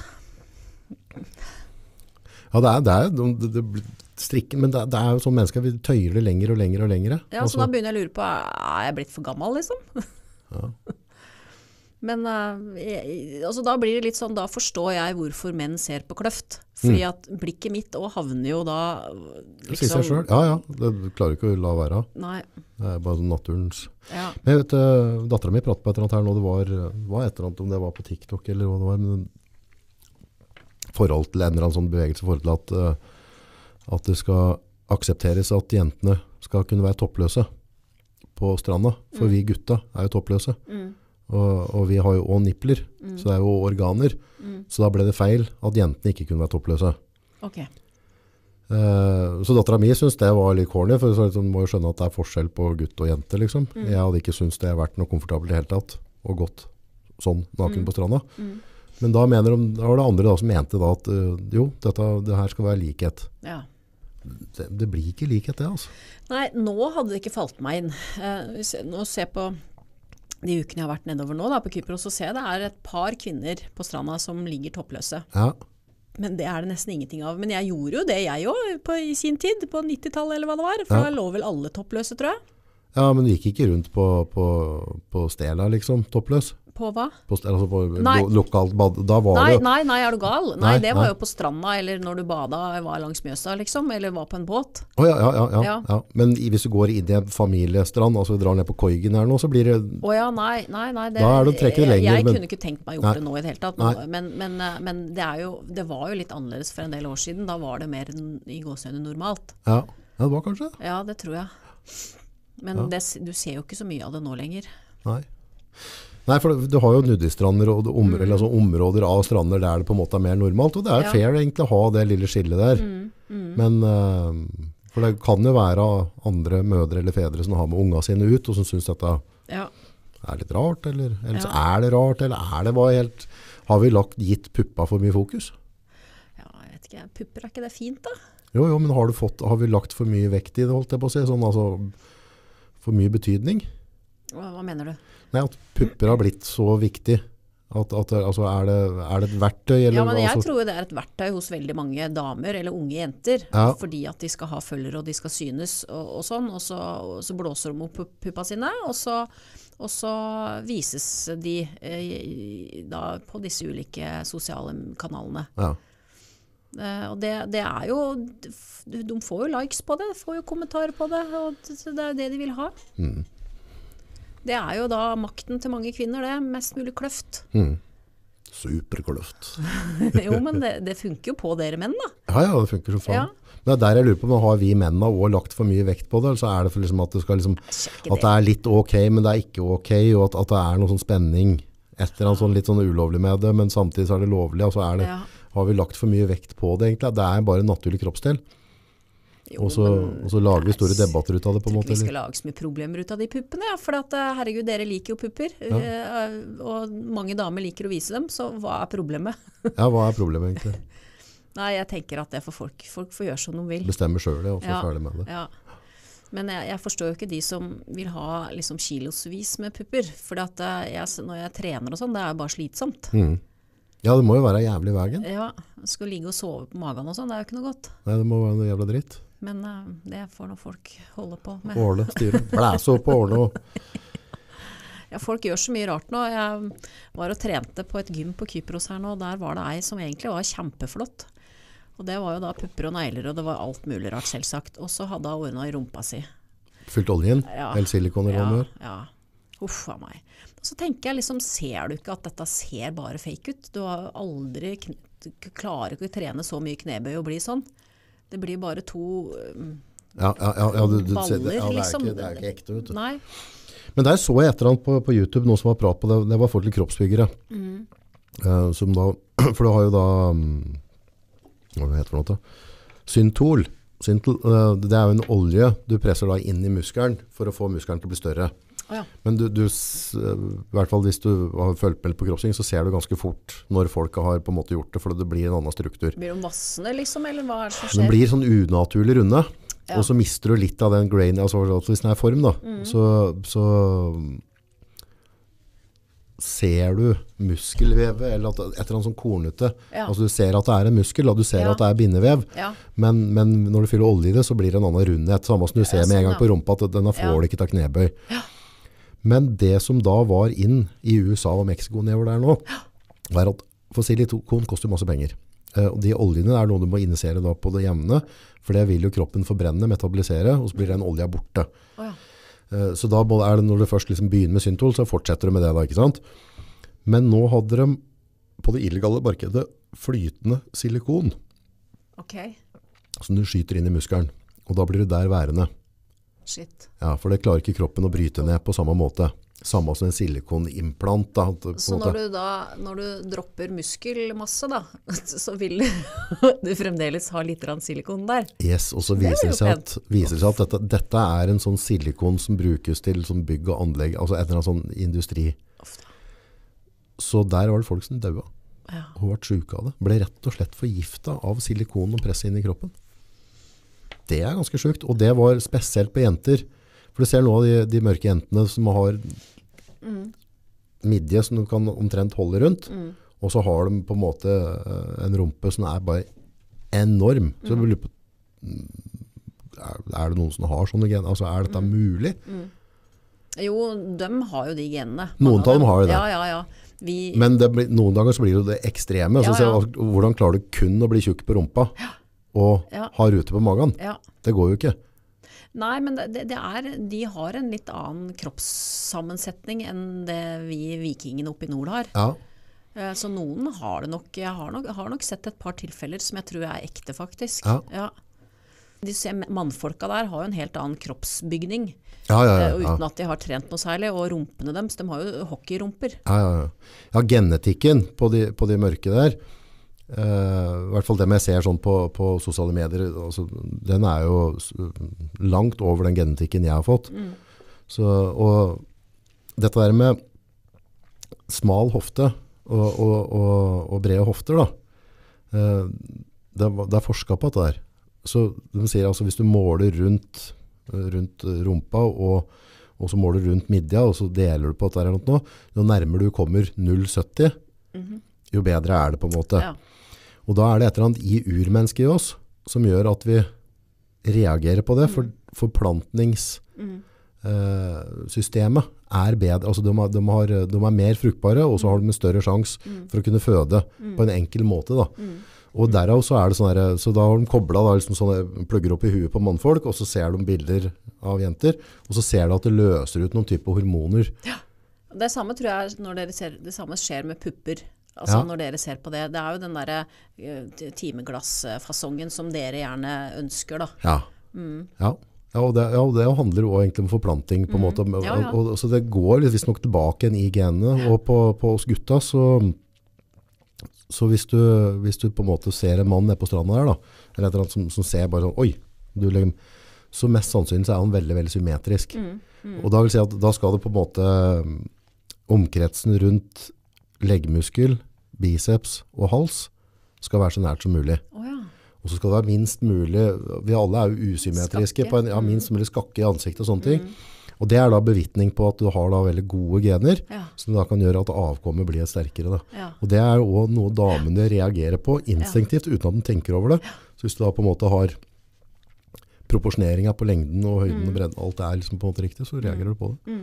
Ja, det er, det er det, det, det strikken, men det, det er jo sånn mennesker, vi tøyer det lenger og lenger og lenger. Ja, så da begynner jeg å lure på, er jeg blitt for gammel, liksom? Men uh, jeg, altså da blir det litt sånn, da forstår jeg hvorfor menn ser på kløft. Fordi at blikket mitt òg havner jo da Det sier seg sjøl. Ja ja, det klarer ikke å la være. Nei. Det er bare sånn naturens Ja. Men jeg vet, uh, Dattera mi pratet på et eller annet her nå, det var, var et eller annet om det var på TikTok eller hva det var. men forhold til en eller annen sånn bevegelse, forhold til at, uh, at det skal aksepteres at jentene skal kunne være toppløse på stranda. For Mm. vi gutta er jo toppløse. Mm. Og, og vi har jo òg nipler, Mm. så det er jo organer. Mm. Så da ble det feil at jentene ikke kunne være toppløse. Ok. Uh, så dattera mi syntes det var litt corny, for så hun må jo skjønne at det er forskjell på gutt og jente. Liksom. Mm. Jeg hadde ikke syntes det hadde vært noe komfortabelt i det hele tatt, og gått sånn naken Mm. på stranda. Mm. Men da, mener de, da var det andre da som mente da at uh, jo, dette, det her skal være likhet. Ja. Det, det blir ikke likhet det, altså. Nei, nå hadde det ikke falt meg inn. Uh, nå ser jeg på de ukene jeg har vært nedover nå, da, på Kypros, så ser jeg det er et par kvinner på stranda som ligger toppløse. Ja, Men det er det nesten ingenting av. Men jeg gjorde jo det, jeg òg, i sin tid. På 90-tallet eller hva det var. For Ja. da lå vel alle toppløse, tror jeg. ja men du gikk ikke rundt på, på, på stela, liksom, toppløs? På hva? På, altså på lo, lokalt bad. Da var Nei, det nei, nei, er du gal? Nei, Nei, det var nei. jo på stranda, eller når du bada, var langs Mjøsa, liksom. Eller var på en båt. Å ja, ja, ja, ja, Ja. ja. Men hvis du går inn i en familiestrand, altså drar ned på Koigen her nå, så blir det Å ja, nei, nei, nei. Det, Da er det å trekke det lenger, jeg men- kunne ikke tenkt meg gjort gjøre det nå i det hele tatt. Men, men, eh, men det, er jo, det var jo litt annerledes for en del år siden. Da var det mer i gåseøyne normalt. ja. ja, det var kanskje det. Ja, det tror jeg. Men Ja. det, du ser jo ikke så mye av det nå lenger. Nei. Nei, for du har jo nudistrander og områder, mm. altså områder av strander der det på en måte er mer normalt, og det er Ja. fair egentlig å ha det lille skillet der. Mm, mm. Men, uh, for det kan jo være andre mødre eller fedre som har med unga sine ut, og som synes dette Ja. er litt rart, eller, eller så Ja. er det rart, eller er det bare helt, har vi lagt gitt puppa for mye fokus? ja, jeg vet ikke. Pupper, er ikke det fint, da? Jo, jo, men har, du fått, har vi lagt for mye vekt i det, holdt jeg på å si, sånn altså, for mye betydning? Hva, hva mener du? Nei, at pupper har blitt så viktig. At, at, altså, er, det, er det et verktøy? Eller, Ja, men jeg altså, tror det er et verktøy hos veldig mange damer, eller unge jenter. Ja. Fordi at de skal ha følgere og de skal synes og, og sånn. Og så, og så blåser de opp puppa sine, og så, og så vises de eh, da på disse ulike sosiale kanalene. ja. Eh, og det, det er jo De får jo likes på det, får jo kommentarer på det. Og det det er det de vil ha. Mm. Det er jo da makten til mange kvinner, det. Mest mulig kløft. Mm. Superkløft. jo, men det, det funker jo på dere menn, da. Ja, ja, det funker som faen. Ja. Det er der jeg lurer på, men har vi mennene også lagt for mye vekt på det, eller så er det for liksom at det skal liksom, at det er litt ok, men det er ikke ok, og at, at det er noe sånn spenning, et eller annet sånn litt sånn ulovlig med det, men samtidig så er det lovlig, og så er det, Ja. har vi lagt for mye vekt på det egentlig, det er bare en naturlig kroppsdel, Jo, og så, men og så lager vi store debatter ut av det på en Jeg tror måte. ikke vi skal lage så mye problemer ut av de puppene. Ja, for at, eh, herregud, dere liker jo pupper. Ja. Og mange damer liker å vise dem, så hva er problemet? Ja, hva er problemet egentlig? Nei, jeg tenker at det for folk. Folk får gjøre som de vil. Bestemmer selv det, og få Ja. ferdig med det. Ja. Men jeg, jeg forstår jo ikke de som vil ha liksom kilosvis med pupper. For når jeg trener og sånn, det er jo bare slitsomt. Mm. Ja, det må jo være jævlig i veien. Ja, Skal ligge og sove på magen og sånn, det er jo ikke noe godt. Nei, det må være noe jævla dritt. Men uh, det får nå folk holde på med. Årle, styre. Blæse opp og ordne og Ja, folk gjør så mye rart nå. Jeg var og trente på et gym på Kypros her nå, og der var det ei som egentlig var kjempeflott. Og det var jo da pupper og negler, og det var alt mulig rart, selvsagt. Og så hadde hun ordna i rumpa si. fylt oljen, Ja. eller silikon Ja, ja. Uff a meg. Så tenker jeg liksom, ser du ikke at dette ser bare fake ut? Du har aldri klarer ikke å trene så mye knebøy og bli sånn. Det blir bare to Ja, ja, ja, du, du, baller, det, ja det, er liksom. ikke, det er ikke ekte, vet du. Nei. Men der så jeg et eller annet på, på YouTube, noen som var prat på det, det var folk til kroppsbyggere. Mm. Uh, som da, for det har jo da, um, hva heter det for noe? Syntol. Syntol, uh, det er jo en olje du presser da inn i muskelen for å få muskelen til å bli større. Ja. Men du, du, i hvert fall hvis du har fulgt med på kroppsbygging, så ser du ganske fort når folk har på en måte gjort det, for det blir en annen struktur. Blir de vassende, liksom, eller hva er det som Den skjer? blir sånn unaturlig runde, Ja. og så mister du litt av den grain, altså hvis den er form da, Mm. så, så ser du muskelvevet, eller at, et eller annet sånn kornete. Ja. Altså du ser at det er en muskel, og du ser Ja. at det er bindevev, Ja. men, men når du fyller olje i det, så blir det en annen rundhet. Samme som du ser med en sånn, gang ja. på rumpa, at denne får Ja. du ikke ta knebøy. Men det som da var inn i USA og Mexico nedover der nå, var at for silikonn koster masse penger. Eh, og de oljene er noe du må injisere på det jevne, for det vil jo kroppen forbrenne, metabolisere, og så blir den olja borte. Oh, ja. Eh, Så da er det når du først liksom begynner med syntol, så fortsetter du med det da, ikke sant? Men nå hadde de på det illegale markedet flytende silikon, Ok. som du skyter inn i muskelen. Og da blir du der værende. Shit. Ja, for det klarer ikke kroppen å bryte ned på samme måte. Samme som en silikonimplant. Da, Så når du da når du dropper muskelmasse, da, så vil du fremdeles ha litt silikon der? Yes, og så er viser det seg at, viser seg at dette, dette er en sånn silikon som brukes til sånn bygg og anlegg, altså et eller annet sånn industri. Så der var det folk som døde Ja. og ble syke av det. Ble rett og slett forgifta av silikon og presset inn i kroppen. Det er ganske sjukt, og det var spesielt på jenter. For du ser nå de, de mørke jentene som har midje som du kan omtrent holde rundt, og så har de på en måte eh, en rumpe som er bare enorm. Så jeg lurer på, er, er det noen som har sånne gener? Altså, er dette mulig? Jo, de har jo de genene. Noen av dem har jo det. Ja, ja, ja. Vi, Men det blir, noen dager så blir det det ekstreme. Så Ja, ja. jeg, hvordan klarer du kun å bli tjukk på rumpa og Ja. ha rute på magen? ja. Det går jo ikke. Nei, men det, det- er, de har en litt annen kroppssammensetning enn det vi vikingene oppe i nord har. Ja, Eh, Så noen har det nok Jeg har nok, har nok sett et par tilfeller som jeg tror er ekte, faktisk. Ja. Disse mannfolka der har jo en helt annen kroppsbygning, ja, ja. eh, ja, ja. uten at de har trent noe særlig. Og rumpene deres, de har jo hockeyrumper. ja, ja, ja. ja genetikken på de, på de mørke der, eh, i hvert fall dem jeg ser sånn på, på sosiale medier, altså, den er jo langt over den genetikken jeg har fått. Så, og dette der med smal hofte og, og, og, og brede hofter, da, eh, det, er- er forska på dette der. Så de sier altså hvis du måler rundt, rundt rumpa og, så måler du rundt midja, og så deler du på dette her noe, jo nærmere du kommer 0,70, jo bedre er det på en måte. Ja. Og da er det et eller annet i urmennesket i oss som gjør at vi reagerer på det, for forplantningssystemet er bedre. Altså de, de, har, de er mer fruktbare, og så har de en større sjanse for å kunne føde på en enkel måte. Da. Og derav så er det sånn her, så da har de kobla liksom plugger opp i huet på mannfolk, og så ser de bilder av jenter, og så ser de at det løser ut noen type hormoner. Det samme tror jeg når dere ser, det samme skjer med pupper. Altså Ja. når dere ser på det. Det er jo den derre eh, timeglassfasongen som dere gjerne ønsker, da. Ja. Ja. Ja, og det, det handler jo egentlig om forplanting på en måte. Ja, ja. Og, og, så det går visstnok tilbake igjen i genene. Og på, på oss gutta så, så hvis, du, hvis du på en måte ser en mann nede på stranda der, da, eller et eller annet som, som ser bare sånn, oi, du liksom, så mest sannsynlig så er han veldig, veldig symmetrisk. Og da vil si at da skal det på en måte omkretsen rundt leggmuskel, biceps og hals skal være så nært som mulig. Oh, ja. Og så skal det være minst mulig, vi alle er jo usymmetriske, på en, ja, minst mulig skakke i ansiktet og sånne ting. Og det er da bevitning på at du har da veldig gode gener, Ja. som da kan gjøre at avkommet blir sterkere. Ja. Og det er jo også noe damene reagerer på instinktivt, uten at de tenker over det. Så hvis du da på en måte har proporsjoneringa på lengden og høyden og bredden, alt er liksom på en måte riktig, så reagerer du på det.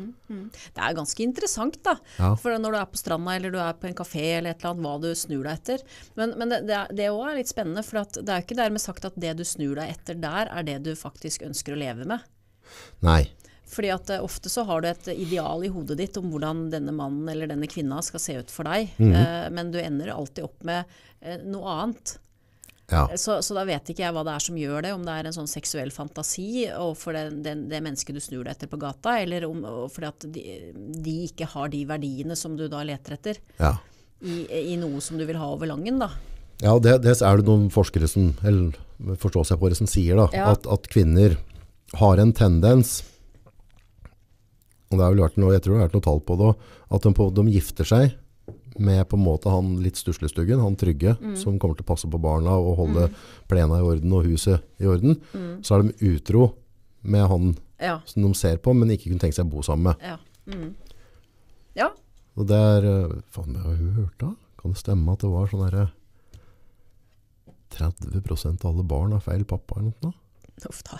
Det er ganske interessant, da. Ja. For når du er på stranda eller du er på en kafé eller et eller annet, hva du snur deg etter. Men, men det, òg er- litt spennende, for det er jo ikke dermed sagt at det du snur deg etter der, er det du faktisk ønsker å leve med. Nei. Fordi at eh, ofte så har du et ideal i hodet ditt om hvordan denne mannen eller denne kvinna skal se ut for deg, eh, men du ender alltid opp med eh, noe annet. Ja. Så, så da vet ikke jeg hva det er som gjør det, om det er en sånn seksuell fantasi overfor det, det, det mennesket du snur deg etter på gata, eller om, fordi at de, de ikke har de verdiene som du da leter etter ja. i, i noe som du vil ha over langen, da. Ja, det, det er det noen forskere som, eller det, som sier da, Ja. at, at kvinner har en tendens, og det har vel vært noe, jeg tror det har vært noe tall på det, at de, på, de gifter seg med på en måte han litt stuslestuggen, han trygge, som kommer til å passe på barna og holde plena i orden og huset i orden. Så er de utro med han Ja. som de ser på, men ikke kunne tenke seg å bo sammen med. Ja. Mm. ja. Og det er, eh, faen, hva har hun hørt da? Kan det stemme at det var sånn herre 30% av alle barn har feil pappa eller noe? Uff da.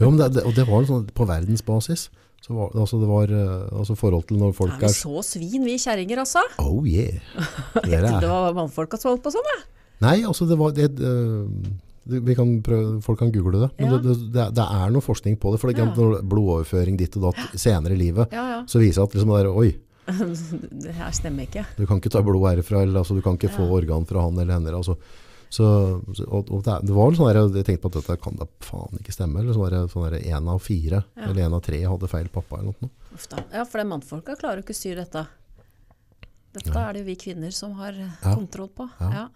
Jo, men det, det, og det var sånn på verdensbasis. Så var, altså det var eh, altså forhold til når folk Er vi er... så svin, vi kjerringer, altså? Oh yeah. Jeg trodde det var mannfolka som holdt på sånn, jeg. Nei, altså det var det, øh, det- vi kan prøve, Folk kan google det. Men Ja. det, det, er- noe forskning på det. For det, Ja. blodoverføring ditt og datt senere i livet, Ja, ja. så viser at liksom det der, oi, det her stemmer ikke. du kan ikke ta blod herfra, eller altså, du kan ikke få organ fra han eller henne. Altså. Så, og, og det, det var vel sånn der, jeg tenkte på at dette kan da faen ikke stemme. Eller sånn der, sånn en av fire, Ja. eller en av tre hadde feil pappa eller noe. Da. Ja, for det mannfolka klarer jo ikke å styre dette. Dette er det jo vi kvinner som har eh, Ja. kontroll på. Ja. Ja.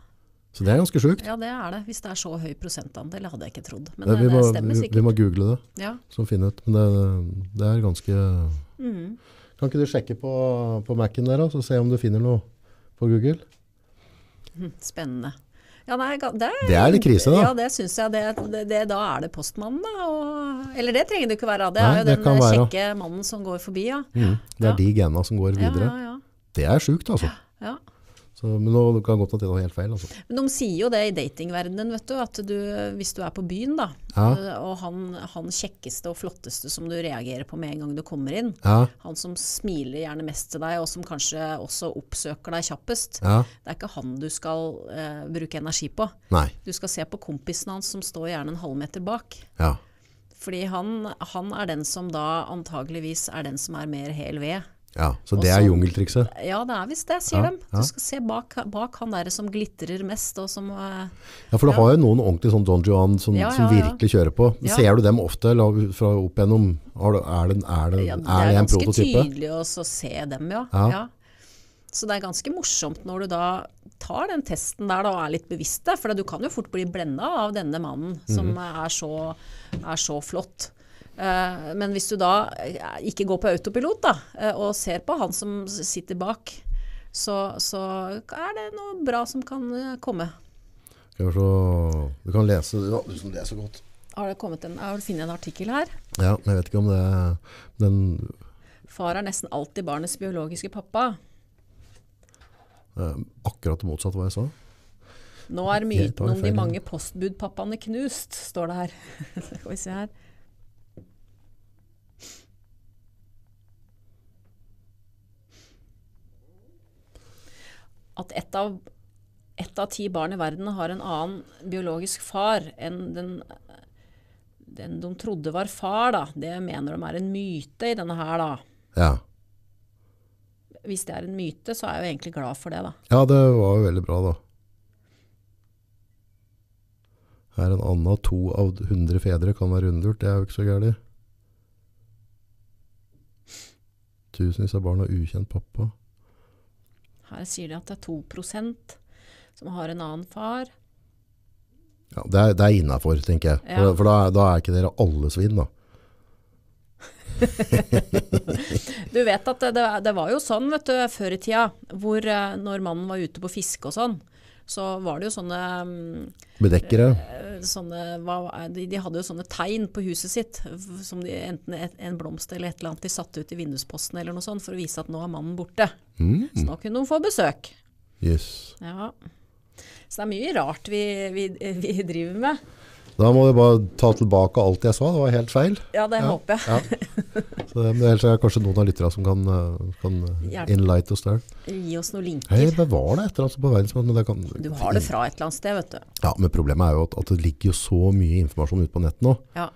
Så det er ganske sjukt. ja, det er det. Hvis det er så høy prosentandel, hadde jeg ikke trodd. Men Det- det, vi, det må, stemmer sikkert. vi må google det, Ja. så finne ut. Men det, det er ganske Mm. Kan ikke du sjekke på, på Mac-en der, og se om du finner noe på Google? Hm, Spennende. Ja, nei, det, Det er litt krise, da. Ja, det syns jeg. Det, det, det, da er det postmannen, da. Og, eller det trenger det ikke være. Det Nei, er jo den være. kjekke mannen som går forbi, ja. Mm. Det er Ja. de gena som går videre. ja, ja. Det er sjukt, altså. ja. Så, men nå kan godt at det er helt feil. Altså. Men de sier jo det i datingverdenen, vet du. At du, hvis du er på byen, da, Ja. eh, og han, han kjekkeste og flotteste som du reagerer på med en gang du kommer inn, Ja, han som smiler gjerne mest til deg, og som kanskje også oppsøker deg kjappest, ja. det er ikke han du skal eh, bruke energi på. Nei. Du skal se på kompisen hans som står gjerne en halvmeter bak. Ja. Fordi han, han er den som da antageligvis er den som er mer hel ved. Ja. Så det det er jungeltrikset. Ja, det er visst det, sier Ja, de. ja. Du skal se bak, bak han der som glitrer mest, og som uh, Ja, for du Ja. har jo noen ordentlig sånn Don Juan som, Ja, som ja, ja. virkelig kjører på. Ja. Ser du dem ofte la, fra opp igjennom? Er det, er det, er det, ja, Det er er det en ganske prototype? tydelig å se dem, ja. Ja. ja. Så det er ganske morsomt når du da tar den testen der da, og er litt bevisst det. For du kan jo fort bli blenda av denne mannen som Mhm. er, så, er så flott. Eh, men hvis du da eh, ikke går på autopilot da, eh, og ser på han som sitter bak, så, så er det noe bra som kan komme. Skal Du kan lese ja, Du som leser godt. Har det kommet en, har du funnet en artikkel her? Ja, men jeg vet ikke om det er den Far er nesten alltid barnets biologiske pappa. akkurat det motsatte av hva jeg sa. Nå er myten om de mange postbudpappaene knust, står det her. Skal vi se her. At ett av, et av ti barn i verden har en annen biologisk far enn den, den de trodde var far, da. Det mener de er en myte i denne her, da. Ja. Hvis det er en myte, så er jeg jo egentlig glad for det, da. ja, det var jo veldig bra, da. Her er en annen to av 100 fedre kan være rundlurt. Det er jo ikke så gærent. Tusenvis av barn har ukjent pappa. Her sier de at det er 2% som har en annen far. Ja, det er, det er innafor, tenker jeg. For, Ja. for da, da er ikke dere alle svin, da. Du vet at det, det var jo sånn vet du, før i tida, hvor eh, når mannen var ute på fiske og sånn, så var det jo sånne, mm, Bedekkere. eh, sånne er De hadde jo sånne tegn på huset sitt, som de, enten et, en blomst eller et eller annet de satte ut i vindusposten eller noe sånt, for å vise at nå er mannen borte. Mm. Så nå kunne de få besøk. Yes. Ja. Så det er mye rart vi, vi, vi driver med. Da må du bare ta tilbake alt jeg sa. Det var helt feil. Ja, det Ja. håper jeg. Ja. Så, ellers er det kanskje noen av lytterne som kan, eh, kan eh, oss der. Gi oss noen Hei, linker. det var det et eller annet på verdensmåten. Kan, Du har det fra et eller annet sted, vet du. Ja, men problemet er jo at, at det ligger jo så mye informasjon ute på nett nå. Ja.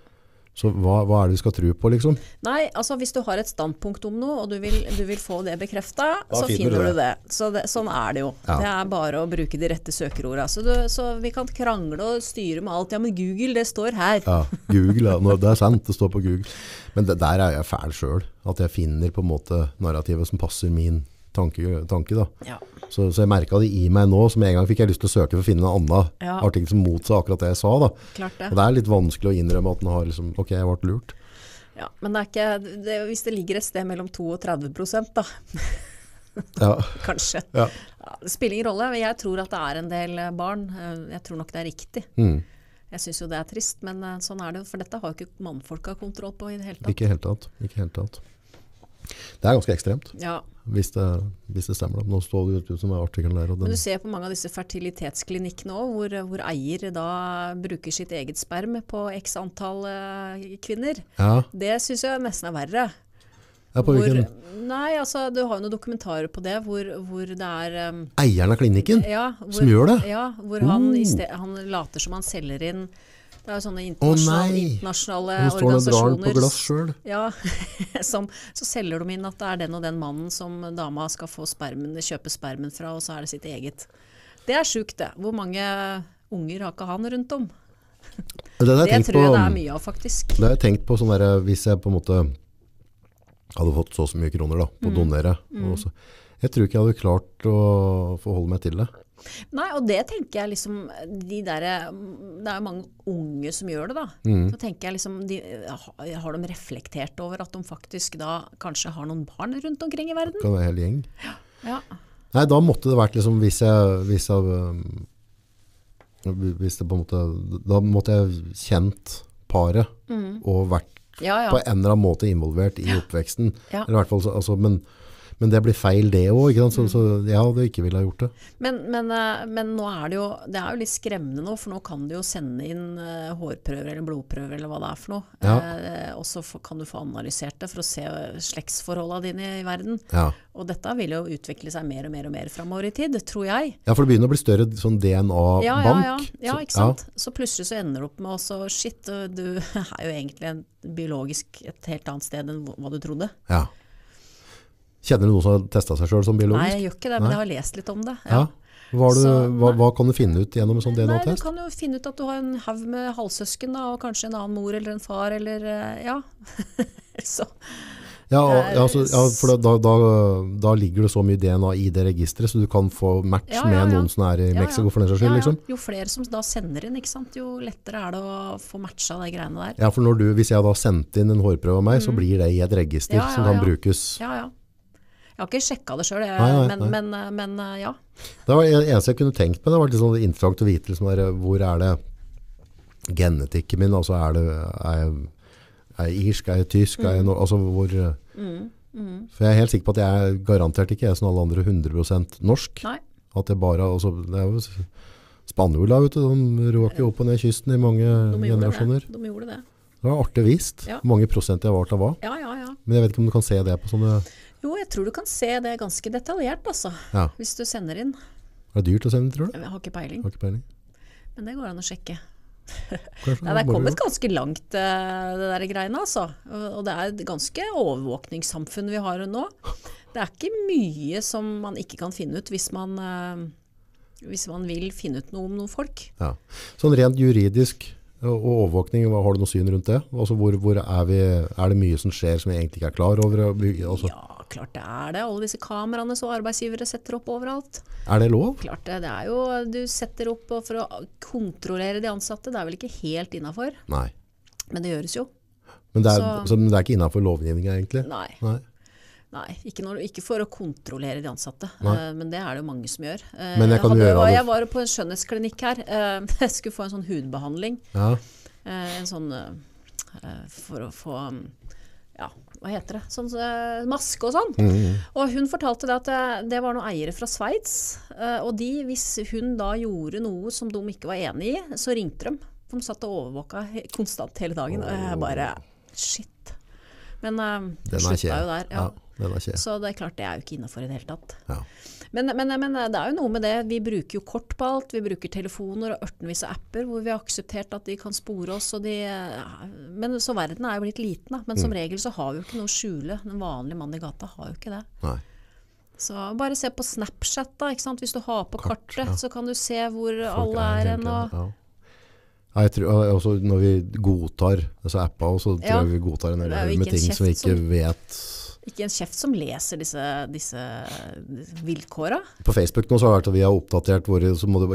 Så hva, hva er det vi skal tro på, liksom? Nei, altså hvis du har et standpunkt om noe, og du vil, du vil få det bekrefta, så finner du du det. Så det, sånn er det jo. Ja. Det er bare å bruke de rette søkeorda. Så, så vi kan krangle og styre med alt. Ja, men Google, det står her. Ja, Google, ja. Det er sant, det står på Google. Men det, der er jeg fæl sjøl. At jeg finner på en måte narrativet som passer min tanke. tanke da. Ja. Så, så jeg merka det i meg nå, med en gang fikk jeg lyst til å søke for å finne en annen Ja. artikkel som motsa akkurat det jeg sa. da. Klart det. Og det er litt vanskelig å innrømme at den har liksom, ok, jeg ble lurt. Ja, men det er ikke, det, hvis det ligger et sted mellom 2 og 30 da, Ja, kanskje. ja. Det spiller ingen rolle. Jeg tror at det er en del eh, barn. Eh, Jeg tror nok det er riktig. Mm, Jeg syns jo det er trist, men eh, sånn er det jo. For dette har jo ikke mannfolka kontroll på i det hele tatt. ikke i. Ikke helt tatt. Det er ganske ekstremt, Ja, hvis det, hvis det stemmer. da. Nå står det ut som artikkelen der. Men du ser på mange av disse fertilitetsklinikkene òg, hvor, hvor eier da bruker sitt eget sperm på x antall eh, kvinner. ja, Det syns jeg nesten er verre. Ja, på hvor, hvilken? Nei, altså du har jo noen dokumentarer på det hvor, hvor det er um, Eieren av klinikken ja, hvor, som gjør det? Ja, hvor han, Oh. i sted, han later som han selger inn Det er jo sånne internasjonale, nei! internasjonale Hun står organisasjoner glass sjøl. ja, som, så selger de inn at det er den og den mannen som dama skal få spermen, kjøpe spermen fra, og så er det sitt eget. Det er sjukt, det. Hvor mange unger har ikke han rundt om? Det, jeg Det tenkt tror jeg det er mye av, faktisk. Det har jeg tenkt på sånn der, hvis jeg på en måte hadde fått så og så mye kroner da, Mm. på å donere. Mm. jeg tror ikke jeg hadde klart å forholde meg til det. Nei, og det tenker jeg liksom de der, Det er jo mange unge som gjør det, da. Mm. Så tenker jeg liksom de, har- de reflektert over at de faktisk da kanskje har noen barn rundt omkring i verden? Kan være hele gjeng. Ja. Nei, da måtte det vært liksom hvis jeg, hvis jeg um, hvis det på en måte, Da måtte jeg kjent paret og vært Ja, ja. på en eller annen måte involvert i oppveksten. Eller i hvert fall, altså, men, men det blir feil det òg, så, så jeg hadde ikke ville ha gjort det. Men, men, eh, men nå er det jo Det er jo litt skremmende nå, for nå kan du jo sende inn eh, hårprøver eller blodprøver eller hva det er for noe. Ja. Eh, og så kan du få analysert det for å se slektsforholda dine i verden. Ja. Og dette vil jo utvikle seg mer og mer og mer framover i tid, tror jeg. ja, for det begynner å bli større sånn DNA-bank. Ja, ja. ja ikke sant? Så plutselig så ender du opp med også Shit, du er jo egentlig en biologisk et helt annet sted enn hva du trodde. Ja. Kjenner du noen som har testa seg sjøl som biologisk? Nei, jeg gjør ikke det, men jeg har lest litt om det. Ja. Hva, du, hva, hva kan du finne ut gjennom en sånn DNA-test? Du kan jo finne ut at du har en haug med halvsøsken, da, og kanskje en annen mor eller en far, eller eh, ja. så Ja, ja, altså, ja, for da, da, da ligger det så mye DNA i det registeret, så du kan få match Ja, ja, med ja. noen som er i Ja, ja. Mexico for den saks skyld, ja, ja. liksom. Jo flere som da sender inn, jo lettere er det å få matcha de greiene der. Ja, for når du, hvis jeg da sendte inn en hårprøve av meg, så blir det i et register Mm. Ja, ja, som kan ja. brukes. Ja, ja. Jeg har ikke sjekka det sjøl, men, men, eh, men eh, ja. Det var det eneste jeg kunne tenkt meg, det var litt sånn interessant å vite liksom, hvor er det genetikken min, altså er det, er jeg, er jeg irsk, er jeg tysk, er jeg Mm. no, altså hvor, for jeg er helt sikker på at jeg er garantert ikke, er som alle andre 100% norsk, Nei. at jeg bare, altså, det er jo spanjola, vet du, de råk jo opp og ned kysten i mange De generasjoner. det. De gjorde det. Det var artig vist, Ja. hvor mange prosent jeg var til hva, Ja, ja, ja. men jeg vet ikke om du kan se det på sånne, Jo, jeg tror du kan se det ganske detaljert, altså. ja, Hvis du sender inn. er det dyrt å sende, tror du? Jeg har ikke peiling, Har ikke peiling. men det går an å sjekke. Kanskje, Nei, det er kommet ganske langt, eh, det der greiene, altså. Og og det er et ganske overvåkningssamfunn vi har nå. Det er ikke mye som man ikke kan finne ut hvis man, eh, hvis man vil finne ut noe om noen folk. Ja. Sånn rent juridisk og overvåkning, har du noe syn rundt det? Altså hvor, hvor er, vi, er det mye som skjer som vi egentlig ikke er klar over? Altså, Ja, klart det er det. Alle disse kameraene som arbeidsgivere setter opp overalt. Er det lov? Klart det. Det er jo Du setter opp for å kontrollere de ansatte. Det er vel ikke helt innafor, men det gjøres jo. Men det er, Så- så, det er ikke innenfor lovgivninga egentlig? Nei. Nei. Nei, ikke, når, ikke for å kontrollere de ansatte, eh, men det er det jo mange som gjør. Uh, jeg kan hadde, gjøre. Jeg var på en skjønnhetsklinikk her. Uh, Jeg skulle få en sånn hudbehandling. Ja. En sånn For å få um, Ja, hva heter det? Sånn maske og sånn. Mm. Og hun fortalte det at det, det var noen eiere fra Sveits. Og de, hvis hun da gjorde noe som de ikke var enig i, så ringte de. De satt og overvåka konstant hele dagen. Og jeg bare Shit. Men uh, slutta jo der. Ja. Ja. Så det er klart det er jo ikke innafor i det hele tatt. Ja. Men, men, men det er jo noe med det. Vi bruker jo kort på alt. Vi bruker telefoner og ørtenvis av apper hvor vi har akseptert at de kan spore oss. De, men så verden er jo blitt liten, da. Men som Mm. regel så har vi jo ikke noe å skjule. Den vanlige mann i gata har jo ikke det. Nei. Så bare se på Snapchat, da. Ikke sant? Hvis du har på Kart, kartet, ja. så kan du se hvor Folk alle er hen. Og, ja. Ja, jeg tror, også når vi godtar disse appene, så tror jeg vi godtar en del med ting som vi ikke som- vet. Ikke en kjeft som leser disse, disse vilkåra. På Facebook nå så har vi har oppdatert våre, så må du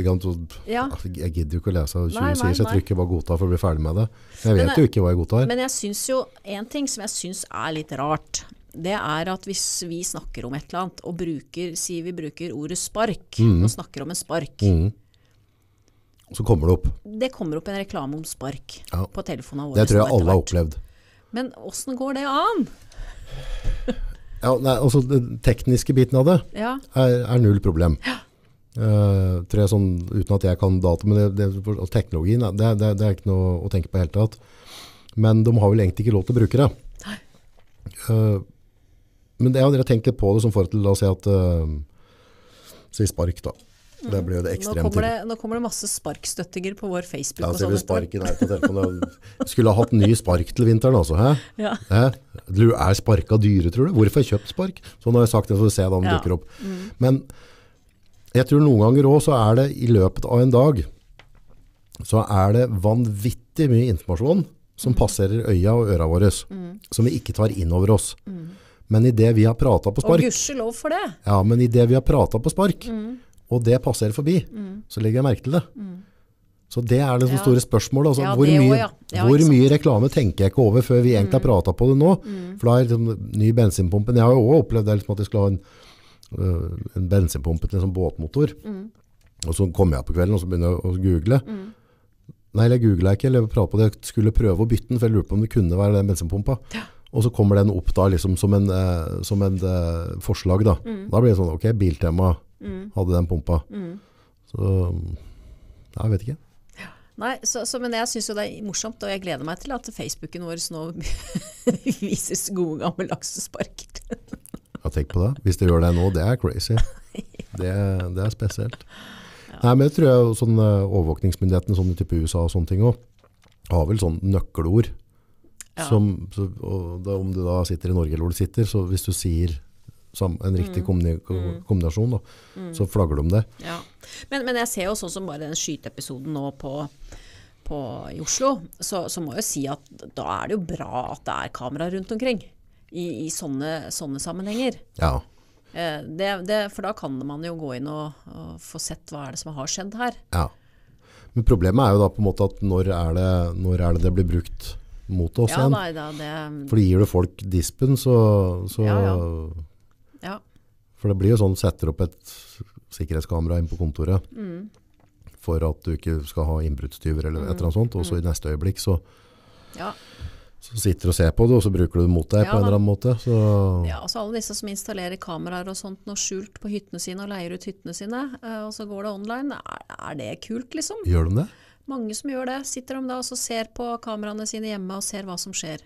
Ja. altså, Jeg gidder jo ikke å lese 20 Nei, nei, sider, så jeg trykker bare godta for å bli ferdig med det. Jeg vet Men, jo ikke hva jeg godtar. Men jeg syns jo en ting som jeg syns er litt rart, det er at hvis vi snakker om et eller annet og bruker, sier vi bruker ordet spark, og snakker om en spark, mm. Så kommer det opp. det kommer opp en reklame om spark Ja. på telefonene våre. Det tror jeg alle har opplevd. Men åssen går det an? Ja, nei, altså Den tekniske biten av det Ja, er, er null problem. Eh, tror jeg sånn, Uten at jeg kan data, men det, det, altså, teknologien det, det, det er ikke noe å tenke på i hele tatt. Men de har vel egentlig ikke lov til å bruke det. Eh, Men jeg har tenkt litt på det som forhold til, la oss si at uh, Si spark, da. Det blir jo det Nå ekstremt kommer det, nå kommer det masse sparkstøttinger på vår Facebook. Ja, og ser vi sparken her på telefonen. Skulle ha hatt ny spark til vinteren, altså. Hæ? Ja. Hæ? Du er sparka dyre, tror du? Hvorfor har jeg kjøpt spark? Sånn har jeg sagt det, så får vi se da om det dukker opp. Men jeg tror noen ganger òg så er det i løpet av en dag så er det vanvittig mye informasjon som passerer øya og øra våre, som vi ikke tar inn over oss. Men idet vi har prata på spark Og spark, gudskjelov for det. ja, men i det vi har prata på spark, og det passerer forbi, så legger jeg merke til det. Så det er det Ja. store spørsmålet. Altså, Ja, hvor mye, også, ja. Ja, hvor mye reklame tenker jeg ikke over før vi egentlig har prata på det nå? For da er liksom, ny bensinpumpe Jeg har jo også opplevd det, liksom, at jeg skulle ha en, øh, en bensinpumpe til en sånn båtmotor. Og så kommer jeg på kvelden og så begynner jeg å google. Nei, jeg googla ikke, eller jeg pratet på det. Jeg skulle prøve å bytte den, for jeg lurte på om det kunne være den bensinpumpa. Og så kommer den opp da liksom som en, eh, som en eh, forslag da. Da blir det sånn, ok, Biltema hadde den pumpa. Så, jeg vet ikke. Nei, så, så, men jeg syns jo det er morsomt, og jeg gleder meg til at Facebooken vår nå viser gode gamle laksesparker. ja, tenk på det. Hvis det gjør det nå, det er crazy. Det, det er spesielt. Nei, men jeg tror jeg sånn eh, overvåkningsmyndighetene, sånn type USA og sånne ting òg, har vel sånn nøkkelord. Ja. Som, så, og da, om du da sitter i Norge eller hvor du sitter, så hvis du sier en riktig kombini kombinasjon, da, så flagger de om det. Ja. Men, men jeg ser jo sånn som bare den skyteepisoden nå på, på, i Oslo, så, så må jeg jo si at da er det jo bra at det er kamera rundt omkring. I, i sånne, sånne sammenhenger. Ja. Eh, det, det, for da kan man jo gå inn og, og få sett hva er det som har skjedd her. Ja. Men problemet er jo da på en måte at når er det, når er det det blir brukt mot oss Ja, igjen? nei, da, det, For gir du folk dispen, så, så ja. ja. For det blir jo sånn, setter opp et sikkerhetskamera inn på kontoret Mm. for at du ikke skal ha innbruddstyver eller et eller annet sånt, og Mm. så i neste øyeblikk så, ja. så sitter du og ser på det, og så bruker du det mot deg Ja på en eller annen måte. Så, Ja, altså alle disse som installerer kameraer og sånt noe skjult på hyttene sine og leier ut hyttene sine, eh, og så går det online. Er, er det kult, liksom? Gjør de det? Mange som gjør det. Sitter de da og så ser på kameraene sine hjemme og ser hva som skjer.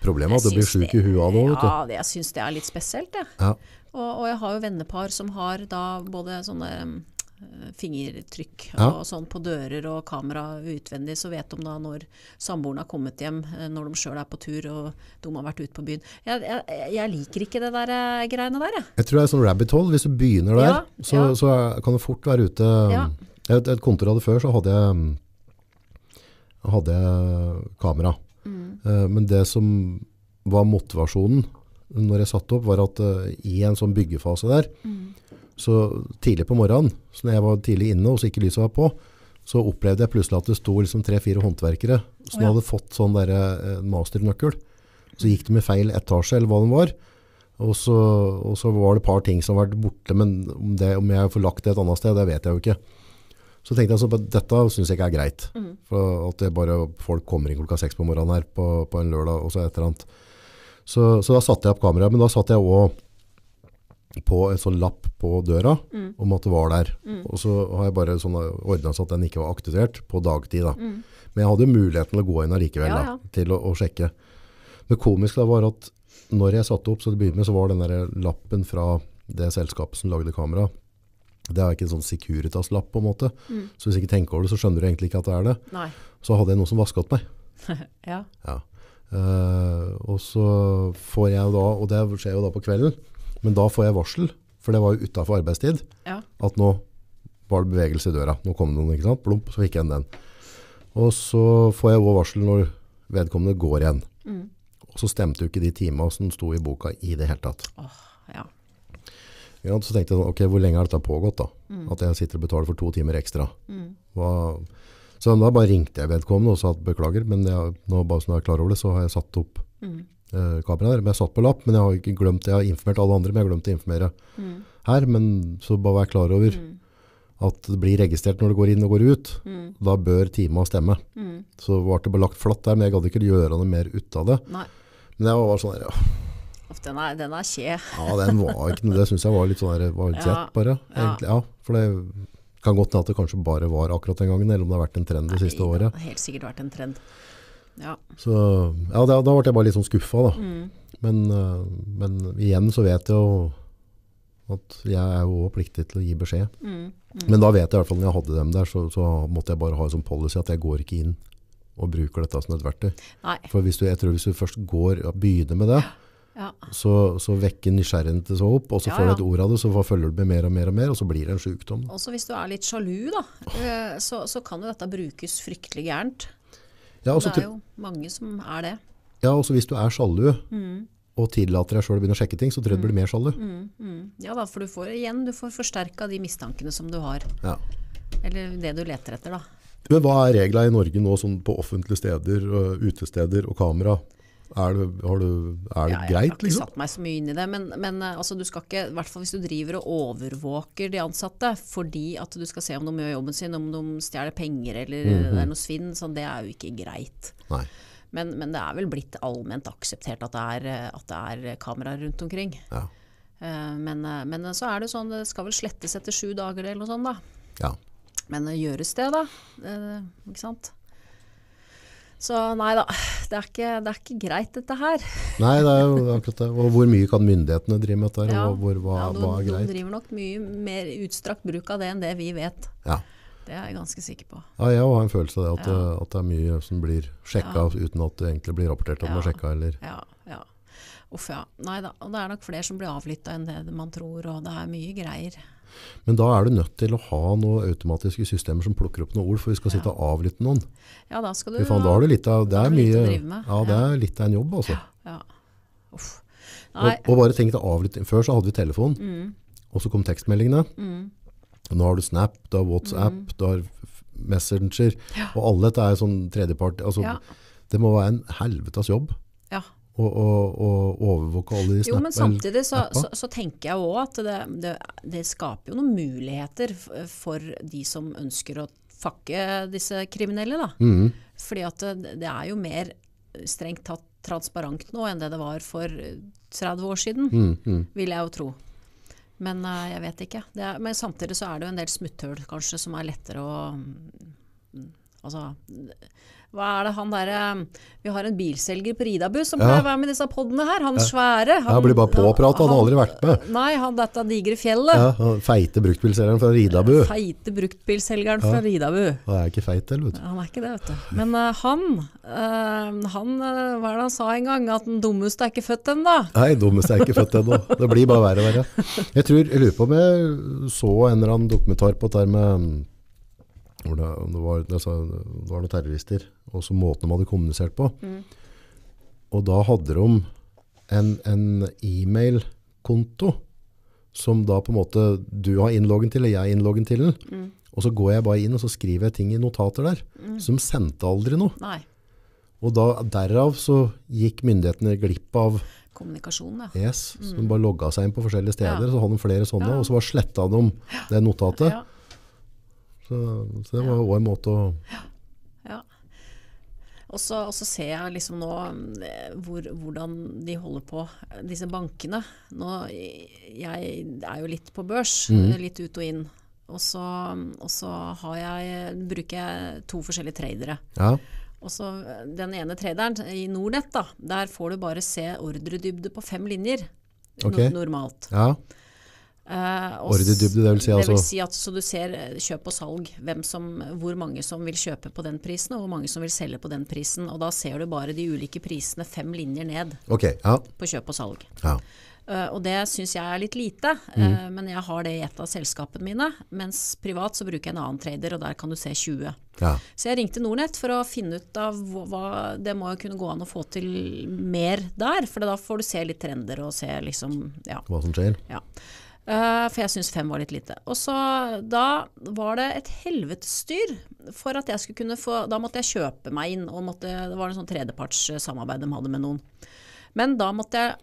Problemet er at du blir sjuk i huet av det òg, vet du. Ja, det, jeg syns det er litt spesielt, jeg. Ja. Og, og jeg har jo vennepar som har da både sånne eh, fingertrykk Ja. og sånn på dører og kamera utvendig, så vet de da når samboeren har kommet hjem, eh, når de sjøl er på tur og de har vært ute på byen. Jeg, jeg, jeg liker ikke det der eh, greiene der, jeg. Jeg tror det er sånn rabbit hole. Hvis du begynner der, Ja, så, ja. så kan du fort være ute. Et, et kontor jeg hadde før, så hadde jeg, hadde jeg kamera. Mm. Men det som var motivasjonen når jeg satte opp, var at uh, i en sånn byggefase der, Mm. så tidlig på morgenen, så når jeg var tidlig inne og så ikke lyset var på, så opplevde jeg plutselig at det sto liksom tre-fire håndverkere som oh, ja. hadde fått sånn der, uh, masternøkkel. Så gikk de i feil etasje, eller hva den var. Og så, og så var det et par ting som var borte, men om, det, om jeg får lagt det et annet sted, det vet jeg jo ikke. Så tenkte jeg at dette synes jeg ikke er greit. Mm. For at det bare, folk kommer inn klokka seks på morgenen her på, på en lørdag, og så et eller annet. Så, så da satte jeg opp kameraet, men da satte jeg også på en sånn lapp på døra Mm. om at det var der. Og så har jeg bare sånn ordnet så at den ikke var aktivert på dagtid. Da. Mm. Men jeg hadde jo muligheten til å gå inn allikevel Ja, da, ja. til å, å sjekke. Det komiske da var at når jeg satte opp, så, med, så var den der lappen fra det selskapet som lagde kamera, det er ikke en sånn Securitas-lapp på en måte. Mm. Så hvis du ikke tenker over det, så skjønner du egentlig ikke at det er det. Nei. Så hadde jeg noen som vasket meg. Ja. Ja. Eh, og så får jeg da, og det skjer jo da på kvelden, men da får jeg varsel, for det var jo utenfor arbeidstid, ja. at nå var det bevegelse i døra. Nå kom det noen, ikke sant? Plump, så fikk jeg den. Og så får jeg også varsel når vedkommende går igjen. Mm. Og så stemte jo ikke de timene som sto i boka i det hele tatt. Åh, ja. Ja, så tenkte jeg sånn, ok, hvor lenge har dette pågått da? At jeg sitter og betaler for to timer ekstra. Mm. Hva? Så da bare ringte jeg vedkommende og sa at beklager, men jeg, nå bare sånn jeg er klar over det, så har jeg satt opp Mm. eh, kameraet der. Men jeg satt på lapp, men jeg har ikke glemt, jeg har informert alle andre, men jeg har glemt å informere Mm. her. Men så bare vær klar over Mm. at det blir registrert når det går inn og går ut. Mm. Da bør tima stemme. Mm. Så ble det bare lagt flatt der, men jeg gadd ikke gjøre noe mer ut av det. Nei. Men jeg var sånn der, ja, den er, den er kje. ja, den var ikke noe, det synes jeg var litt sånn der, var litt Ja, kjett bare. ja. Egentlig, ja, for det kan godt hende at det kanskje bare var akkurat den gangen, eller om det har vært en trend det siste Nei, året. Det har helt sikkert vært en trend. Ja. Så ja, da, da ble jeg bare litt sånn skuffa da. Mm. Men, eh, men igjen så vet jeg jo at jeg er jo òg pliktig til å gi beskjed. Mm. Men da vet jeg i hvert fall når jeg hadde dem der, så, så måtte jeg bare ha en sånn policy at jeg går ikke inn og bruker dette som et verktøy. Nei. For hvis du, jeg tror hvis du først går og begynner med det, Ja. Så, så vekker nysgjerrigheten seg opp, og så Ja, får du et ord av det, så følger du med mer og mer og mer, og så blir det en sykdom. Også hvis du er litt sjalu, da, eh, så, så kan jo dette brukes fryktelig gærent. Ja, det er jo mange som er det. ja, og så hvis du er sjalu, Mm. og tillater deg selv å begynne å sjekke ting, så tror jeg du blir mer sjalu. Ja da, for du får igjen du får forsterka de mistankene som du har. Ja. Eller det du leter etter, da. Men hva er reglene i Norge nå sånn på offentlige steder, utesteder og kamera? Er det, har du, er det Ja, jeg har ikke liksom? satt meg så mye inn i det, men, men eh, altså, du skal ikke, i hvert fall hvis du driver og overvåker de ansatte fordi at du skal se om de gjør jobben sin, om de stjeler penger eller Mhm. det er noe svinn, sånn, det er jo ikke greit. Nei. Men, men det er vel blitt allment akseptert at det er, eh, at det er kameraer rundt omkring. Ja. Eh, Men, men så er det sånn, det skal vel slettes etter sju dager eller noe sånt da. Ja. Men gjøres det da? Ikke sant? Så nei da, det er, ikke, det er ikke greit dette her. Nei, det er jo akkurat det. Og hvor mye kan myndighetene drive med dette? Ja. Og hvor, hva, Ja, de, hva er de driver nok mye mer utstrakt bruk av det enn det vi vet. Ja. Det er jeg ganske sikker på. Ja, jeg har en følelse av det, at, Ja. det, at det er mye som blir sjekka uten at det egentlig blir rapportert at man Ja. sjekka. Eller. Ja, ja. Uff ja. Nei da. Og det er nok flere som blir avlytta enn det man tror, og det er mye greier. Men da er du nødt til å ha noen automatiske systemer som plukker opp noen ord, for vi skal sitte og avlytte noen. Ja, da skal du faen, da har du litt av, det er mye, ja, det er litt av en jobb, altså. Ja. Uff. Nei. og bare tenk deg avlytting. Før så hadde vi telefon, Mm. og så kom tekstmeldingene. Mm. Nå har du Snap, du har WhatsApp, du har Messenger. Messenger, og alle dette er sånn tredjepart. Altså, Ja. Det må være en helvetes jobb Ja. Å, å, å overvåke alle de Jo, men samtidig så, så, så tenker jeg òg at det, det, det skaper jo noen muligheter for de som ønsker å fakke disse kriminelle. da. Mm. Fordi at det, det er jo mer strengt tatt transparent nå enn det det var for 30 år siden, Mm, mm. vil jeg jo tro. Men uh, jeg vet ikke. Det er, men samtidig så er det jo en del smutthull kanskje som er lettere å Altså hva er det han derre Vi har en bilselger på Ridabu som Ja. pleier å være med i disse podene her. Han svære. Han, Jeg blir bare påpratet, han har aldri vært med. Nei, han dette digre fjellet. Ja, han feite bruktbilselgeren fra Ridabu. Feite bruktbilselgeren fra Ridabu. Han er ikke feit heller, vet du. Han er ikke det, vet du. Men uh, han, uh, han eh, Hva er det han sa en gang? At den dummeste er ikke født ennå. Nei, dummeste er ikke født ennå. Det blir bare verre og verre. Jeg tror, jeg lurer på om jeg så en eller annen dokumentar på dette her med hvor det, det, var, det, det var noen terrorister, og så måten de hadde kommunisert på. Og da hadde de en, en e-mail-konto som da på en måte du har innloggen til, og jeg har innloggen til den. Og så går jeg bare inn og så skriver jeg ting i notater der. Så de sendte aldri noe. Nei. Og da, derav så gikk myndighetene glipp av Kommunikasjon, ja. Yes, så de bare logga seg inn på forskjellige steder, Ja. så hadde de flere sånne, Ja. og så bare sletta de det notatet. ja. Så, så det var også en måte å... Ja. Så, og så ser jeg liksom nå eh, hvor, hvordan de holder på, eh, disse bankene. Nå, jeg er jo litt på børs, eh, litt ut og inn. Og så, og så har jeg, bruker jeg to forskjellige tradere. Ja, Og så Den ene traderen i Nordnett, da, der får du bare se ordredybde på fem linjer. no- Normalt. ja, Eh, og s- Ordredybde, det vil si det vil altså- si at så du ser eh, kjøp og salg, som, hvor mange som vil kjøpe på den prisen, og hvor mange som vil selge på den prisen. Og da ser du bare de ulike prisene fem linjer ned okay, ja, på kjøp og salg. ja. Uh, og det syns jeg er litt lite, eh, men jeg har det i et av selskapene mine. Mens privat så bruker jeg en annen trader, og der kan du se 20. ja. Så jeg ringte Nordnett for å finne ut av hva Det må jo kunne gå an å få til mer der, for da får du se litt trender og se liksom Ja. Hva som skjer. Ja. Eh, for jeg syns fem var litt lite. Og så da var det et helvetesstyr for at jeg skulle kunne få Da måtte jeg kjøpe meg inn, og måtte, det var en sånn tredjepartssamarbeid de hadde med noen. Men da måtte jeg,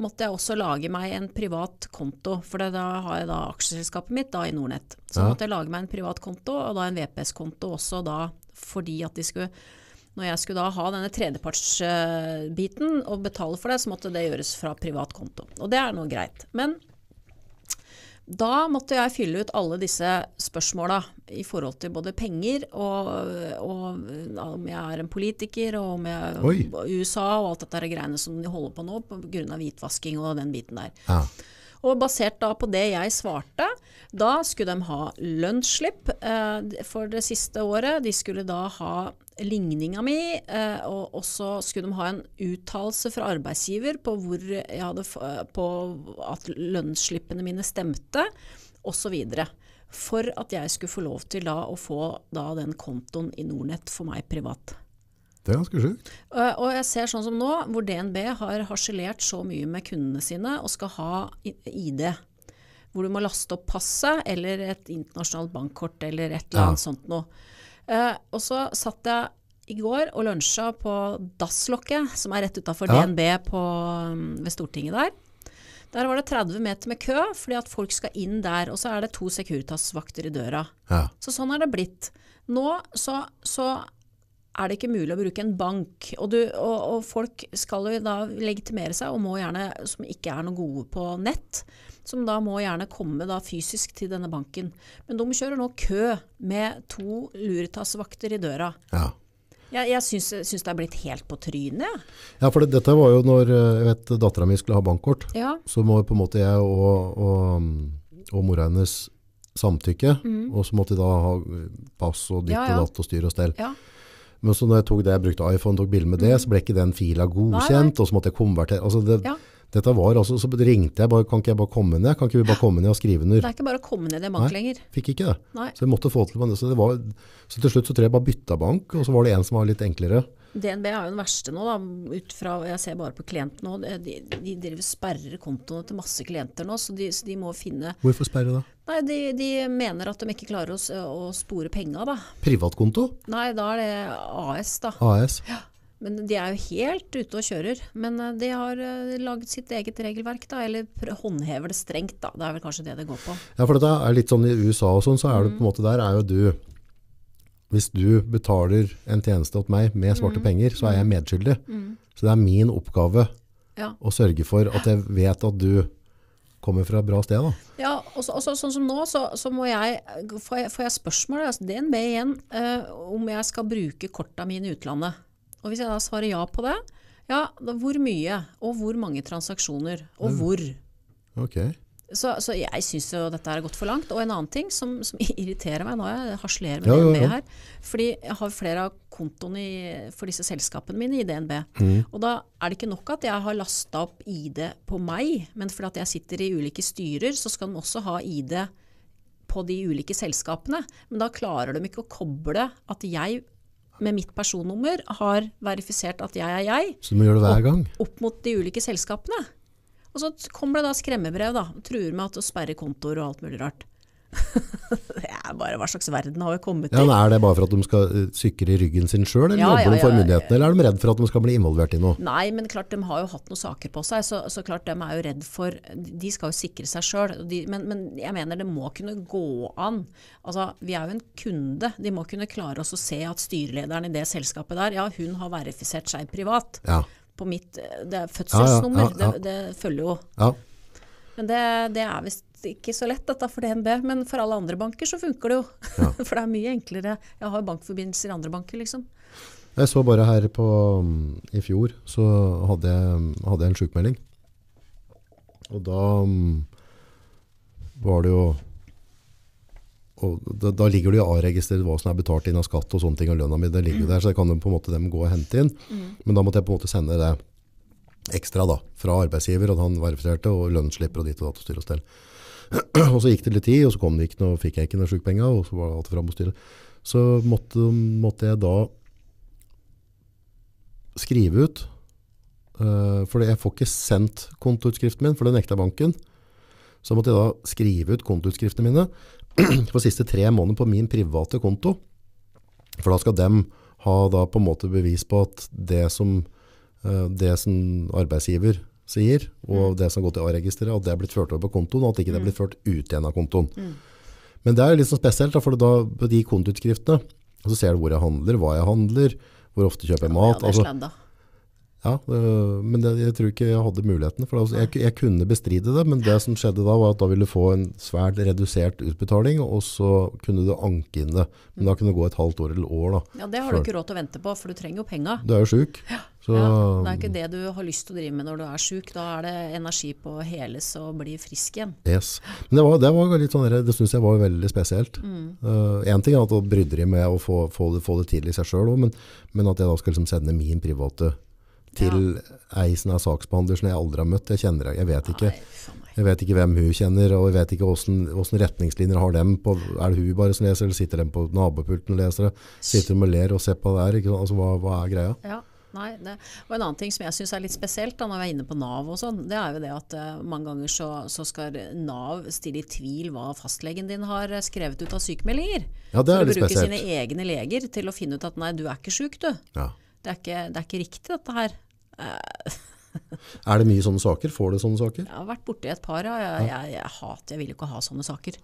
måtte jeg også lage meg en privat konto, for da har jeg da aksjeselskapet mitt da i Nordnett. Så Ja. måtte jeg lage meg en privat konto, og da en VPS-konto også da fordi at de skulle når jeg skulle da ha denne tredjepartsbiten og betale for det, så måtte det gjøres fra privat konto. Og det er nå greit. Men da måtte jeg fylle ut alle disse spørsmåla i forhold til både penger og, og om jeg er en politiker, og om jeg Oi. USA og alt dette greiene som de holder på nå pga. hvitvasking og den biten der. Ja. Og basert da på det jeg svarte, da skulle de ha lønnsslipp eh, for det siste året. De skulle da ha ligninga mi, eh, og også skulle de ha en uttalelse fra arbeidsgiver på, hadde, på at lønnsslippene mine stemte, osv. For at jeg skulle få lov til da å få da den kontoen i Nordnett for meg privat. Det er ganske sjukt. Uh, Og jeg ser sånn som nå, hvor DNB har harselert så mye med kundene sine og skal ha ID. Hvor du må laste opp passet eller et internasjonalt bankkort eller et eller Ja. annet sånt noe. Uh, og så satt jeg i går og lunsja på Dasslokket, som er rett utafor Ja. DNB på, um, ved Stortinget der. Der var det 30 meter med kø, fordi at folk skal inn der. Og så er det to Securitas-vakter i døra. Ja. Så sånn er det blitt. Nå så, så er det ikke mulig å bruke en bank. Og, du, og, og folk skal jo da legitimere seg, og må gjerne, som ikke er noe gode på nett, som da må gjerne komme da fysisk til denne banken. Men de kjører nå kø med to Luritas-vakter i døra. ja. Jeg, jeg syns, syns det er blitt helt på trynet. Ja, Ja, for det, dette var jo når eh, dattera mi skulle ha bankkort. Ja. Så må på en måte jeg og, og, og mora hennes samtykke, og så måtte de da ha pass og ditt Mm. Og datt og styr og stell. ja. Men så når jeg tok det, jeg brukte iPhone, tok bilde med det, så ble ikke den fila godkjent, og så måtte jeg konvertere. Altså det, Ja. Dette var altså, så ringte jeg bare, kan ikke jeg bare komme ned? Kan ikke vi bare komme ned og skrive under? Det er ikke bare å komme ned i bank lenger. Fikk ikke det. Nei. Så jeg måtte få til det. Så, det var, så til slutt så tror jeg bare bytta bank, og så var det en som var litt enklere. DNB er jo den verste nå, da, ut fra Jeg ser bare på klienten nå. De, de driver sperrer kontoene til masse klienter nå, så de, så de må finne Hvorfor sperre da? Nei, de, de mener at de ikke klarer å, å spore penga, da. Privatkonto? Nei, da er det AS, da. AS? Ja. Men de er jo helt ute og kjører. Men eh, de har eh, laget sitt eget regelverk, da. Eller håndhever det strengt, da. Det er vel kanskje det det går på. Ja, for dette er litt sånn i USA og sånn, så er det på en måte der er jo du Hvis du betaler en tjeneste åt meg med Mm. svarte penger, så er jeg medskyldig. Så det er min oppgave Ja. å sørge for at jeg vet at du kommer fra et bra sted. Da. Ja, og så, og så, sånn som nå, så, så må jeg, får jeg, får jeg spørsmål, altså DNB igjen, eh, om jeg skal bruke korta mine i utlandet. Og hvis jeg da svarer ja på det, ja, da hvor mye, og hvor mange transaksjoner, og hvor. Ok. Så, så jeg syns jo dette er gått for langt. Og en annen ting som, som irriterer meg, nå jeg harselerer med Ja, ja, DNB ja. her, fordi jeg har flere av kontoene i, for disse selskapene mine i DNB. Mm. Og da er det ikke nok at jeg har lasta opp ID på meg, men fordi at jeg sitter i ulike styrer, så skal de også ha ID på de ulike selskapene. Men da klarer de ikke å koble at jeg med mitt personnummer har verifisert at jeg er jeg, Så du må gjøre det hver gang. opp mot de ulike selskapene. Og så kommer det da skremmebrev, da. Truer med at å sperre kontoer og alt mulig rart. det er bare hva slags verden har vi kommet til. Ja, Er det bare for at de skal eh, sikre ryggen sin sjøl, eller Ja, jobber de ja, for ja, myndighetene? Eller er de redd for at de skal bli involvert i noe? Nei, men klart de har jo hatt noen saker på seg, så, så klart de er jo redd for De skal jo sikre seg sjøl. Men, men jeg mener det må kunne gå an. Altså, vi er jo en kunde. De må kunne klare oss å se at styrelederen i det selskapet der, ja, hun har verifisert seg privat. Ja. På mitt det er fødselsnummer. Ja. Det, det følger jo. ja. Men det, det er visst ikke så lett dette for DNB, men for alle andre banker så funker det jo. for det er mye enklere. Jeg har jo bankforbindelser i andre banker, liksom. Jeg så bare her på, mm, i fjor, så hadde jeg, hadde jeg en sjukmelding. Og da mm, var det jo og da, da ligger det jo A-registeret hva som er betalt inn av skatt og sånne ting, og lønna mi, det ligger mm. der, så det kan på en måte dem gå og hente inn. Men da måtte jeg på en måte sende det ekstra da, fra arbeidsgiver, at han verifiserte, og lønnsslipper og ditt og datt og styr og stell. og så gikk det litt tid, og så kom det ikke noe, fikk jeg ikke noe sjukepenger. og så var det alt fram og styret. Så måtte, måtte jeg da skrive ut, uh, for jeg får ikke sendt kontoutskriften min, for det nekta banken. Så måtte jeg da skrive ut kontoutskriftene mine for siste tre måneder på min private konto. For da skal dem ha da på en måte bevis på at det som, eh, det som arbeidsgiver sier, og det som går til A-registeret, at det er blitt ført over på kontoen, og at ikke det er blitt ført ut igjen av kontoen. Men det er jo litt sånn spesielt, da, for da, på de kontoutskriftene, så ser du hvor jeg handler, hva jeg handler, hvor ofte kjøper jeg mat. ja, det er altså, sladda. Ja, men jeg tror ikke jeg hadde muligheten. For altså, jeg, jeg kunne bestride det, men det som skjedde da, var at da ville du få en svært redusert utbetaling, og så kunne du anke inn det. Men da kunne det gå et halvt år eller år. da. Ja, Det har du ikke råd til å vente på, for du trenger jo penga. Du er jo sjuk. Så, Ja, det er ikke det du har lyst til å drive med når du er sjuk. Da er det energi på å heles og bli frisk igjen. yes. Men det var, det var litt sånn, det syns jeg var veldig spesielt. Mm. uh, ting er at du brydde deg med å få, få, det, få det til i seg sjøl men, men at jeg da skal liksom sende min private til ei som er saksbehandler som jeg aldri har møtt. Jeg kjenner jeg vet ikke. Jeg vet ikke hvem hun kjenner, og jeg vet ikke hvordan retningslinjer har dem på, er det hun bare som leser, eller sitter de på nabopulten og leser det? Sitter de og ler og ser på det der, ikke? Altså, hva, hva er greia? Ja, nei, det. Og en annen ting som jeg syns er litt spesielt da, når vi er inne på Nav og sånn, det er jo det at uh, mange ganger så, så skal Nav stille i tvil hva fastlegen din har eh, skrevet ut av sykemeldinger. Ja, det er litt spesielt. For å bruke sine egne leger til å finne ut at nei, du er ikke sjuk, du. Ja. Det er ikke, det er ikke riktig dette her. Er det mye sånne saker? Får du sånne saker? Jeg har vært borti et par, ja. Jeg, jeg, jeg hater, jeg vil ikke ha sånne saker.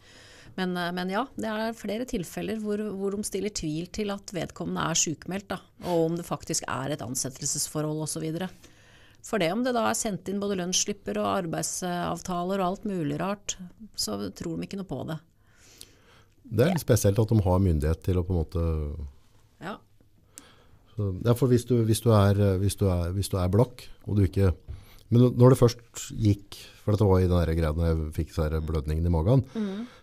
Men, eh, men ja, det er flere tilfeller hvor, hvor de stiller tvil til at vedkommende er sykemeldt, da. Og om det faktisk er et ansettelsesforhold osv. For det om det da er sendt inn både lønnsslipper og arbeidsavtaler og alt mulig rart, så tror de ikke noe på det. Det er litt spesielt at de har myndighet til å på en måte ja, for hvis du, hvis, du er, hvis, du er, hvis du er blakk, og du ikke Men når det først gikk For dette var i den greia når jeg fikk blødningen i magen.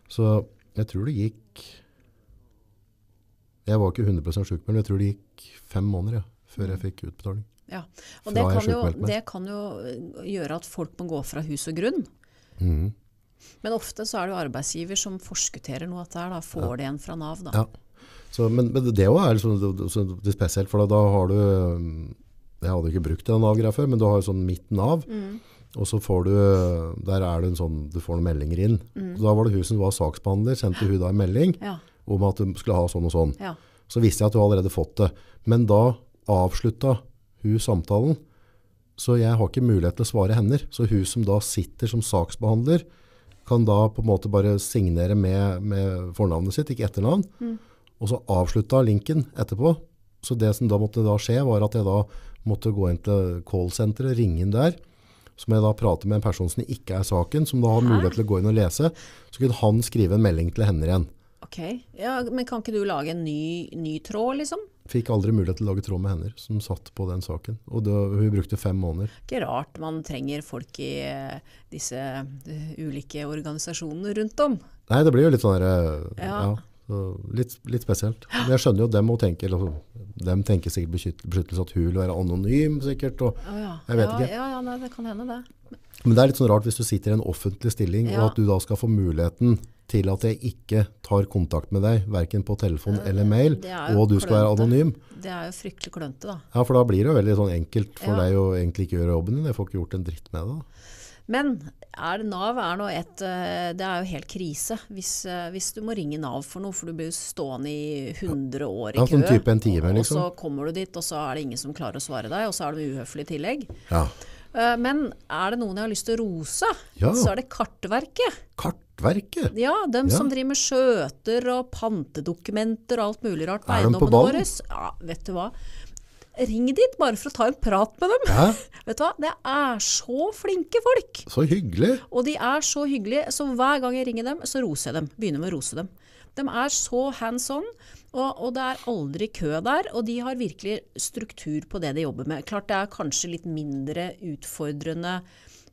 Så jeg tror det gikk Jeg var ikke 100% syk, men jeg tror det gikk fem måneder ja, før jeg fikk utbetaling. ja. Og det kan, jo, det kan jo gjøre at folk må gå fra hus og grunn. Mm. Men ofte så er det jo arbeidsgiver som forskutterer noe av dette her, ja. Får det igjen fra Nav, da. Ja. Så, men, men det er liksom, det, spesielt, for da, har du um, Jeg hadde ikke brukt den Nav-greia før, men du har jo sånn mitt Nav. Og så får du Der er det en sånn Du får noen meldinger inn. Mm. da var det hun som var saksbehandler, sendte hun da en melding Ja. om at du skulle ha sånn og sånn. ja. Så visste jeg at hun allerede fått det. Men da avslutta hun samtalen. Så jeg har ikke mulighet til å svare henne. Så hun som da sitter som saksbehandler, kan da på en måte bare signere med, med fornavnet sitt, ikke etternavn. Og så avslutta linken etterpå. Så det som da måtte da skje, var at jeg da måtte gå inn til callsenteret, ringe inn der. Så må jeg da prate med en person som ikke er saken, som da har mulighet til å gå inn og lese. Så kunne han skrive en melding til henne igjen. Ok, ja, Men kan ikke du lage en ny, ny tråd, liksom? Fikk aldri mulighet til å lage tråd med henne, som satt på den saken. Og det, hun brukte fem måneder. Ikke rart man trenger folk i eh, disse eh, ulike organisasjonene rundt om. Nei, det blir jo litt sånn der, eh, Ja. ja. Litt, litt spesielt. Men jeg skjønner jo dem må tenke, eller, dem tenker sikkert beskyttelse at hun vil være anonym sikkert. Og, ja. Jeg vet ja, ikke. Ja, ja, nei, det kan hende det. men det er litt sånn rart hvis du sitter i en offentlig stilling, og at du da skal få muligheten til at jeg ikke tar kontakt med deg, hverken på telefon eller mail, og du skal være anonym. Det er jo fryktelig klønete, da. Ja, for da blir det jo veldig sånn enkelt for deg å egentlig ikke gjøre jobben din. Jeg får ikke gjort en dritt med det. da. Men er det Nav er nå et eh, Det er jo helt krise hvis, eh, hvis du må ringe Nav for noe, for du blir jo stående i 100 år i Ja, kø. sånn en time, liksom. Og så kommer du dit, og så er det ingen som klarer å svare deg, og så er du uhøflig i tillegg. Ja. Eh, Men er det noen jeg har lyst til å rose, Ja. så er det Kartverket. Kartverket! Ja, dem Ja. som driver med skjøter og pantedokumenter og alt mulig rart på de på eiendommene våre. Ja, vet du hva. Ring dit bare for å ta en prat med dem. Ja. Vet du hva, det er så flinke folk. Så hyggelig! Og de er så hyggelige, så hver gang jeg ringer dem, så roser jeg dem. Begynner med å rose dem. De er så hands on, og, og det er aldri kø der. Og de har virkelig struktur på det de jobber med. Klart det er kanskje litt mindre utfordrende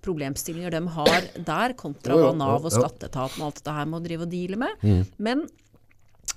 problemstillinger de har der, kontra hva Nav og skatteetaten og alt dette her må drive og deale med. Men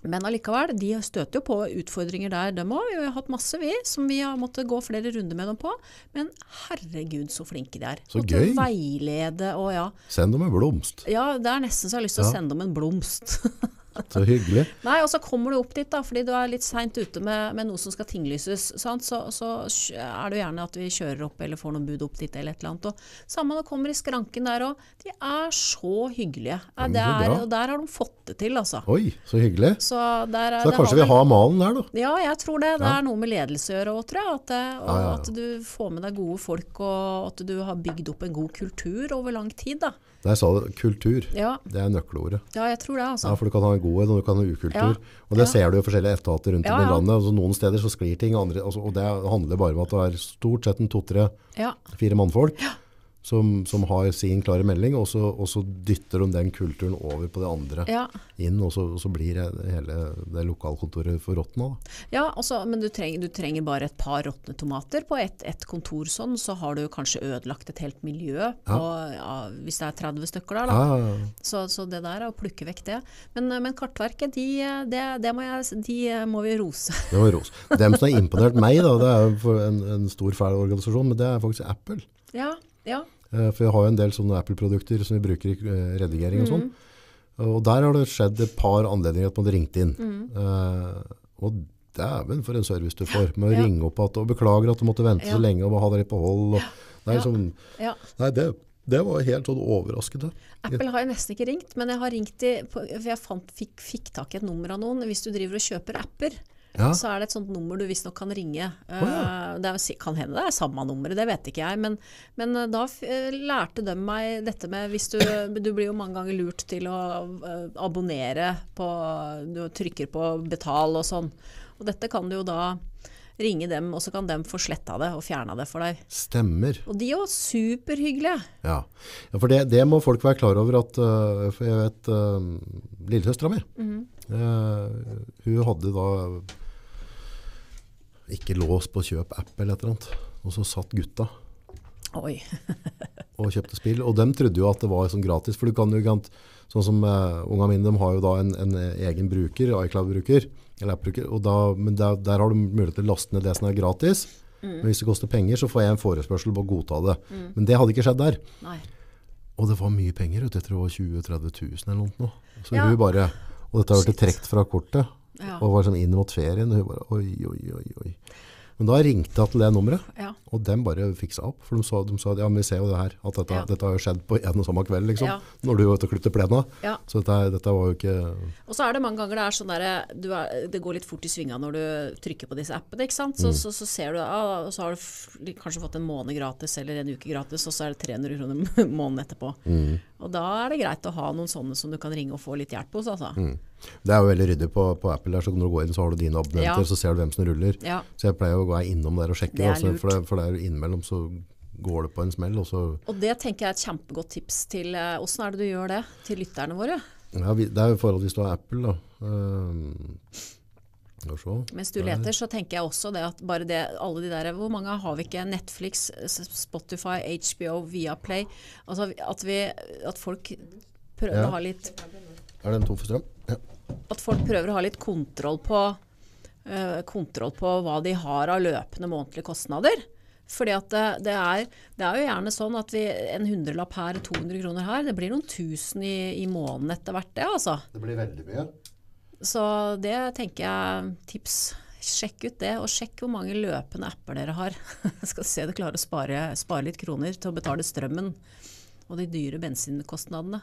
men allikevel, de støter jo på utfordringer der, dem òg. Vi har hatt masse, vi, som vi har måttet gå flere runder med dem på. Men herregud, så flinke de er. Så og gøy. veilede og ja. Send dem en blomst. Ja, det er nesten så jeg har lyst til å sende dem en blomst. Så hyggelig. Nei, og så kommer du opp dit da, fordi du er litt seint ute med, med noe som skal tinglyses. Sant? Så, så er det jo gjerne at vi kjører opp eller får noen bud opp dit eller et eller annet. Og samme når kommer i skranken der òg. De er så hyggelige. Ja, er, bra. og der har de fått det til, altså. Oi, så hyggelig. Så, der er, Så da kanskje har vi har malen der, da. Ja, jeg tror det. Det Ja. er noe med ledelse å gjøre òg, tror jeg. At, det, og ja. at du får med deg gode folk, og at du har bygd opp en god kultur over lang tid. da. Der sa du kultur. Ja, Det er nøkkelordet. ja, jeg tror det, altså. Ja, for du kan ha en godhet, og du kan ha ukultur. Ja. Og det Ja. ser du jo i forskjellige etater rundt om i landet. Altså, noen steder så sklir ting, andre, altså, og det handler bare om at det er stort sett en to-tre Ja, fire mannfolk som, som har sin klare melding, og så, og så dytter de den kulturen over på det andre ja. inn, og så, og så blir det hele det lokalkontoret for råtna. ja også, men du trenger, du trenger bare et par råtne tomater på et, et kontor sånn, så har du kanskje ødelagt et helt miljø på, ja, hvis det er 30 stykker der. Da. Ja, ja, ja. Så, så det der er å plukke vekk det. Men, men Kartverket, de, det, det må, jeg, de må vi rose. Det må vi rose. Dem som har imponert meg, da, det er en, en stor fæl organisasjon, men det er faktisk Apple. Ja, ja. Eh, For vi har jo en del sånne Apple-produkter som vi bruker i eh, redigering og sånn. Mm. Og der har det skjedd et par anledninger at man ringte inn. Mm. Uh, og dæven for en service du får med å Ja. ringe opp at, og beklager at du måtte vente Ja. så lenge og ha det litt på hold. Og, det, er Ja. Som, ja. nei, det, det var helt sånn overraskende. Apple har jeg nesten ikke ringt, men jeg har ringt i, for jeg fant, fikk, fikk tak i et nummer av noen. Hvis du driver og kjøper apper, Ja. så er det et sånt nummer du visstnok kan ringe. ja. Eh, det er, kan hende det er samme nummeret, det vet ikke jeg. Men, men eh, da eh, lærte de meg dette med hvis du, du blir jo mange ganger lurt til å abonnere på Du trykker på betal og sånn. Og dette kan du jo da ringe dem, og så kan de få sletta det og fjerna det for deg. Stemmer. Og de er jo superhyggelige. Ja, ja for det, det må folk være klar over at uh, jeg vet uh, Lillesøstera mi Mhm. uh, Hun hadde da ikke lås på kjøp app eller et eller annet. Og så satt gutta og kjøpte spill. Og de trodde jo at det var sånn gratis. For du kan jo Sånn som uh, unga mine, de har jo da en, en egen bruker, iCloud-bruker, eller app-bruker. Og da, men der, der har du mulighet til å laste ned det som er gratis. Men hvis det koster penger, så får jeg en forespørsel på å godta det. Men det hadde ikke skjedd der. Nei. Og det var mye penger, jeg tror det var 20 000-30 000 eller noe. Så Ja. hun bare, og dette har vært trekt fra kortet, Ja. og var sånn inn mot ferien, og hun bare, oi, oi, oi, oi. Men da ringte jeg til det nummeret, Ja. og dem bare fiksa opp, for de sa, de sa ja, men vi ser jo det her, at dette, Ja. dette har jo skjedd på en og samme kveld, liksom, Ja. når du var ute og klippte plena. Så dette, dette var jo ikke, Og så er det mange ganger det er sånn der, du er, det går litt fort i svinga når du trykker på disse appene, ikke sant. Så, så, så ser du, ah, og så har du kanskje fått en måned gratis eller en uke gratis, og så er det 300 kroner måneden etterpå. Og da er det greit å ha noen sånne som du kan ringe og få litt hjelp hos, altså. det er jo veldig ryddig på, på Apple der, så når du går inn så har du dine abonnenter, Ja. så ser du hvem som ruller. Ja. Så jeg pleier å gå innom der og sjekke, Det altså, for, det, for det er innimellom så går det på en smell, og så Og det tenker jeg er et kjempegodt tips til eh, Åssen er det du gjør det til lytterne våre? Ja, vi, det er jo i forhold til du har Apple, da. Um. Mens du leter, så tenker jeg også det at bare det, alle de der Hvor mange har vi ikke? Netflix, Spotify, HBO, Viaplay. Altså at vi At folk prøver Ja. å ha litt Er det en tom for strøm? Ja. At folk prøver å ha litt kontroll på uh, Kontroll på hva de har av løpende månedlige kostnader. Fordi at det, det, er, det er jo gjerne sånn at vi, en hundrelapp her, 200 kroner her, det blir noen tusen i, i måneden etter hvert, det altså. Det blir veldig mye. Så det tenker jeg tips. Sjekk ut det, og sjekk hvor mange løpende apper dere har. Skal se du klarer å spare, spare litt kroner til å betale strømmen og de dyre bensinkostnadene.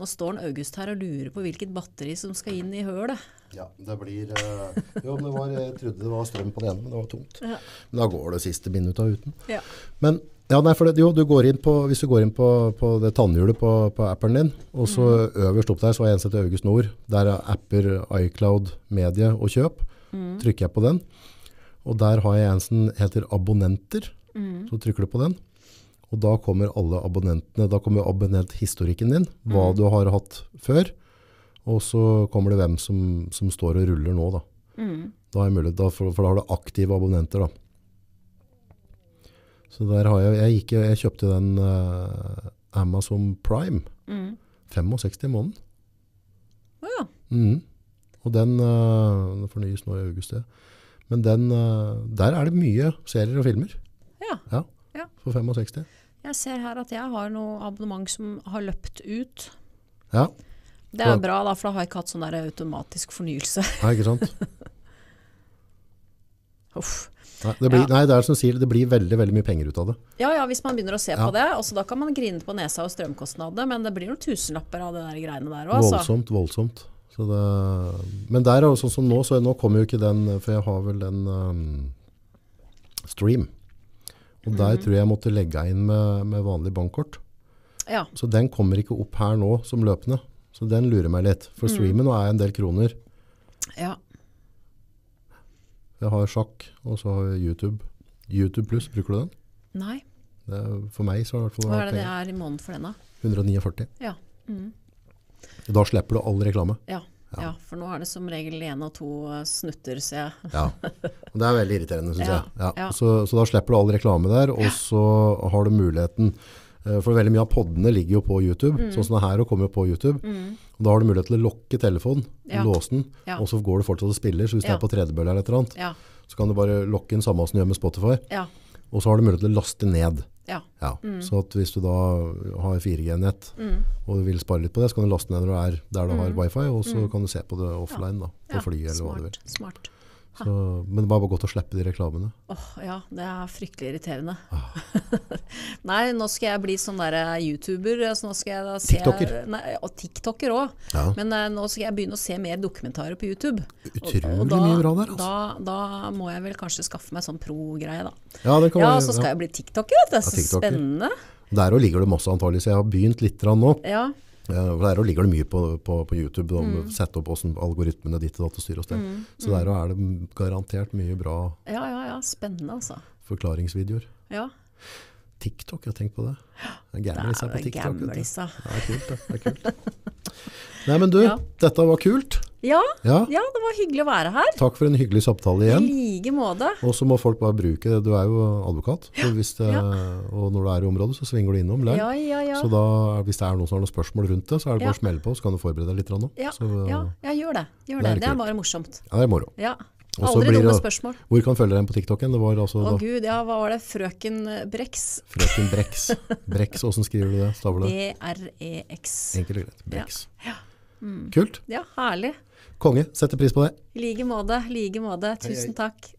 Nå står en August her og lurer på hvilket batteri som skal inn i hølet. Ja, det blir øh, Jo, det var, jeg trodde det var strøm på det ene, men det var tomt. Ja. Men da går det siste minutta uten. Ja. Men ja, nei, for det, jo, du på, hvis du går inn på, på det tannhjulet på, på appen din, og så øverst opp der så har jeg en sett August Nord. Der er apper, iCloud, medie og kjøp. Trykker jeg på den. Og der har jeg en som heter abonnenter. Så trykker du på den. Og da kommer alle abonnentene, da kommer abonnenthistorikken din, hva du har hatt før. Og så kommer det hvem som, som står og ruller nå da. Da har jeg mulighet, da, for, for da har du aktive abonnenter da. Så der har jeg, jeg, gikk, jeg kjøpte den uh, Amazon Prime, Mm. 65 i måneden. Å ja. Mm. Og den, uh, den fornyes nå i august. Men den, uh, der er det mye serier og filmer. ja. Ja, Ja. for 65. Jeg ser her at jeg har noe abonnement som har løpt ut. Ja, Det er bra, da, for da har jeg ikke hatt sånn der automatisk fornyelse. nei, ikke sant? Uff. Nei, det, blir, Ja. nei, det er som sier, det blir veldig, veldig mye penger ut av det. Ja ja, hvis man begynner å se Ja. på det. Også da kan man grine på nesa og strømkostnadene, men det blir noen tusenlapper av der greiene der òg, altså. Voldsomt, voldsomt. Så det, men der er jo sånn som nå, så nå kommer jo ikke den, for jeg har vel den um, stream. Og der mm. tror jeg jeg måtte legge inn med, med vanlig bankkort. Ja. Så den kommer ikke opp her nå som løpende. Så den lurer meg litt. For Mm. streamen nå er en del kroner. ja. Jeg har sjakk, og så har jeg YouTube. YouTube pluss, bruker du den? Nei. Det er, for meg så har det i hvert fall Hva er det det er i måneden for den, da? 149. Ja. Mm. Da slipper du all reklame. Ja. ja. For nå er det som regel én og to eh, snutter, ser jeg. Ja. Og det er veldig irriterende, syns Ja, jeg. Ja. ja. Så, så da slipper du all reklame der, og så har du muligheten For veldig mye av poddene ligger jo på YouTube. Mm. Sånn som det her og kommer jo på YouTube. Og da har du mulighet til å lokke telefonen, Ja. låse den, Ja. og så går det fortsatt og spiller. Så hvis Ja. det er på tredebølle eller et eller annet, Ja. så kan du bare lokke inn samme som du gjør med Spotify. Ja. Og så har du mulighet til å laste ned. ja. Ja. Så at hvis du da har 4G-nett Mm. og vil spare litt på det, så kan du laste ned når du er der du har wifi, og så kan du se på det offline da, på flyet eller hva du vil. Smart. Så, men det var bare godt å slippe de reklamene. Åh, ja, det er fryktelig irriterende. Ah. nei, nå skal jeg bli sånn der eh, YouTuber. Så nå se TikToker. Nei, og TikToker òg. Ja. Men uh, nå skal jeg begynne å se mer dokumentarer på YouTube. Utrolig da, mye bra der, altså. Da, da må jeg vel kanskje skaffe meg sånn pro-greie, da. Ja, det kan Ja, være- så skal ja. jeg bli TikToker, vet du. Så TikToker. spennende. Der òg ligger det masse antagelig, så jeg har begynt litt nå. Ja. Der ligger det mye på, på, på YouTube om Mm. sette opp hvordan algoritmene ditt og datt og styre og Mm. Så der er det garantert mye bra ja, ja, ja. Spennende, altså. forklaringsvideoer. Ja. TikTok, jeg har tenkt på det. Det er gamlisa gamlis på TikTok. Ja, det er kult, det. det er kult. Nei, men du, Ja. dette var kult. Ja, Ja, ja, det var hyggelig å være her. takk for en hyggelig samtale I igjen. like måte. Og så må folk bare bruke det. Du er jo advokat, ja, hvis det, og når du er i området, så svinger du innom. Ja, ja, ja. Så da, hvis det er noen som har noen spørsmål rundt det, så er det bare å smelle på, så kan du forberede deg litt. nå. Ja, så, ja, ja, gjør det. Gjør Det er det. Det er bare morsomt. ja, det er moro. Aldri dumme spørsmål. Hvor kan følge deg på TikToken? Det var altså Å da, gud, ja, hva var det? Frøken eh, Brex. frøken Brex. Brex, hvordan skriver du det? Stavler det? B-R-E-X. Enkelt og greit. Brex. Mm. Kult. Ja, herlig. Konge. Setter pris på det. I like måte. like måte. Tusen takk.